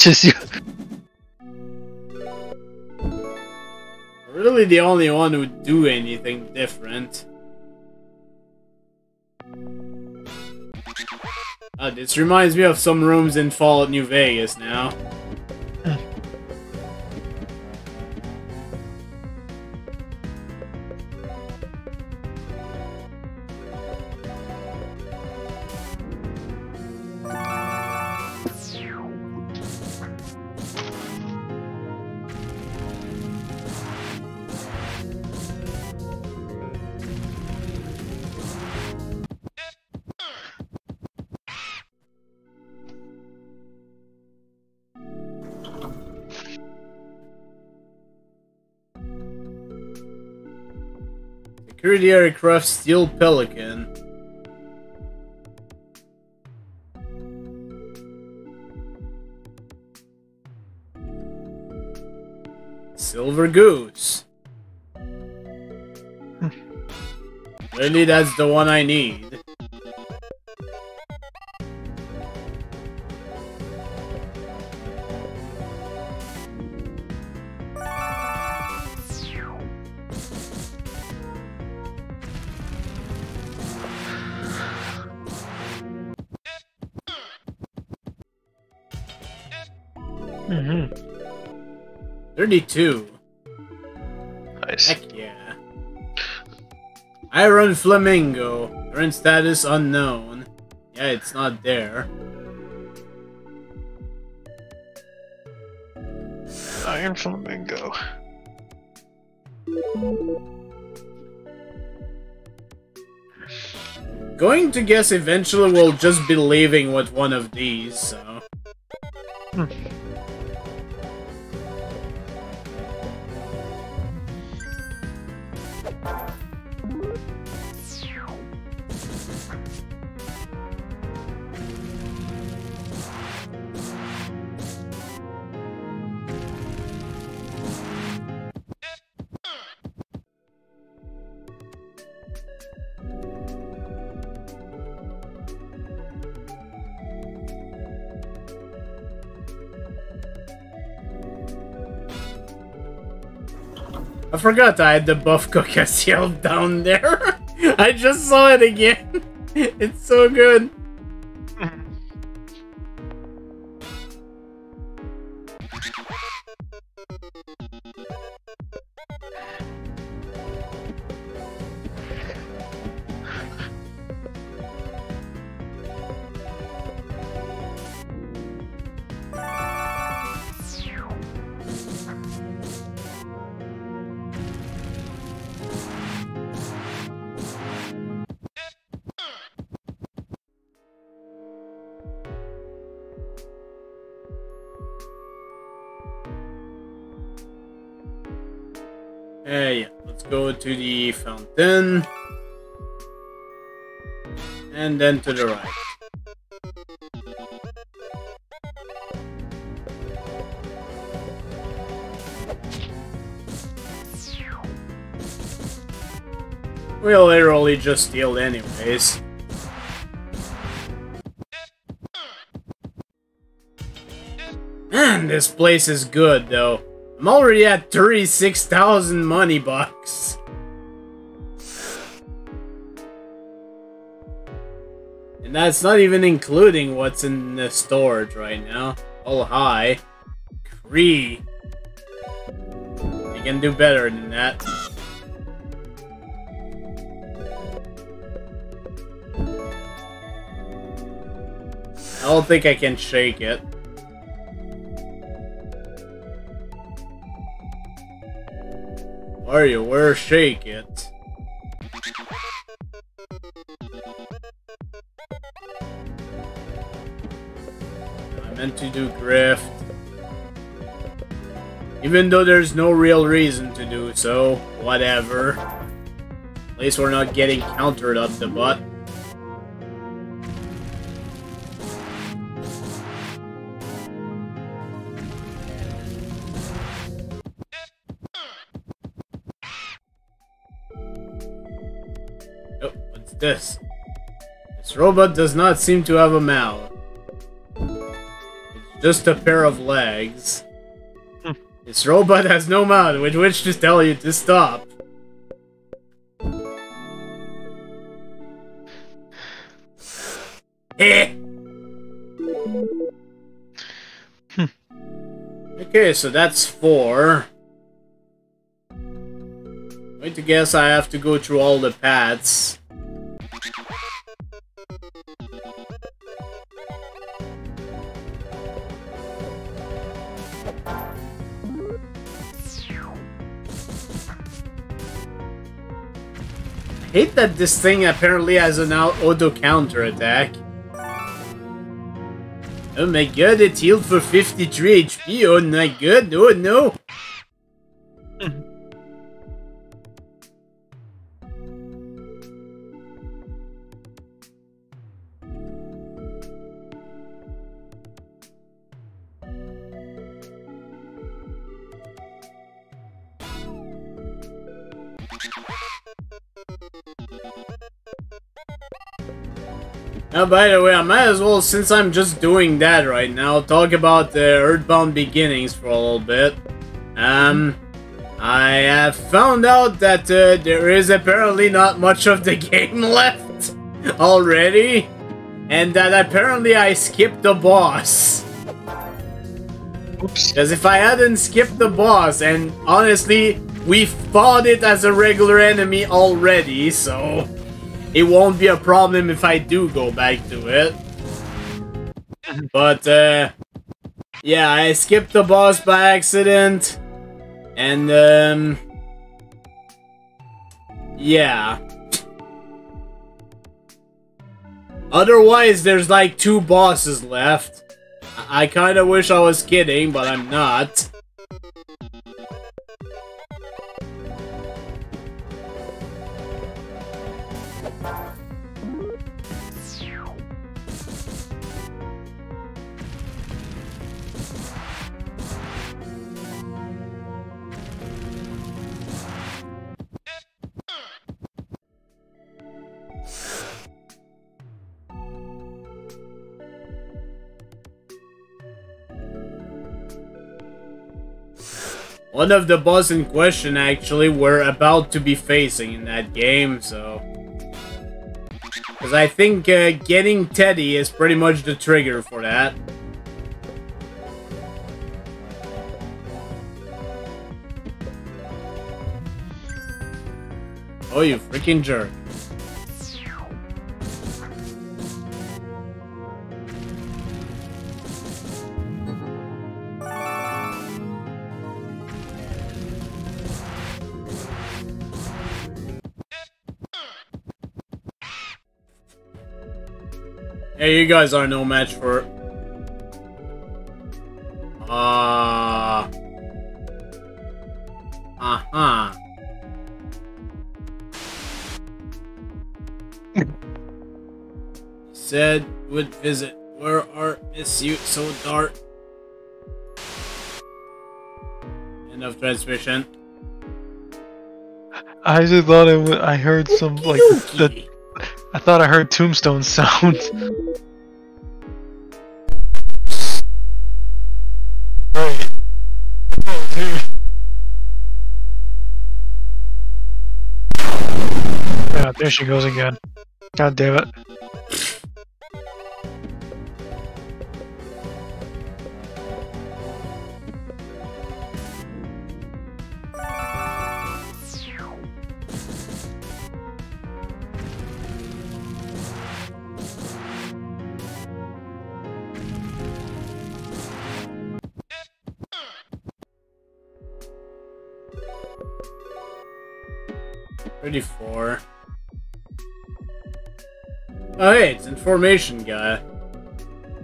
You. Really the only one who would do anything different. Uh, this reminds me of some rooms in Fallout New Vegas now. Security aircraft Steel Pelican. Silver Goose. really, that's the one I need. Hmm 32. Nice. Heck yeah. Iron Flamingo. Current status unknown. Yeah, it's not there. Iron Flamingo. Going to guess eventually we'll just be leaving with one of these, so. Forgot I had the buff Cocassiel down there. I just saw it again. It's so good. Then to the right. We'll literally just steal anyways. Man, this place is good though. I'm already at 36,000 money bucks. That's not even including what's in the storage right now. Oh, hi. Cree. You can do better than that. I don't think I can shake it. Are you? Where shake it? Meant to do grift. Even though there's no real reason to do so, whatever. At least we're not getting countered up the butt. Oh, what's this? This robot does not seem to have a mouth. Just a pair of legs. This robot has no mouth with which to tell you to stop. Eh. Okay, so that's four. Wait to guess I have to go through all the paths. Hate that this thing apparently has an auto counter attack. Oh my god, it healed for 53 HP. Oh my god, oh no. Now, by the way, I might as well, since I'm just doing that right now, talk about the Earthbound Beginnings for a little bit. Um, I have found out that uh, there is apparently not much of the game left already, and that apparently I skipped the boss. Because if I hadn't skipped the boss, and honestly, we fought it as a regular enemy already, so it won't be a problem if I do go back to it. But, uh, yeah, I skipped the boss by accident, and, um, yeah. Otherwise, there's like two bosses left. I, I kind of wish I was kidding, but I'm not. One of the boss in question, actually, we're about to be facing in that game, so... Because I think uh, getting Teddy is pretty much the trigger for that. Oh, you freaking jerk. Hey, you guys are no match for... Ah... Uh... Uh-huh. Said would visit. Where are miss you so dark? End of transmission. I just thought it wa- I heard some like the. I thought I heard tombstone sounds. Yeah, there she goes again. God damn it. Hey, it's information guy.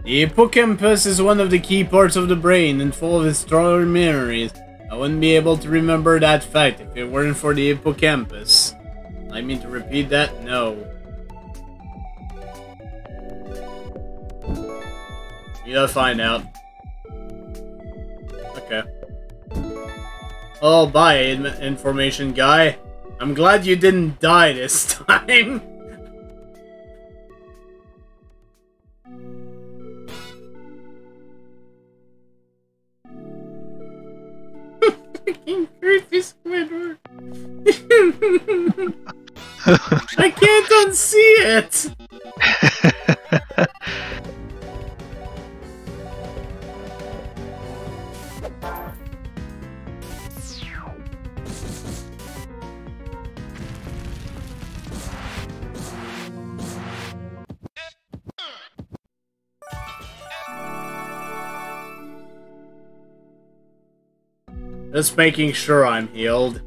The hippocampus is one of the key parts of the brain and full of historical memories. I wouldn't be able to remember that fact if it weren't for the hippocampus. I mean to repeat that? No. You gotta find out. Okay. Oh, bye, information guy. I'm glad you didn't die this time. Making sure I'm healed.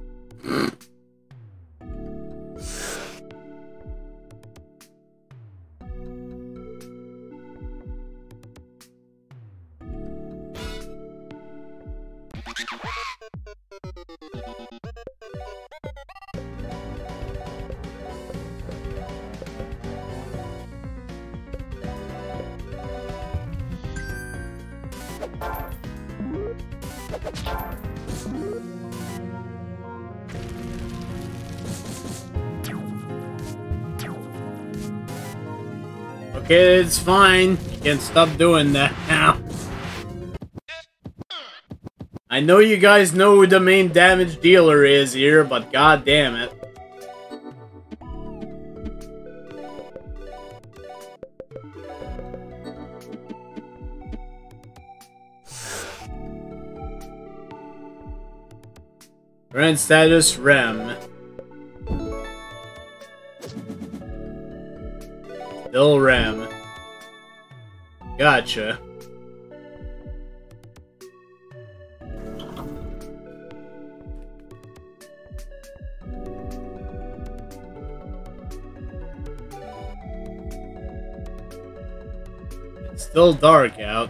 It's fine. You can stop doing that now. I know you guys know who the main damage dealer is here, but god damn it. Current status REM. Still REM. Gotcha. It's still dark out.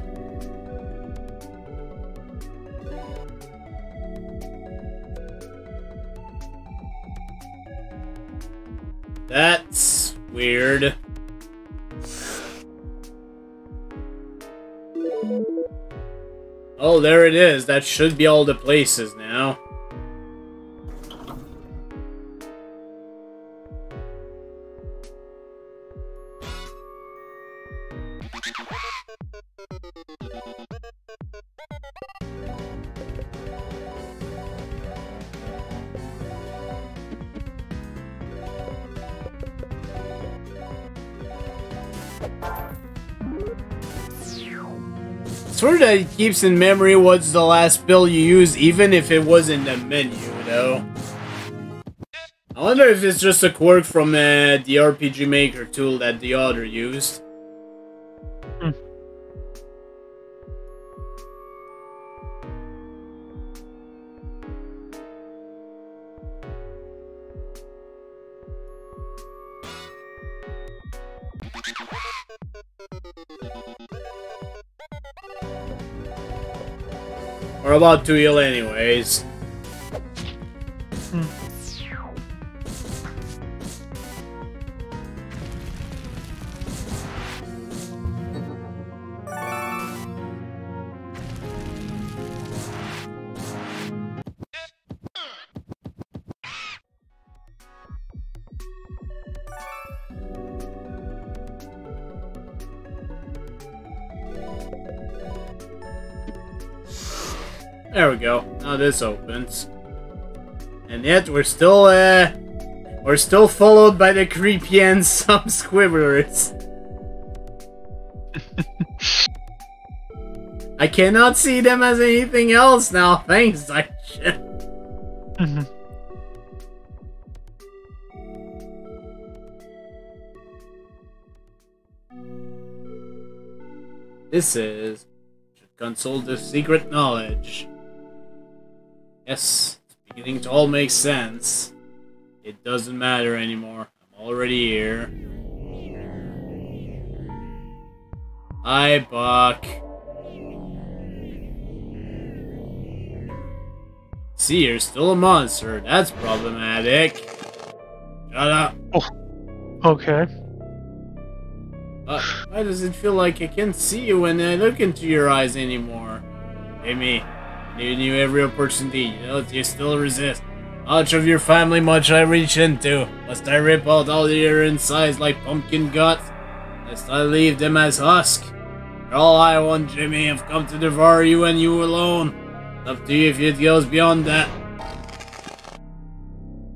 That's weird. Oh, there it is. That should be all the places now. Sort that it keeps in memory what's the last bill you used, even if it was in the menu, though. I wonder if it's just a quirk from uh, the RPG Maker tool that the other used. We're about to heal anyways. This opens. And yet we're still, uh... We're still followed by the creepy and some squibblers. I cannot see them as anything else now, thanks, I Mhm. This is... Should consult the secret knowledge. Yes, it's beginning to all make sense. It doesn't matter anymore. I'm already here. Hi, Buck. See, you're still a monster. That's problematic. Shut up. Oh. Okay. Uh, why does it feel like I can't see you when I look into your eyes anymore? Amy, Knew you every opportunity, you know, you still resist. Much of your family, much I reach into. Must I rip out all your insides like pumpkin guts? Must I leave them as husk? You're all I want, Jimmy. I've come to devour you and you alone. It's up to you if it goes beyond that.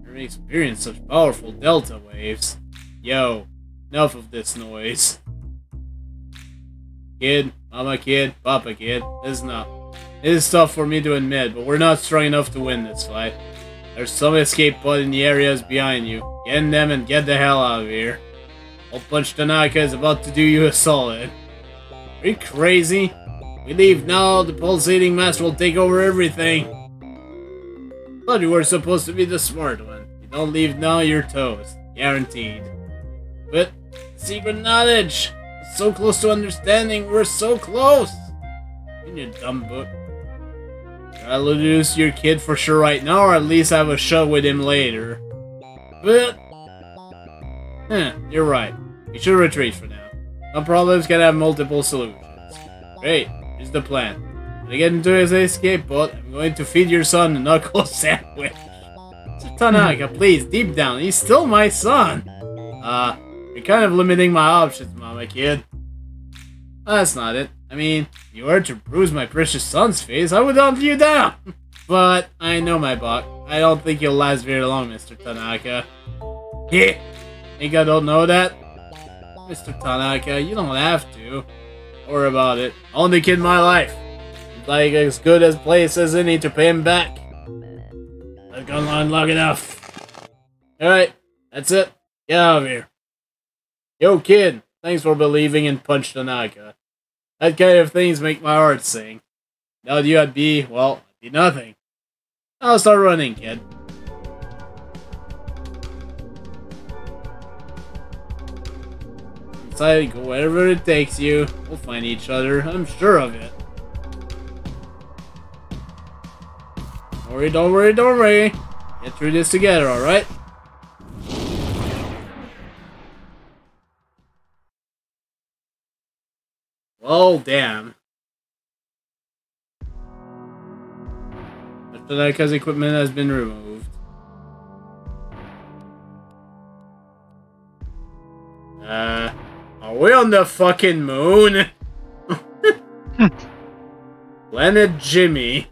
Never experienced such powerful delta waves. Yo, enough of this noise. Kid, mama kid, papa kid, is not. It is tough for me to admit, but we're not strong enough to win this fight. There's some escape pod in the areas behind you. Get in them and get the hell out of here. Old Punch Tanaka is about to do you a solid. Are you crazy? We leave now, the pulsating mass will take over everything. Thought you were supposed to be the smart one. You don't leave now, you're toast. Guaranteed. But, secret knowledge! So close to understanding, we're so close! In your dumb book. I'll lose your kid for sure right now, or at least have a shot with him later. But... Huh, you're right. We should retreat for now. Some problems can have multiple solutions. Great, here's the plan. When I get into his escape pod, I'm going to feed your son a knuckle sandwich. Tanaka, please, deep down, he's still my son. Uh, you're kind of limiting my options, mama kid. That's not it. I mean, you were to bruise my precious son's face, I would hunt you down. But I know my buck. I don't think you'll last very long, Mr. Tanaka. Yeah. Think I don't know that? Mr. Tanaka, you don't have to. Don't worry about it. Only kid my life. It's like as good as place as any to pay him back. I've gone on long enough. Alright, that's it. Get out of here. Yo, kid. Thanks for believing in Punch Tanaka. That kind of things make my heart sing. Without you, I'd be, well, I'd be nothing. I'll start running, kid. Inside, go wherever it takes you. We'll find each other, I'm sure of it. Don't worry, don't worry, don't worry. Get through this together, alright? Well, damn. After because equipment has been removed. Uh, are we on the fucking moon? Planet Jimmy.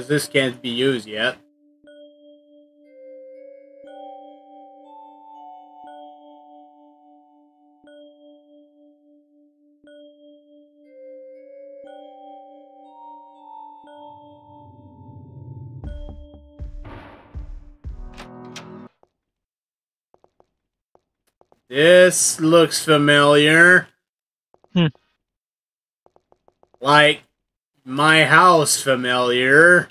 Because this can't be used yet. This looks familiar. Hmm. Like my house familiar.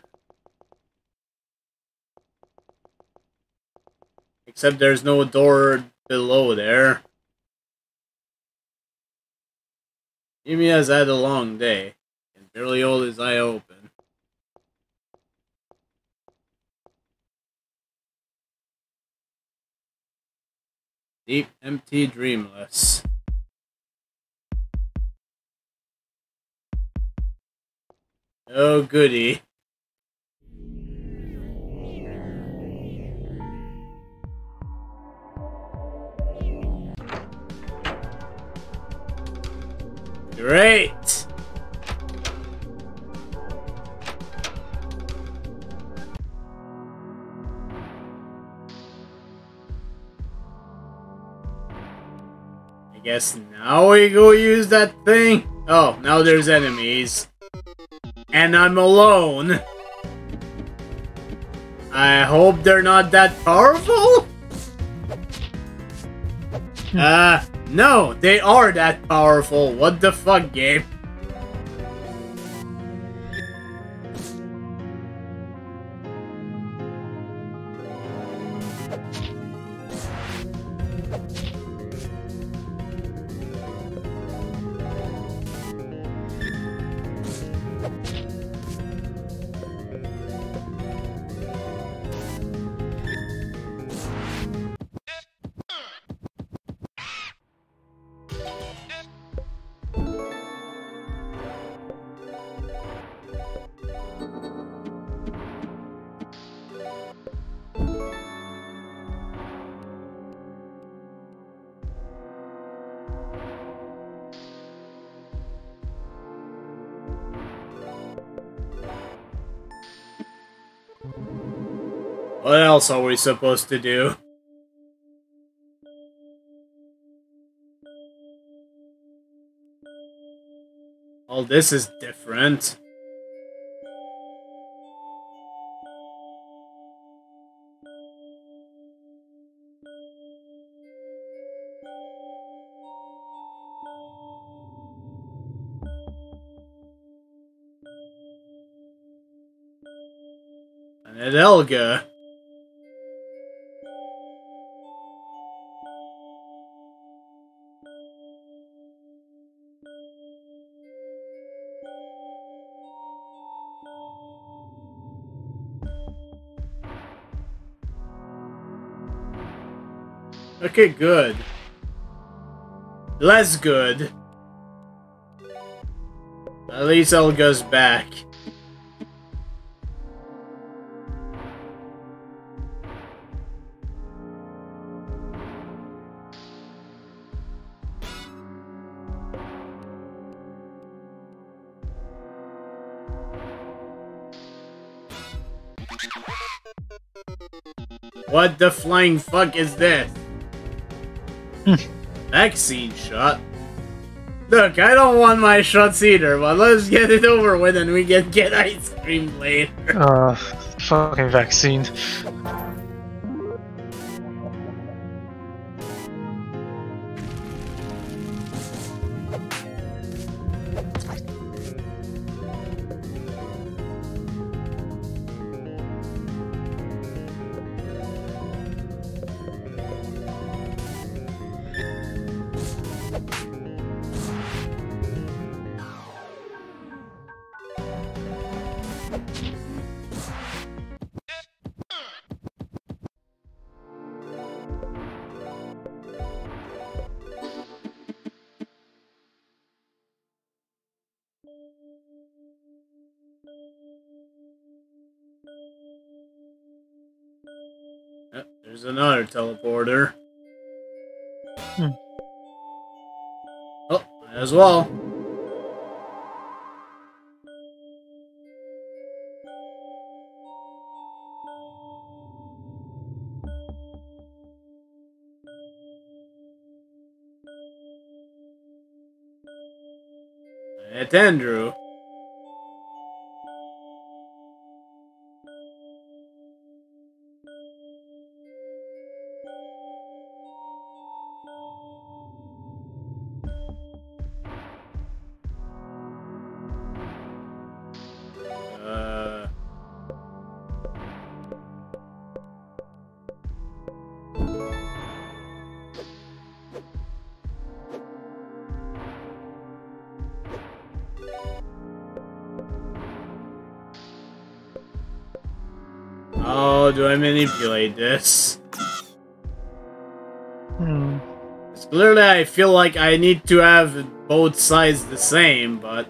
Except there's no door below there. Jimmy has had a long day, and barely hold his eye open. Deep, empty, dreamless. Oh, goody. Great! I guess now we go use that thing? Oh, now there's enemies. And I'm alone. I hope they're not that powerful? Uh, no, they are that powerful. What the fuck, game? Else are we supposed to do? Oh, this is different. And Helga. Okay, good. Less good. At least Helga's back. What the flying fuck is this? Vaccine shot? Look, I don't want my shots either, but let's get it over with and we can get ice cream later. Uh, fucking vaccine. As well. It's Andrew. How do I manipulate this? Hmm. Clearly, I feel like I need to have both sides the same, but...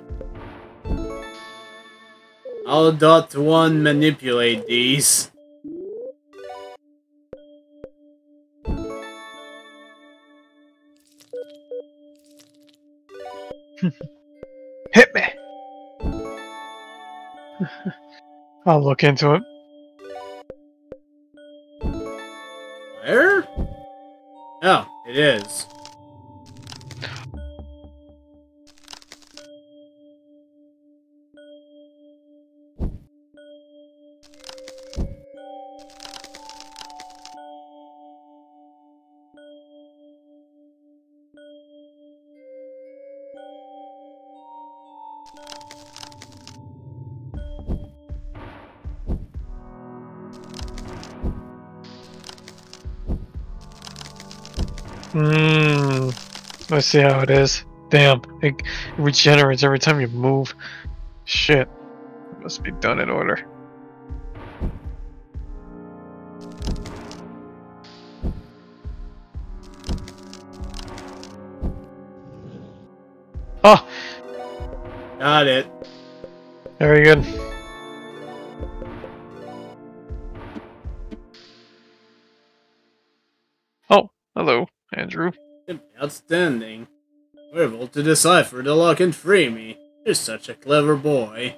How dot one manipulate these? Hit me. I'll look into it. Is. Let's see how it is. Damn, it regenerates every time you move. Shit. It must be done in order. Oh, Got it. very good. Outstanding. We're able to decipher the lock and free me. You're such a clever boy.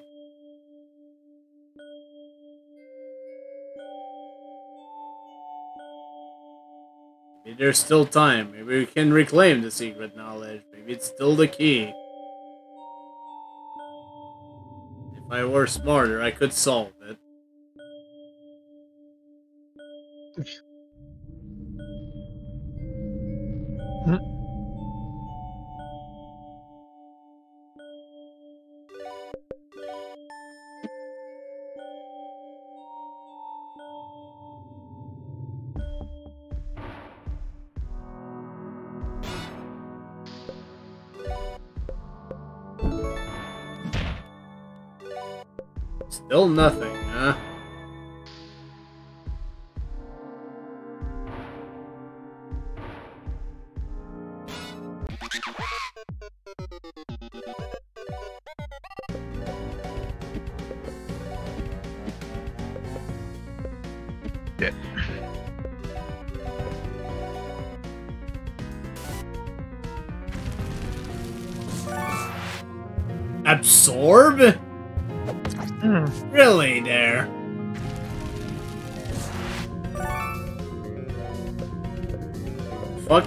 Maybe there's still time. Maybe we can reclaim the secret knowledge. Maybe it's still the key. If I were smarter, I could solve it. Hmm? Still nothing,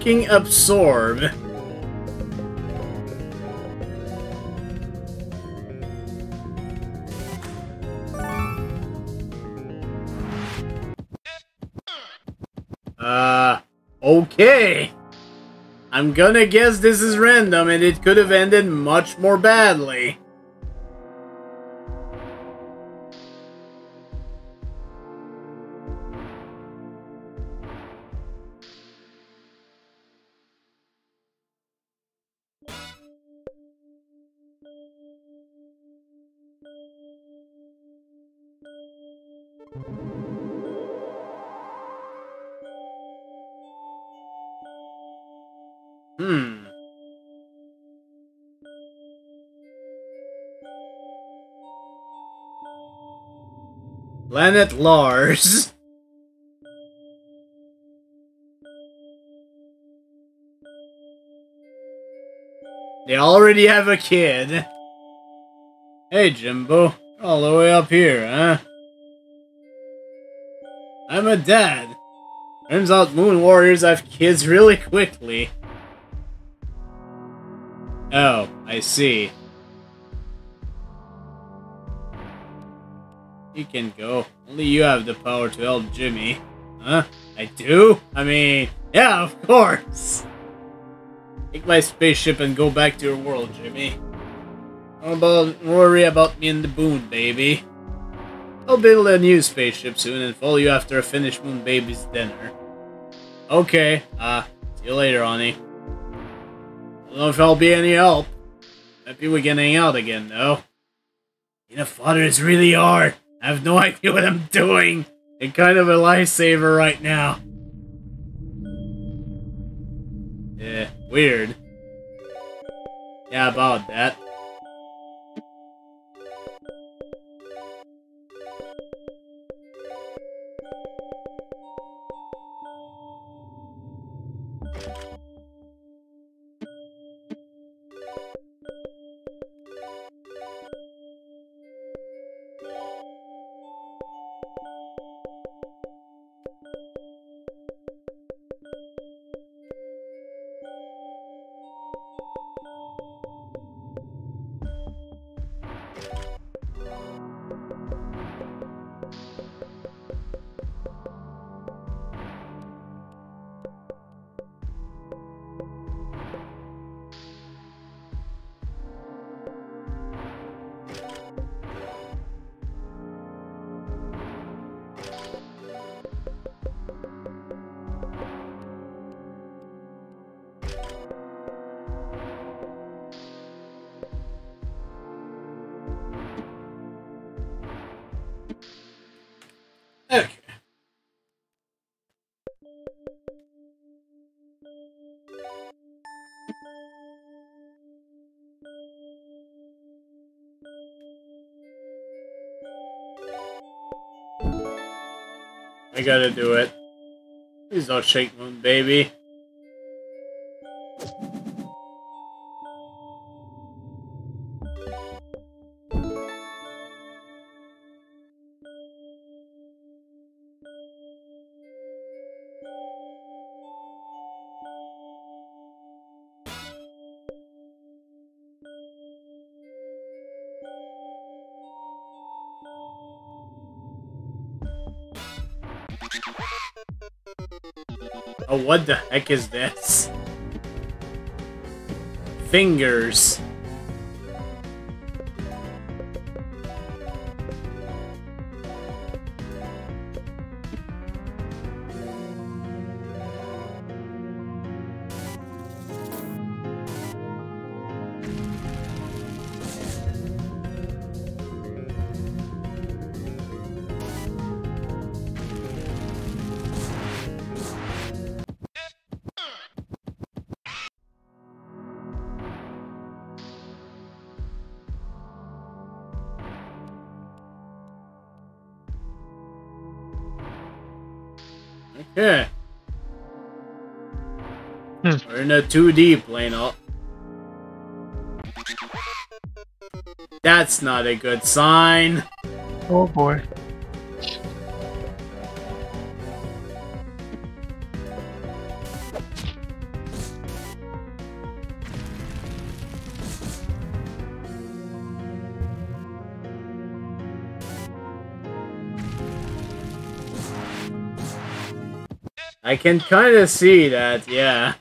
Fucking absorb. Uh, okay. I'm gonna guess this is random and it could have ended much more badly. Planet Lars. They already have a kid. Hey, Jimbo. All the way up here, huh? I'm a dad. Turns out Moon Warriors have kids really quickly. Oh, I see. You can go. Only you have the power to help Jimmy. Huh? I do? I mean, yeah, of course. Take my spaceship and go back to your world, Jimmy. Don't about worry about me in the Boon, baby. I'll build a new spaceship soon and follow you after I finish Moon Baby's dinner. Okay, uh, see you later, Ani. Don't know if I'll be any help. Happy we can hang out again, though. Being a father is really hard. I have no idea what I'm doing. I'm kind of a lifesaver right now. Yeah, weird. Yeah, about that. I gotta do it. Please don't shake baby. Oh, what the heck is this? Fingers. In 2D plane. Oh. That's not a good sign. Oh boy. I can kind of see that, yeah.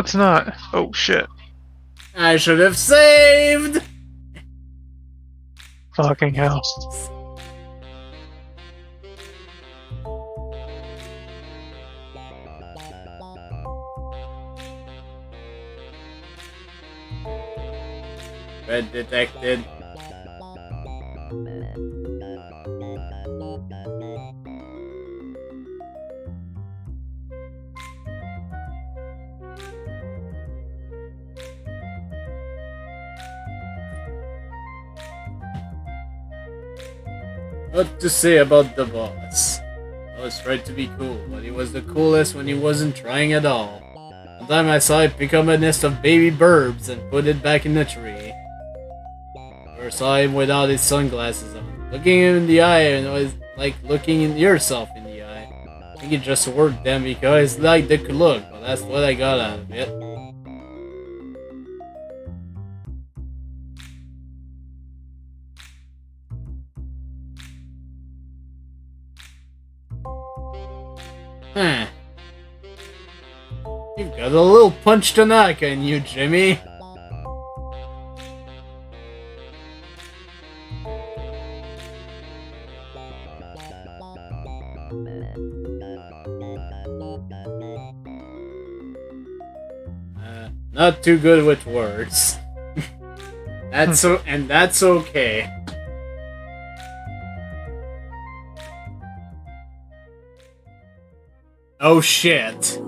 It's not. Oh shit. I should have saved. Fucking hell. Red detected. To say about the boss? Was tried to be cool, but he was the coolest when he wasn't trying at all. One time I saw pick up a nest of baby burbs and put it back in the tree. Or saw him without his sunglasses on, looking him in the eye and it was like looking in yourself in the eye. I think it just worked then because like the look, but that's what I got out of it. Got a little punch to knock on you, Jimmy. Uh, not too good with words. that's so, and that's okay. Oh shit.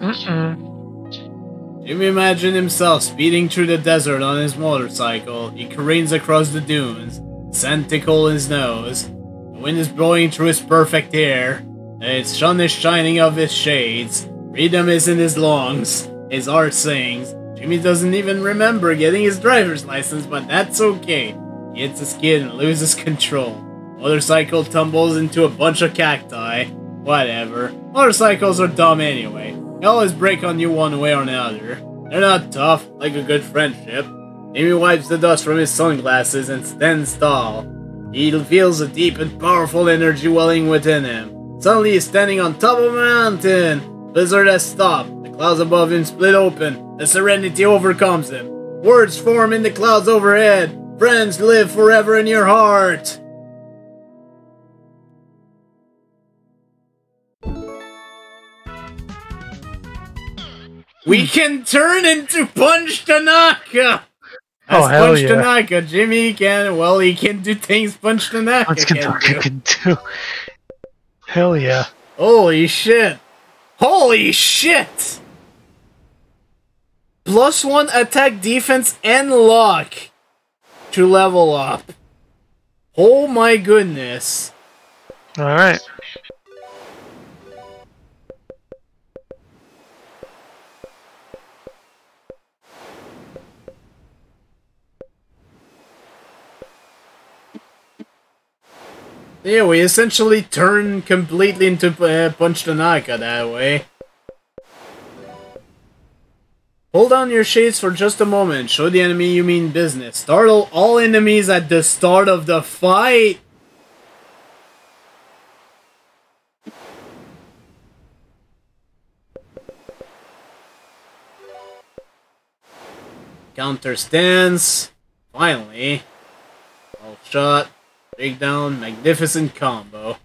Mm-mm. Jimmy imagined himself speeding through the desert on his motorcycle. He careens across the dunes, sand tickle his nose. The wind is blowing through his perfect hair. The sun is shining off his shades. Freedom is in his lungs. His heart sings. Jimmy doesn't even remember getting his driver's license, but that's okay. He hits a skid and loses control. Motorcycle tumbles into a bunch of cacti. Whatever. Motorcycles are dumb anyway. They always break on you one way or another. They're not tough, like a good friendship. Amy wipes the dust from his sunglasses and stands tall. He feels a deep and powerful energy welling within him. Suddenly he's standing on top of a mountain. Blizzard has stopped. The clouds above him split open. The serenity overcomes him. Words form in the clouds overhead. Friends live forever in your heart. We can turn into Punch Tanaka! Oh, As Oh, hell Punch yeah. Tanaka, Jimmy can, well, he can do things Punch Tanaka Let's can get do. can do. Hell yeah. Holy shit! Holy shit! Plus one attack, defense, and luck to level up. Oh my goodness. Alright. Yeah, we essentially turn completely into uh, Punch Tanaka that way. Hold on your shades for just a moment. Show the enemy you mean business. Startle all enemies at the start of the fight. Counter stance. Finally. All shot. Takedown. Magnificent combo.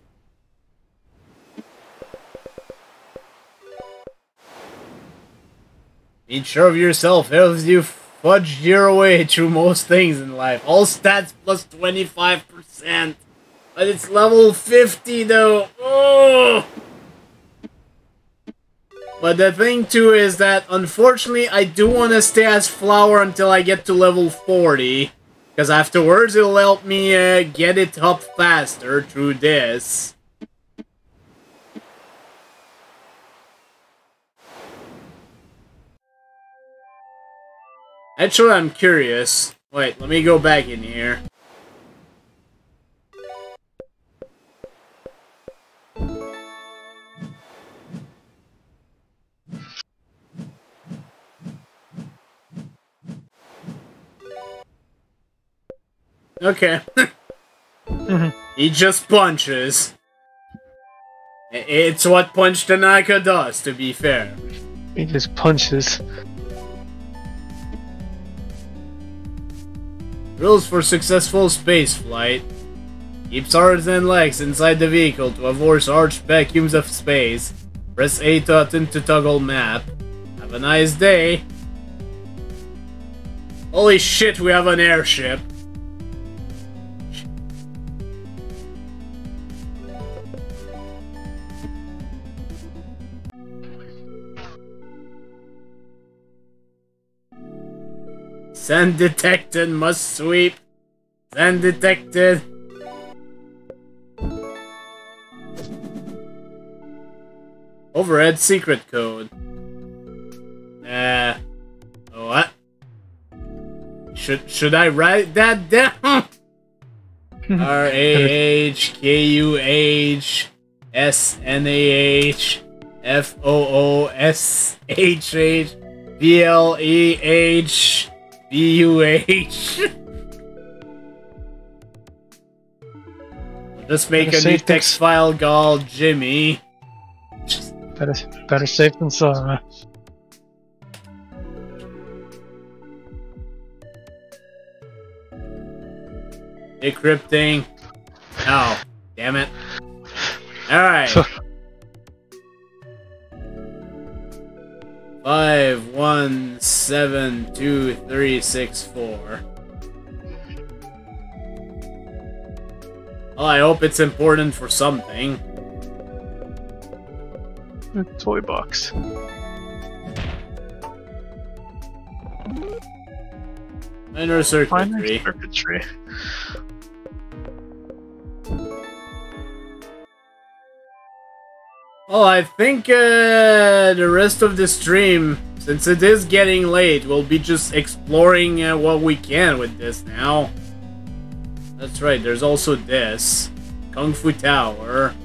Be sure of yourself helps you fudge your way through most things in life. All stats plus 25%. But it's level 50 though. Oh! But the thing too is that unfortunately I do want to stay as Flower until I get to level 40. Because afterwards it'll help me uh, get it up faster through this. Actually, I'm curious. Wait, let me go back in here. Okay. Mhm. he just punches. It's what Punch Tanaka does, to be fair. He just punches. Rules for successful space flight. Keep arms and legs inside the vehicle to avoid arched vacuums of space. Press A to attempt to toggle map. Have a nice day. Holy shit, we have an airship. Send detected, must sweep. Send detected. Overhead secret code. Uh, what? Should should I write that down? R A H K U H S N A H F O O S H H B L E H B U H. Just make Better a new text file called Jimmy. Better, better safe than sorry. Decrypting. Oh, damn it. Alright. Five, one, seven, two, three, six, four. Well, I hope it's important for something. A Toy box. Minor circuitry. Primary circuitry. Well, I think uh, the rest of the stream, since it is getting late, we'll be just exploring uh, what we can with this now. That's right, there's also this. Kung Fu Tower.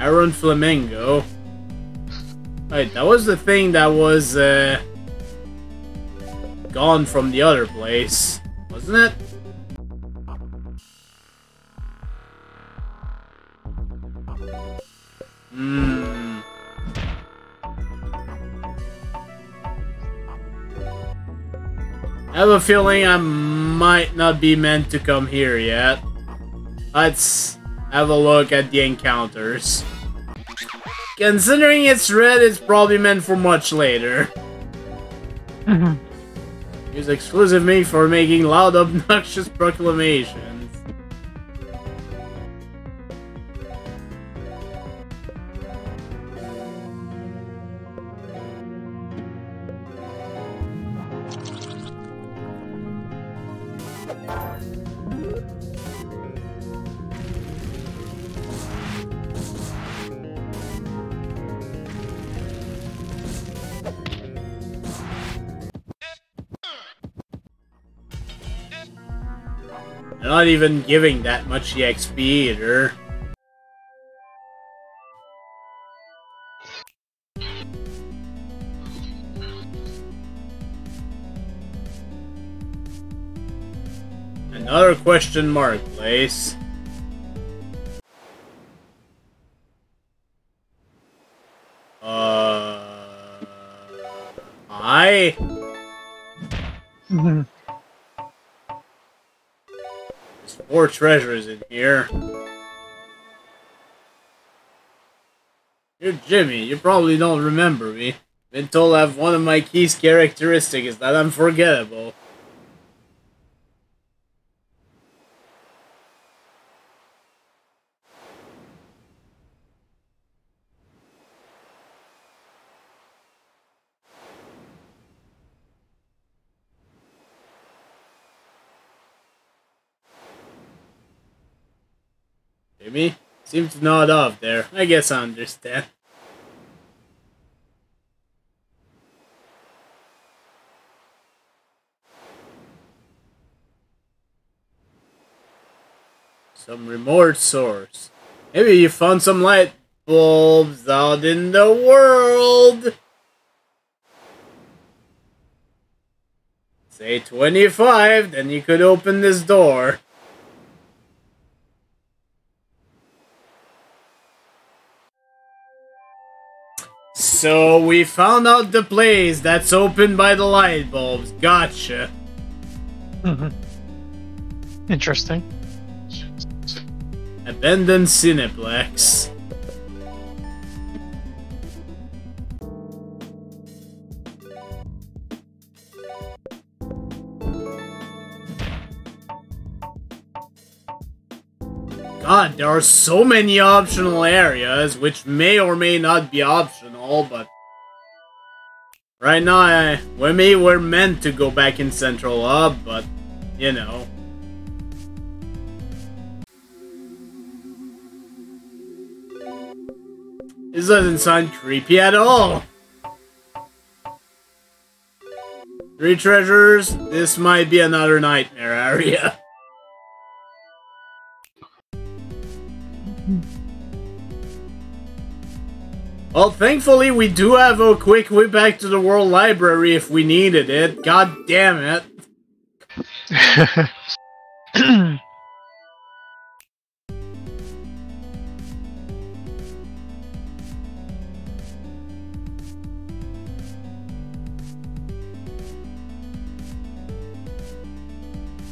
Iron Flamingo. Wait, that was the thing that was uh, gone from the other place, wasn't it? Hmm. I have a feeling I might not be meant to come here yet. Let's have a look at the encounters. Considering it's red, it's probably meant for much later. Use exclusive me for making loud, obnoxious proclamations. Not even giving that much EXP either. Another question mark place. Uh, I. Four treasures in here. You're Jimmy. You probably don't remember me. Been told I have one of my key's characteristics is that I'm forgettable. Jimmy? Seem to nod off there. I guess I understand. Some remote source. Maybe you found some light bulbs out in the world. Say 25, then you could open this door. So we found out the place that's opened by the light bulbs. Gotcha. Mhm. Interesting. Abandoned Cineplex. God, there are so many optional areas, which may or may not be optional, but... Right now, I, we may we're meant to go back in Central Hub, but, you know... This doesn't sound creepy at all. Three treasures. This might be another nightmare area. Well, thankfully we do have a quick way back to the World Library if we needed it. God damn it. I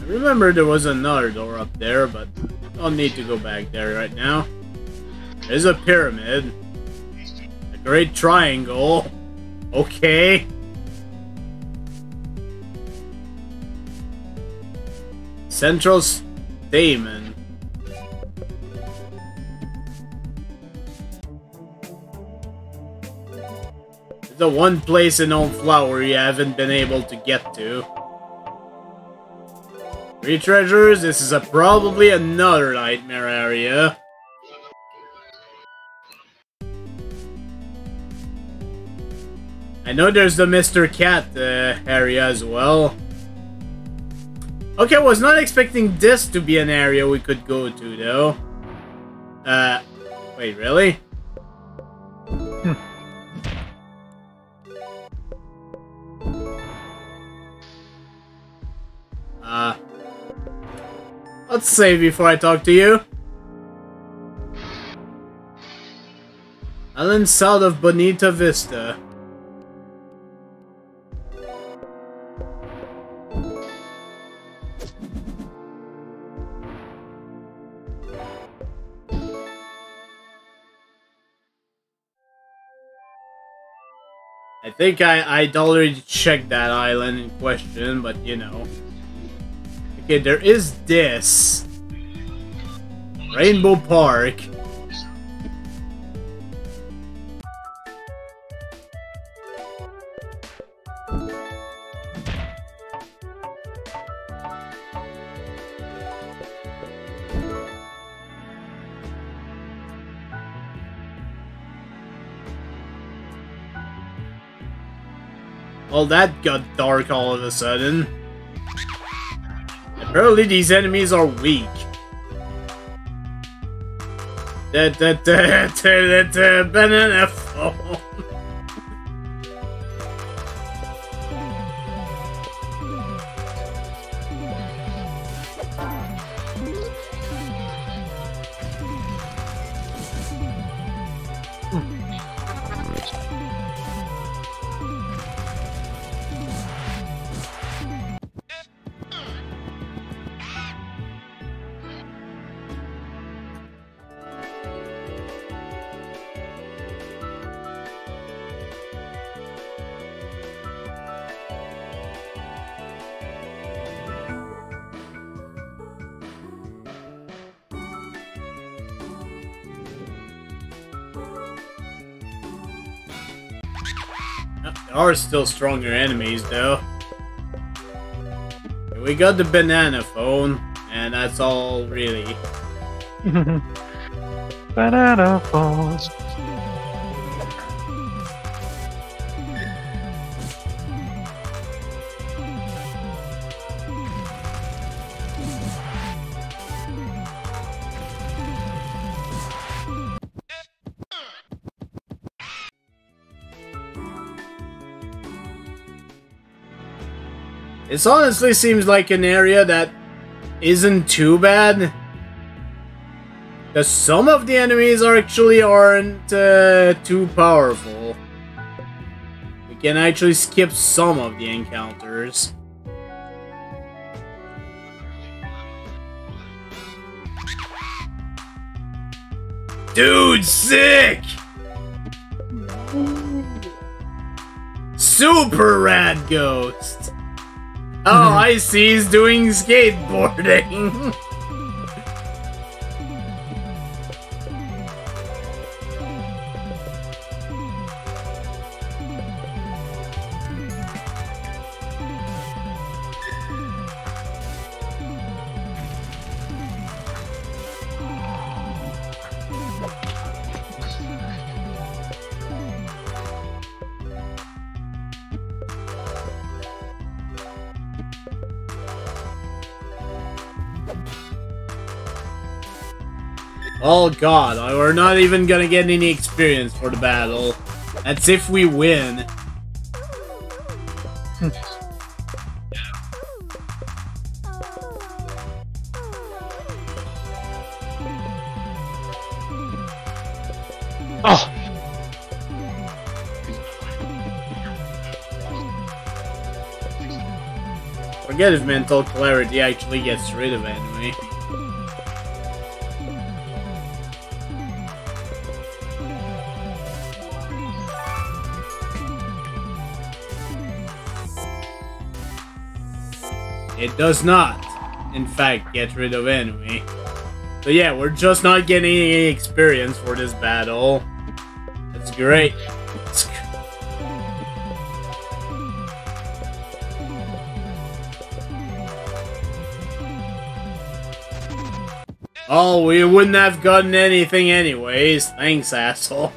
remember there was another door up there, but don't need to go back there right now. There's a pyramid. Great triangle. Okay. Central Stamen. The one place in Old Flower you haven't been able to get to. Three treasures, this is a probably another nightmare area. know there's the Mr. Cat uh, area as well. Okay, I was not expecting this to be an area we could go to, though. Uh, wait, really? Hmm. Uh, let's save before I talk to you. Island south of Bonita Vista. Think I, I'd already checked that island in question, but you know. Okay, there is this. Rainbow Park. Well, that got dark all of a sudden. Apparently these enemies are weak. Banana still stronger enemies, though. We got the banana phone, and that's all really. Banana phones. This honestly seems like an area that isn't too bad. Because some of the enemies are actually aren't uh, too powerful. We can actually skip some of the encounters. Dude, sick! Super rad ghost! Oh, I see he's doing skateboarding. Oh god, we're not even gonna get any experience for the battle. That's if we win. Oh, Forget if mental clarity actually gets rid of enemy. It does not, in fact, get rid of enemy. So yeah, we're just not getting any experience for this battle. That's great. It's g- Oh, we wouldn't have gotten anything anyways. Thanks, asshole.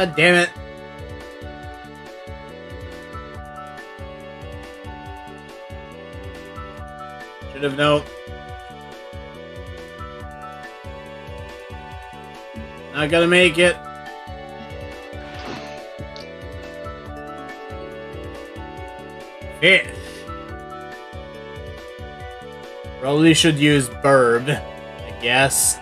God damn it. Should have known. Not gonna make it. Fish. Probably should use Burb, I guess.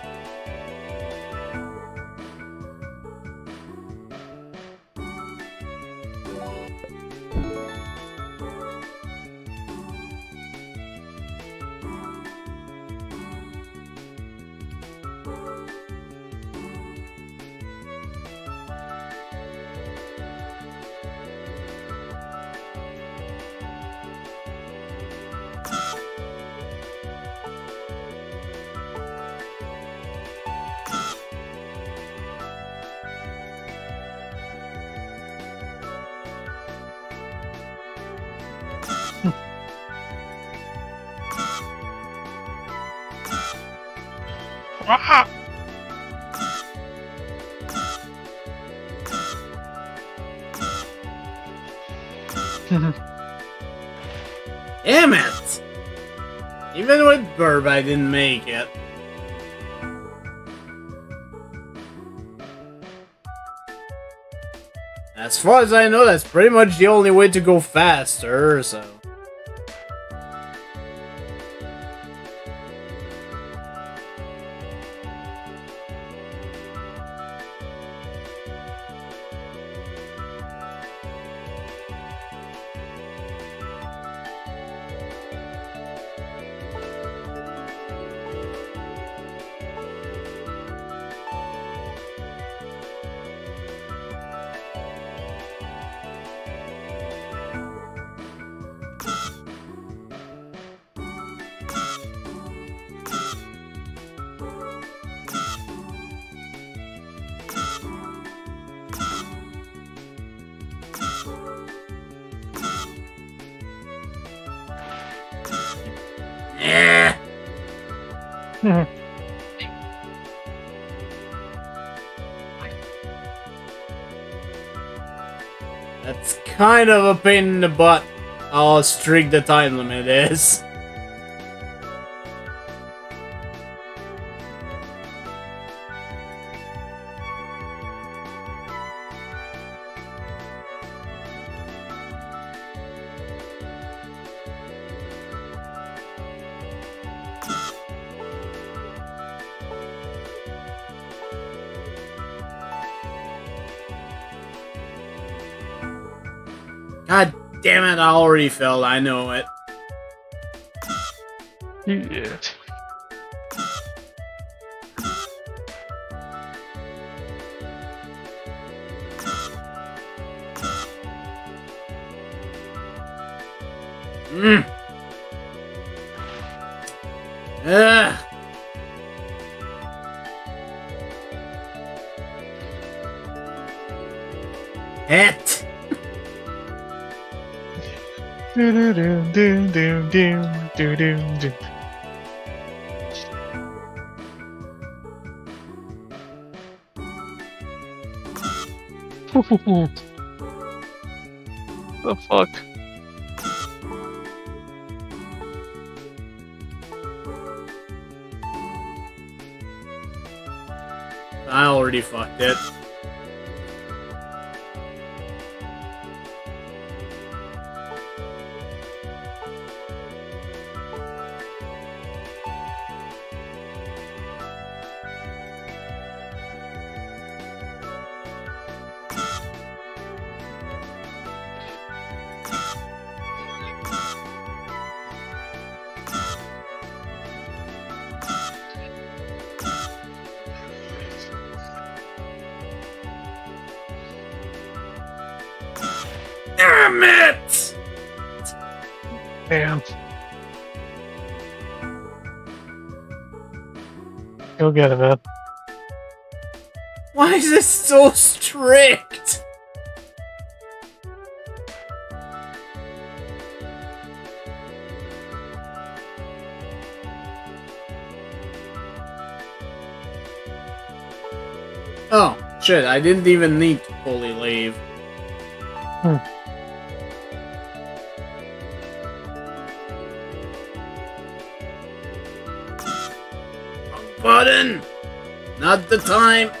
As far as I know, that's pretty much the only way to go faster, so... kind of a pain in the butt how strict the time limit is. God damn it, I already failed, I know it. Shit. Do-do-do-do-do-do-do-do. the fuck? I already fucked it. Get it, man. Why is this so strict? Oh. Shit, I didn't even need to fully leave. The time!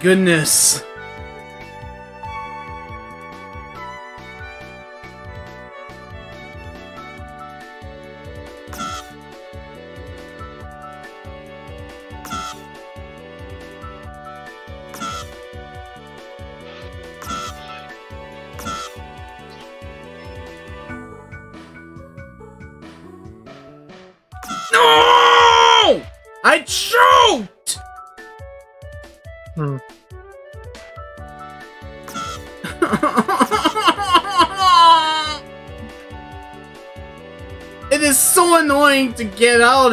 Goodness.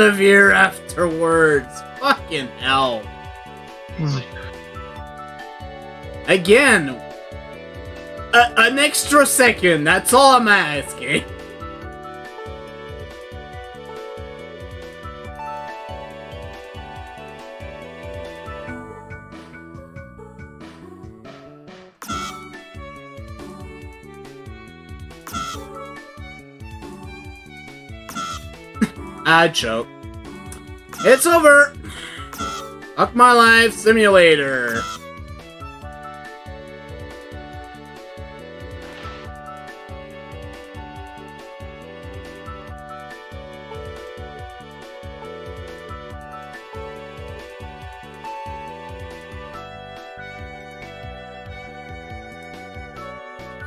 Of here afterwards. Fucking hell. Again. A- an extra second, that's all I'm asking. I choke. It's over! Fuck my life simulator.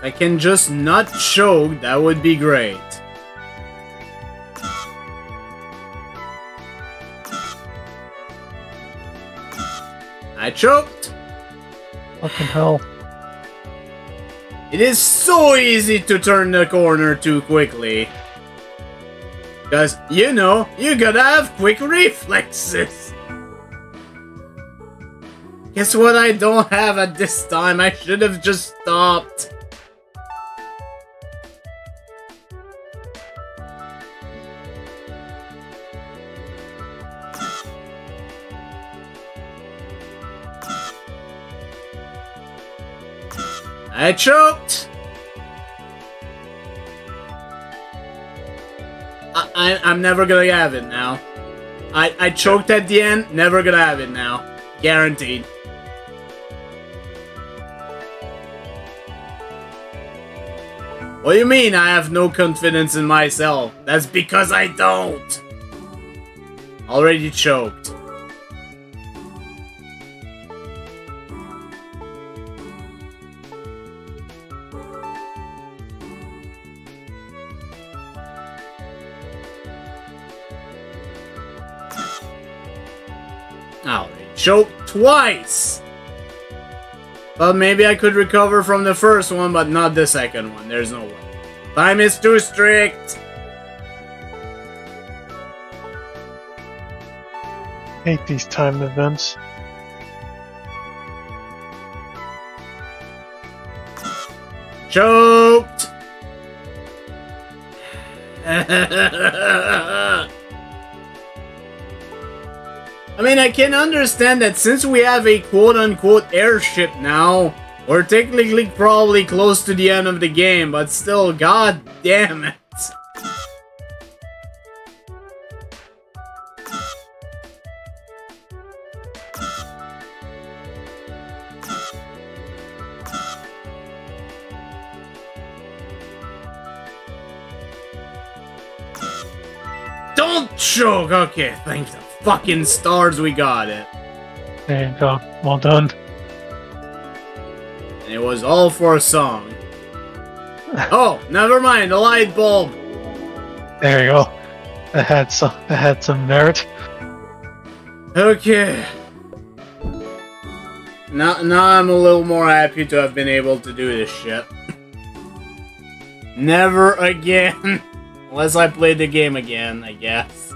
I can just not choke, that would be great. Choked. Fucking hell. It is so easy to turn the corner too quickly. Because, you know, you gotta have quick reflexes. Guess what I don't have at this time? I should have just stopped. I choked. I, I I'm never gonna have it now. I I choked at the end. Never gonna have it now. Guaranteed. What do you mean I have no confidence in myself? That's because I don't. Already choked. Twice. But maybe I could recover from the first one, but not the second one. There's no way. Time is too strict. Hate these time events. Choked. mean, I can understand that since we have a quote-unquote airship now, we're technically probably close to the end of the game, but still, god damn it. Okay, thank the fucking stars we got it. There you go. Well done. And it was all for a song. Oh, never mind, a light bulb. There you go. That had some. That had some merit. Okay. Now, now I'm a little more happy to have been able to do this shit. Never again. Unless I play the game again, I guess.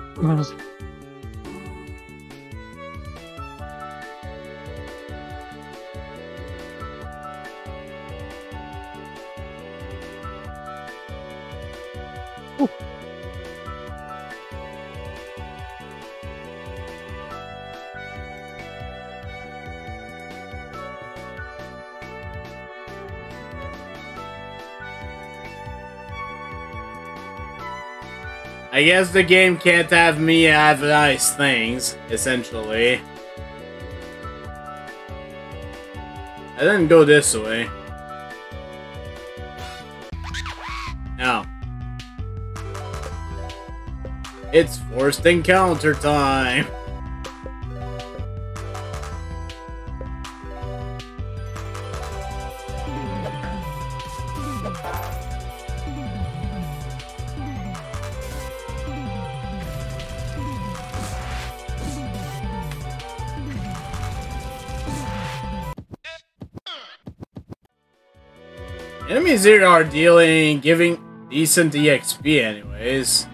I guess the game can't have me have nice things, essentially. I didn't go this way. Now. It's forced encounter time! Here are dealing, giving decent EXP anyways.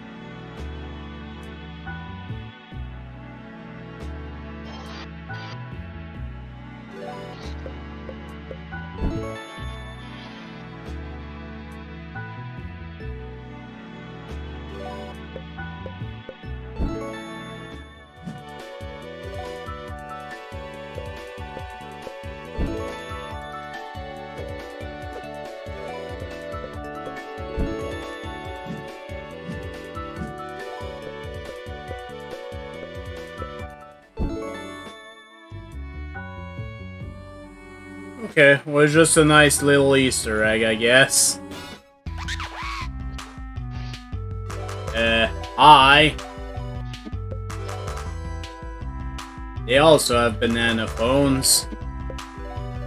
Was just a nice little Easter egg, I guess. Uh, hi. They also have banana phones.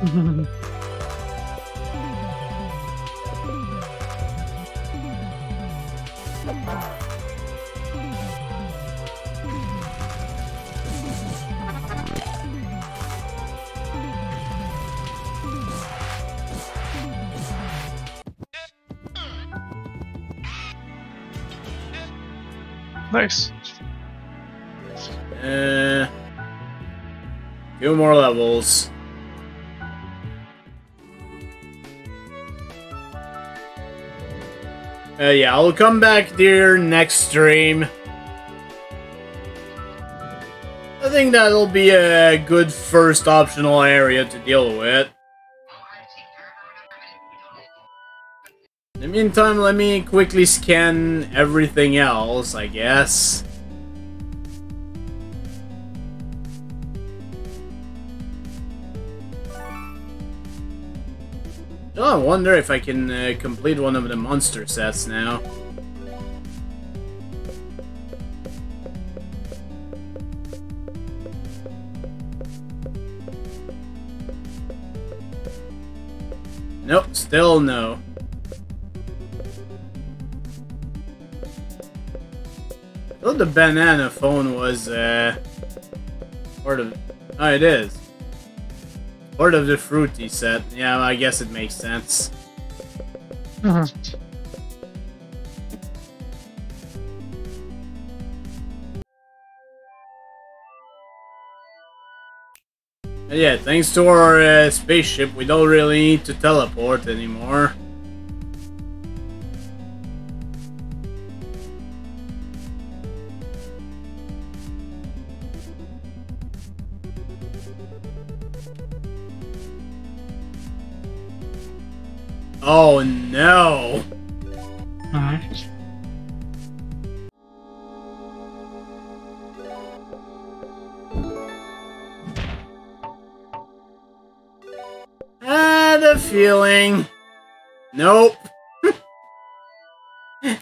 Uh, yeah, I'll come back there next stream. I think that'll be a good first optional area to deal with. In the meantime, let me quickly scan everything else, I guess. I wonder if I can uh, complete one of the monster sets now. Nope, still no. I thought the banana phone was, uh, part of... Oh, it is. Part of the fruity set. Yeah, I guess it makes sense. Mhm. Yeah, thanks to our uh, spaceship, we don't really need to teleport anymore.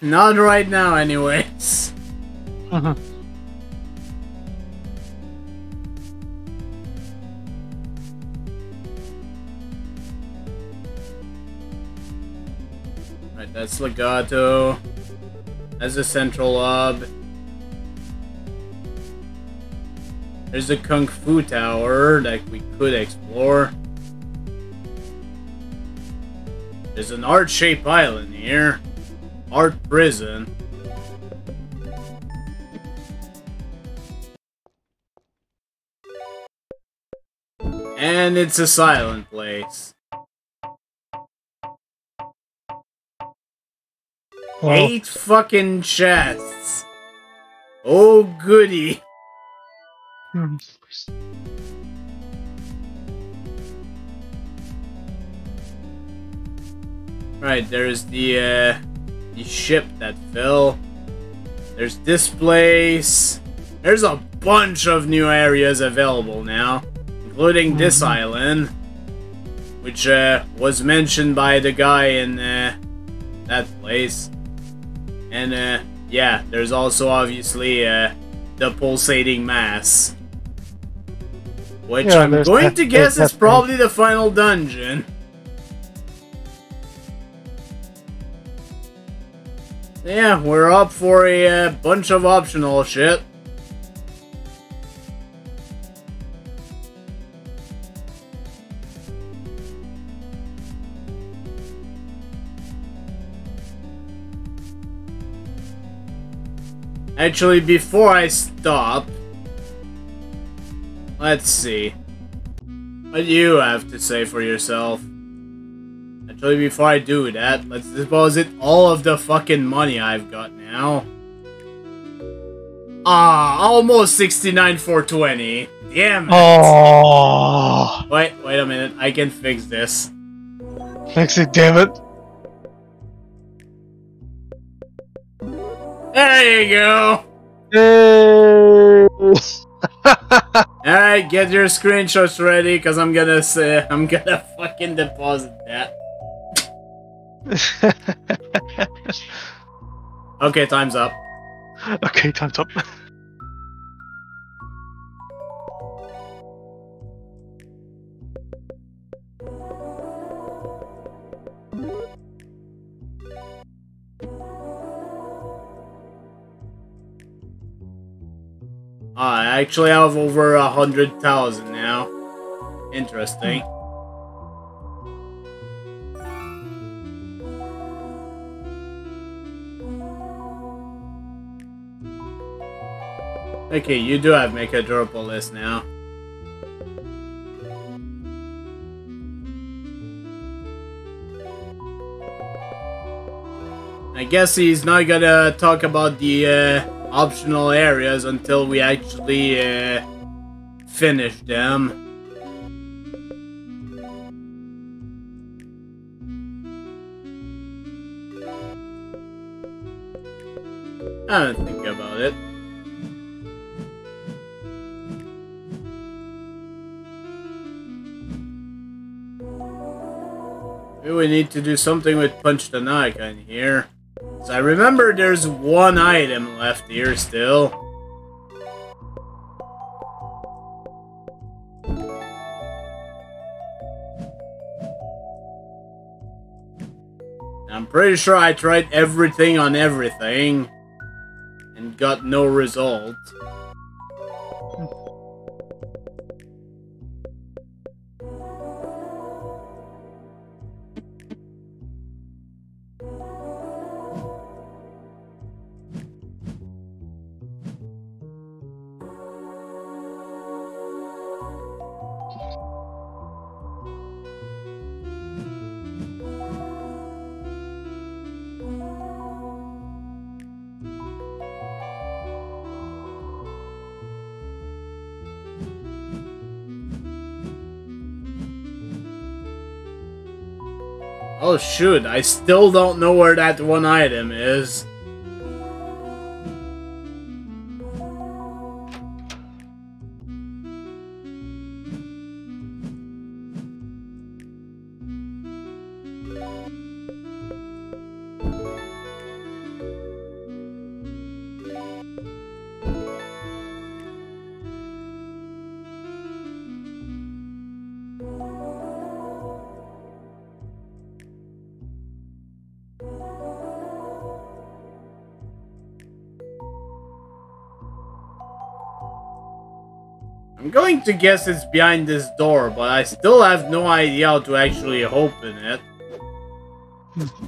Not right now, anyways. Right, that's Legato. That's the central hub. There's a Kung Fu Tower that we could explore. There's an art-shaped island here. Art Prison. And it's a silent place. Well, Eight fucking chests. Oh goody. Right, there's the uh the ship that fell. There's this place. There's a bunch of new areas available now, including this Mhm. island, which uh, was mentioned by the guy in uh, that place. And uh, yeah, there's also obviously uh, the pulsating mass, which Yeah, I'm going that- to guess is probably the final dungeon. Yeah, we're up for a uh, bunch of optional shit. Actually, before I stop, let's see. What you have to say for yourself? Actually, before I do that, let's deposit all of the fucking money I've got now. Ah, almost 69 for 20. Damn it. Oh, Wait, wait a minute. I can fix this. fix it, damn it. There you go. Yay! Alright, get your screenshots ready, cause I'm gonna say I'm gonna fucking deposit that. Okay, time's up. okay, time's up. I actually have over a hundred thousand now. Interesting. Okay, you do have make a durable list now. I guess he's not gonna talk about the uh, optional areas until we actually uh, finish them. I don't think about we need to do something with Punch the Nike in here. I remember there's one item left here still. I'm pretty sure I tried everything on everything and got no result. Shoot, I still don't know where that one item is. To guess it's behind this door, but I still have no idea how to actually open it.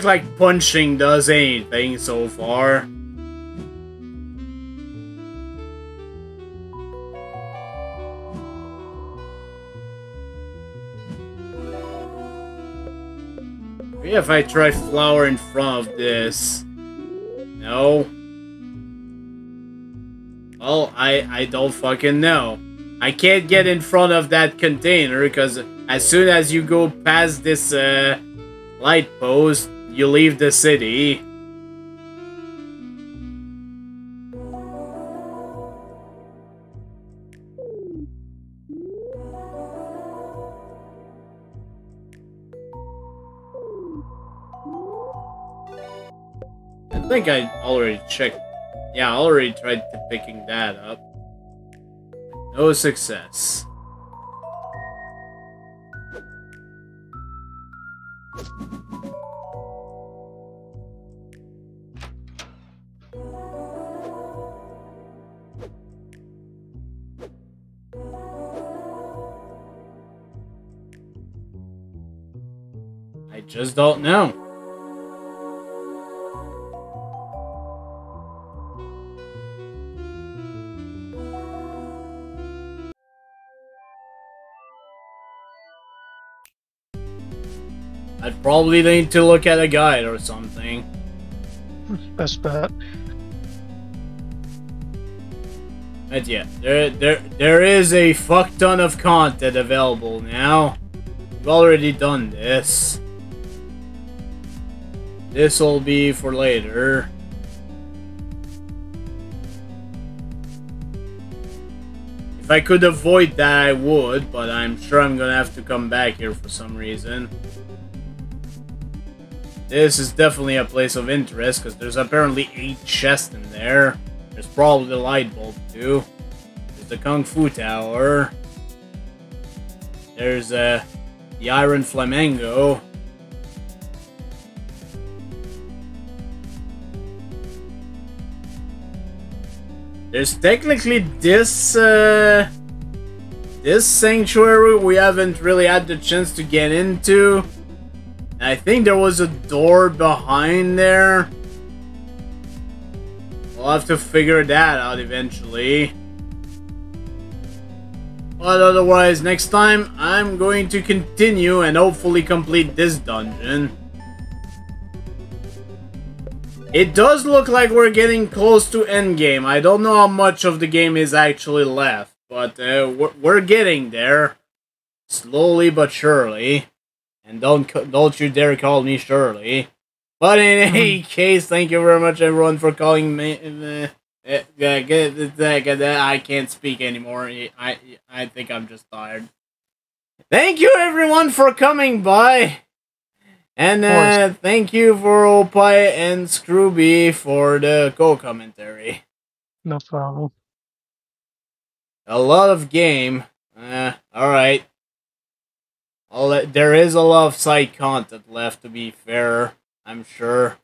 look like punching does anything so far. Maybe if I try flower in front of this. No. Well, I, I don't fucking know. I can't get in front of that container because as soon as you go past this uh, light post, you leave the city. I think I already checked. Yeah, I already tried picking that up. No success. Just don't know. I'd probably need to look at a guide or something. Best bet. But yeah, there, there, there is a fuck ton of content available now. We've already done this. This will be for later. If I could avoid that, I would, but I'm sure I'm gonna have to come back here for some reason. This is definitely a place of interest, because there's apparently 8 chests in there. There's probably the light bulb, too. There's the Kung Fu Tower. There's uh, the Iron Flamingo. There's technically this, uh, this sanctuary we haven't really had the chance to get into. I think there was a door behind there. We'll have to figure that out eventually. But otherwise, next time, I'm going to continue and hopefully complete this dungeon. It does look like we're getting close to endgame. I don't know how much of the game is actually left, but uh, we're, we're getting there. Slowly but surely. And don't don't you dare call me Shirley. But in hmm. any case, thank you very much everyone for calling me. Uh, uh, uh, uh I can't speak anymore. I I think I'm just tired. Thank you everyone for coming by. And uh, thank you for Opie and Scrooby for the co-commentary. No problem. A lot of game. Uh, alright. All there is a lot of side content left, to be fair. I'm sure.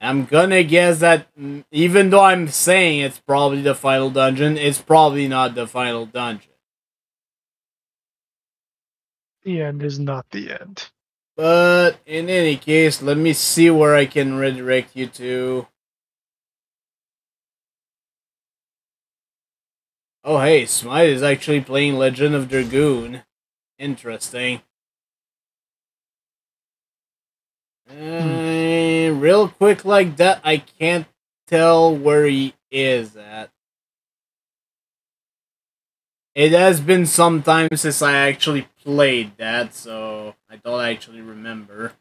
I'm gonna guess that mm, even though I'm saying it's probably the final dungeon, it's probably not the final dungeon. The end is not the end. But in any case, let me see where I can redirect you to. Oh hey, Smite is actually playing Legend of Dragoon. Interesting. Uh, real quick like that, I can't tell where he is at. It has been some time since I actually played that, so I don't actually remember.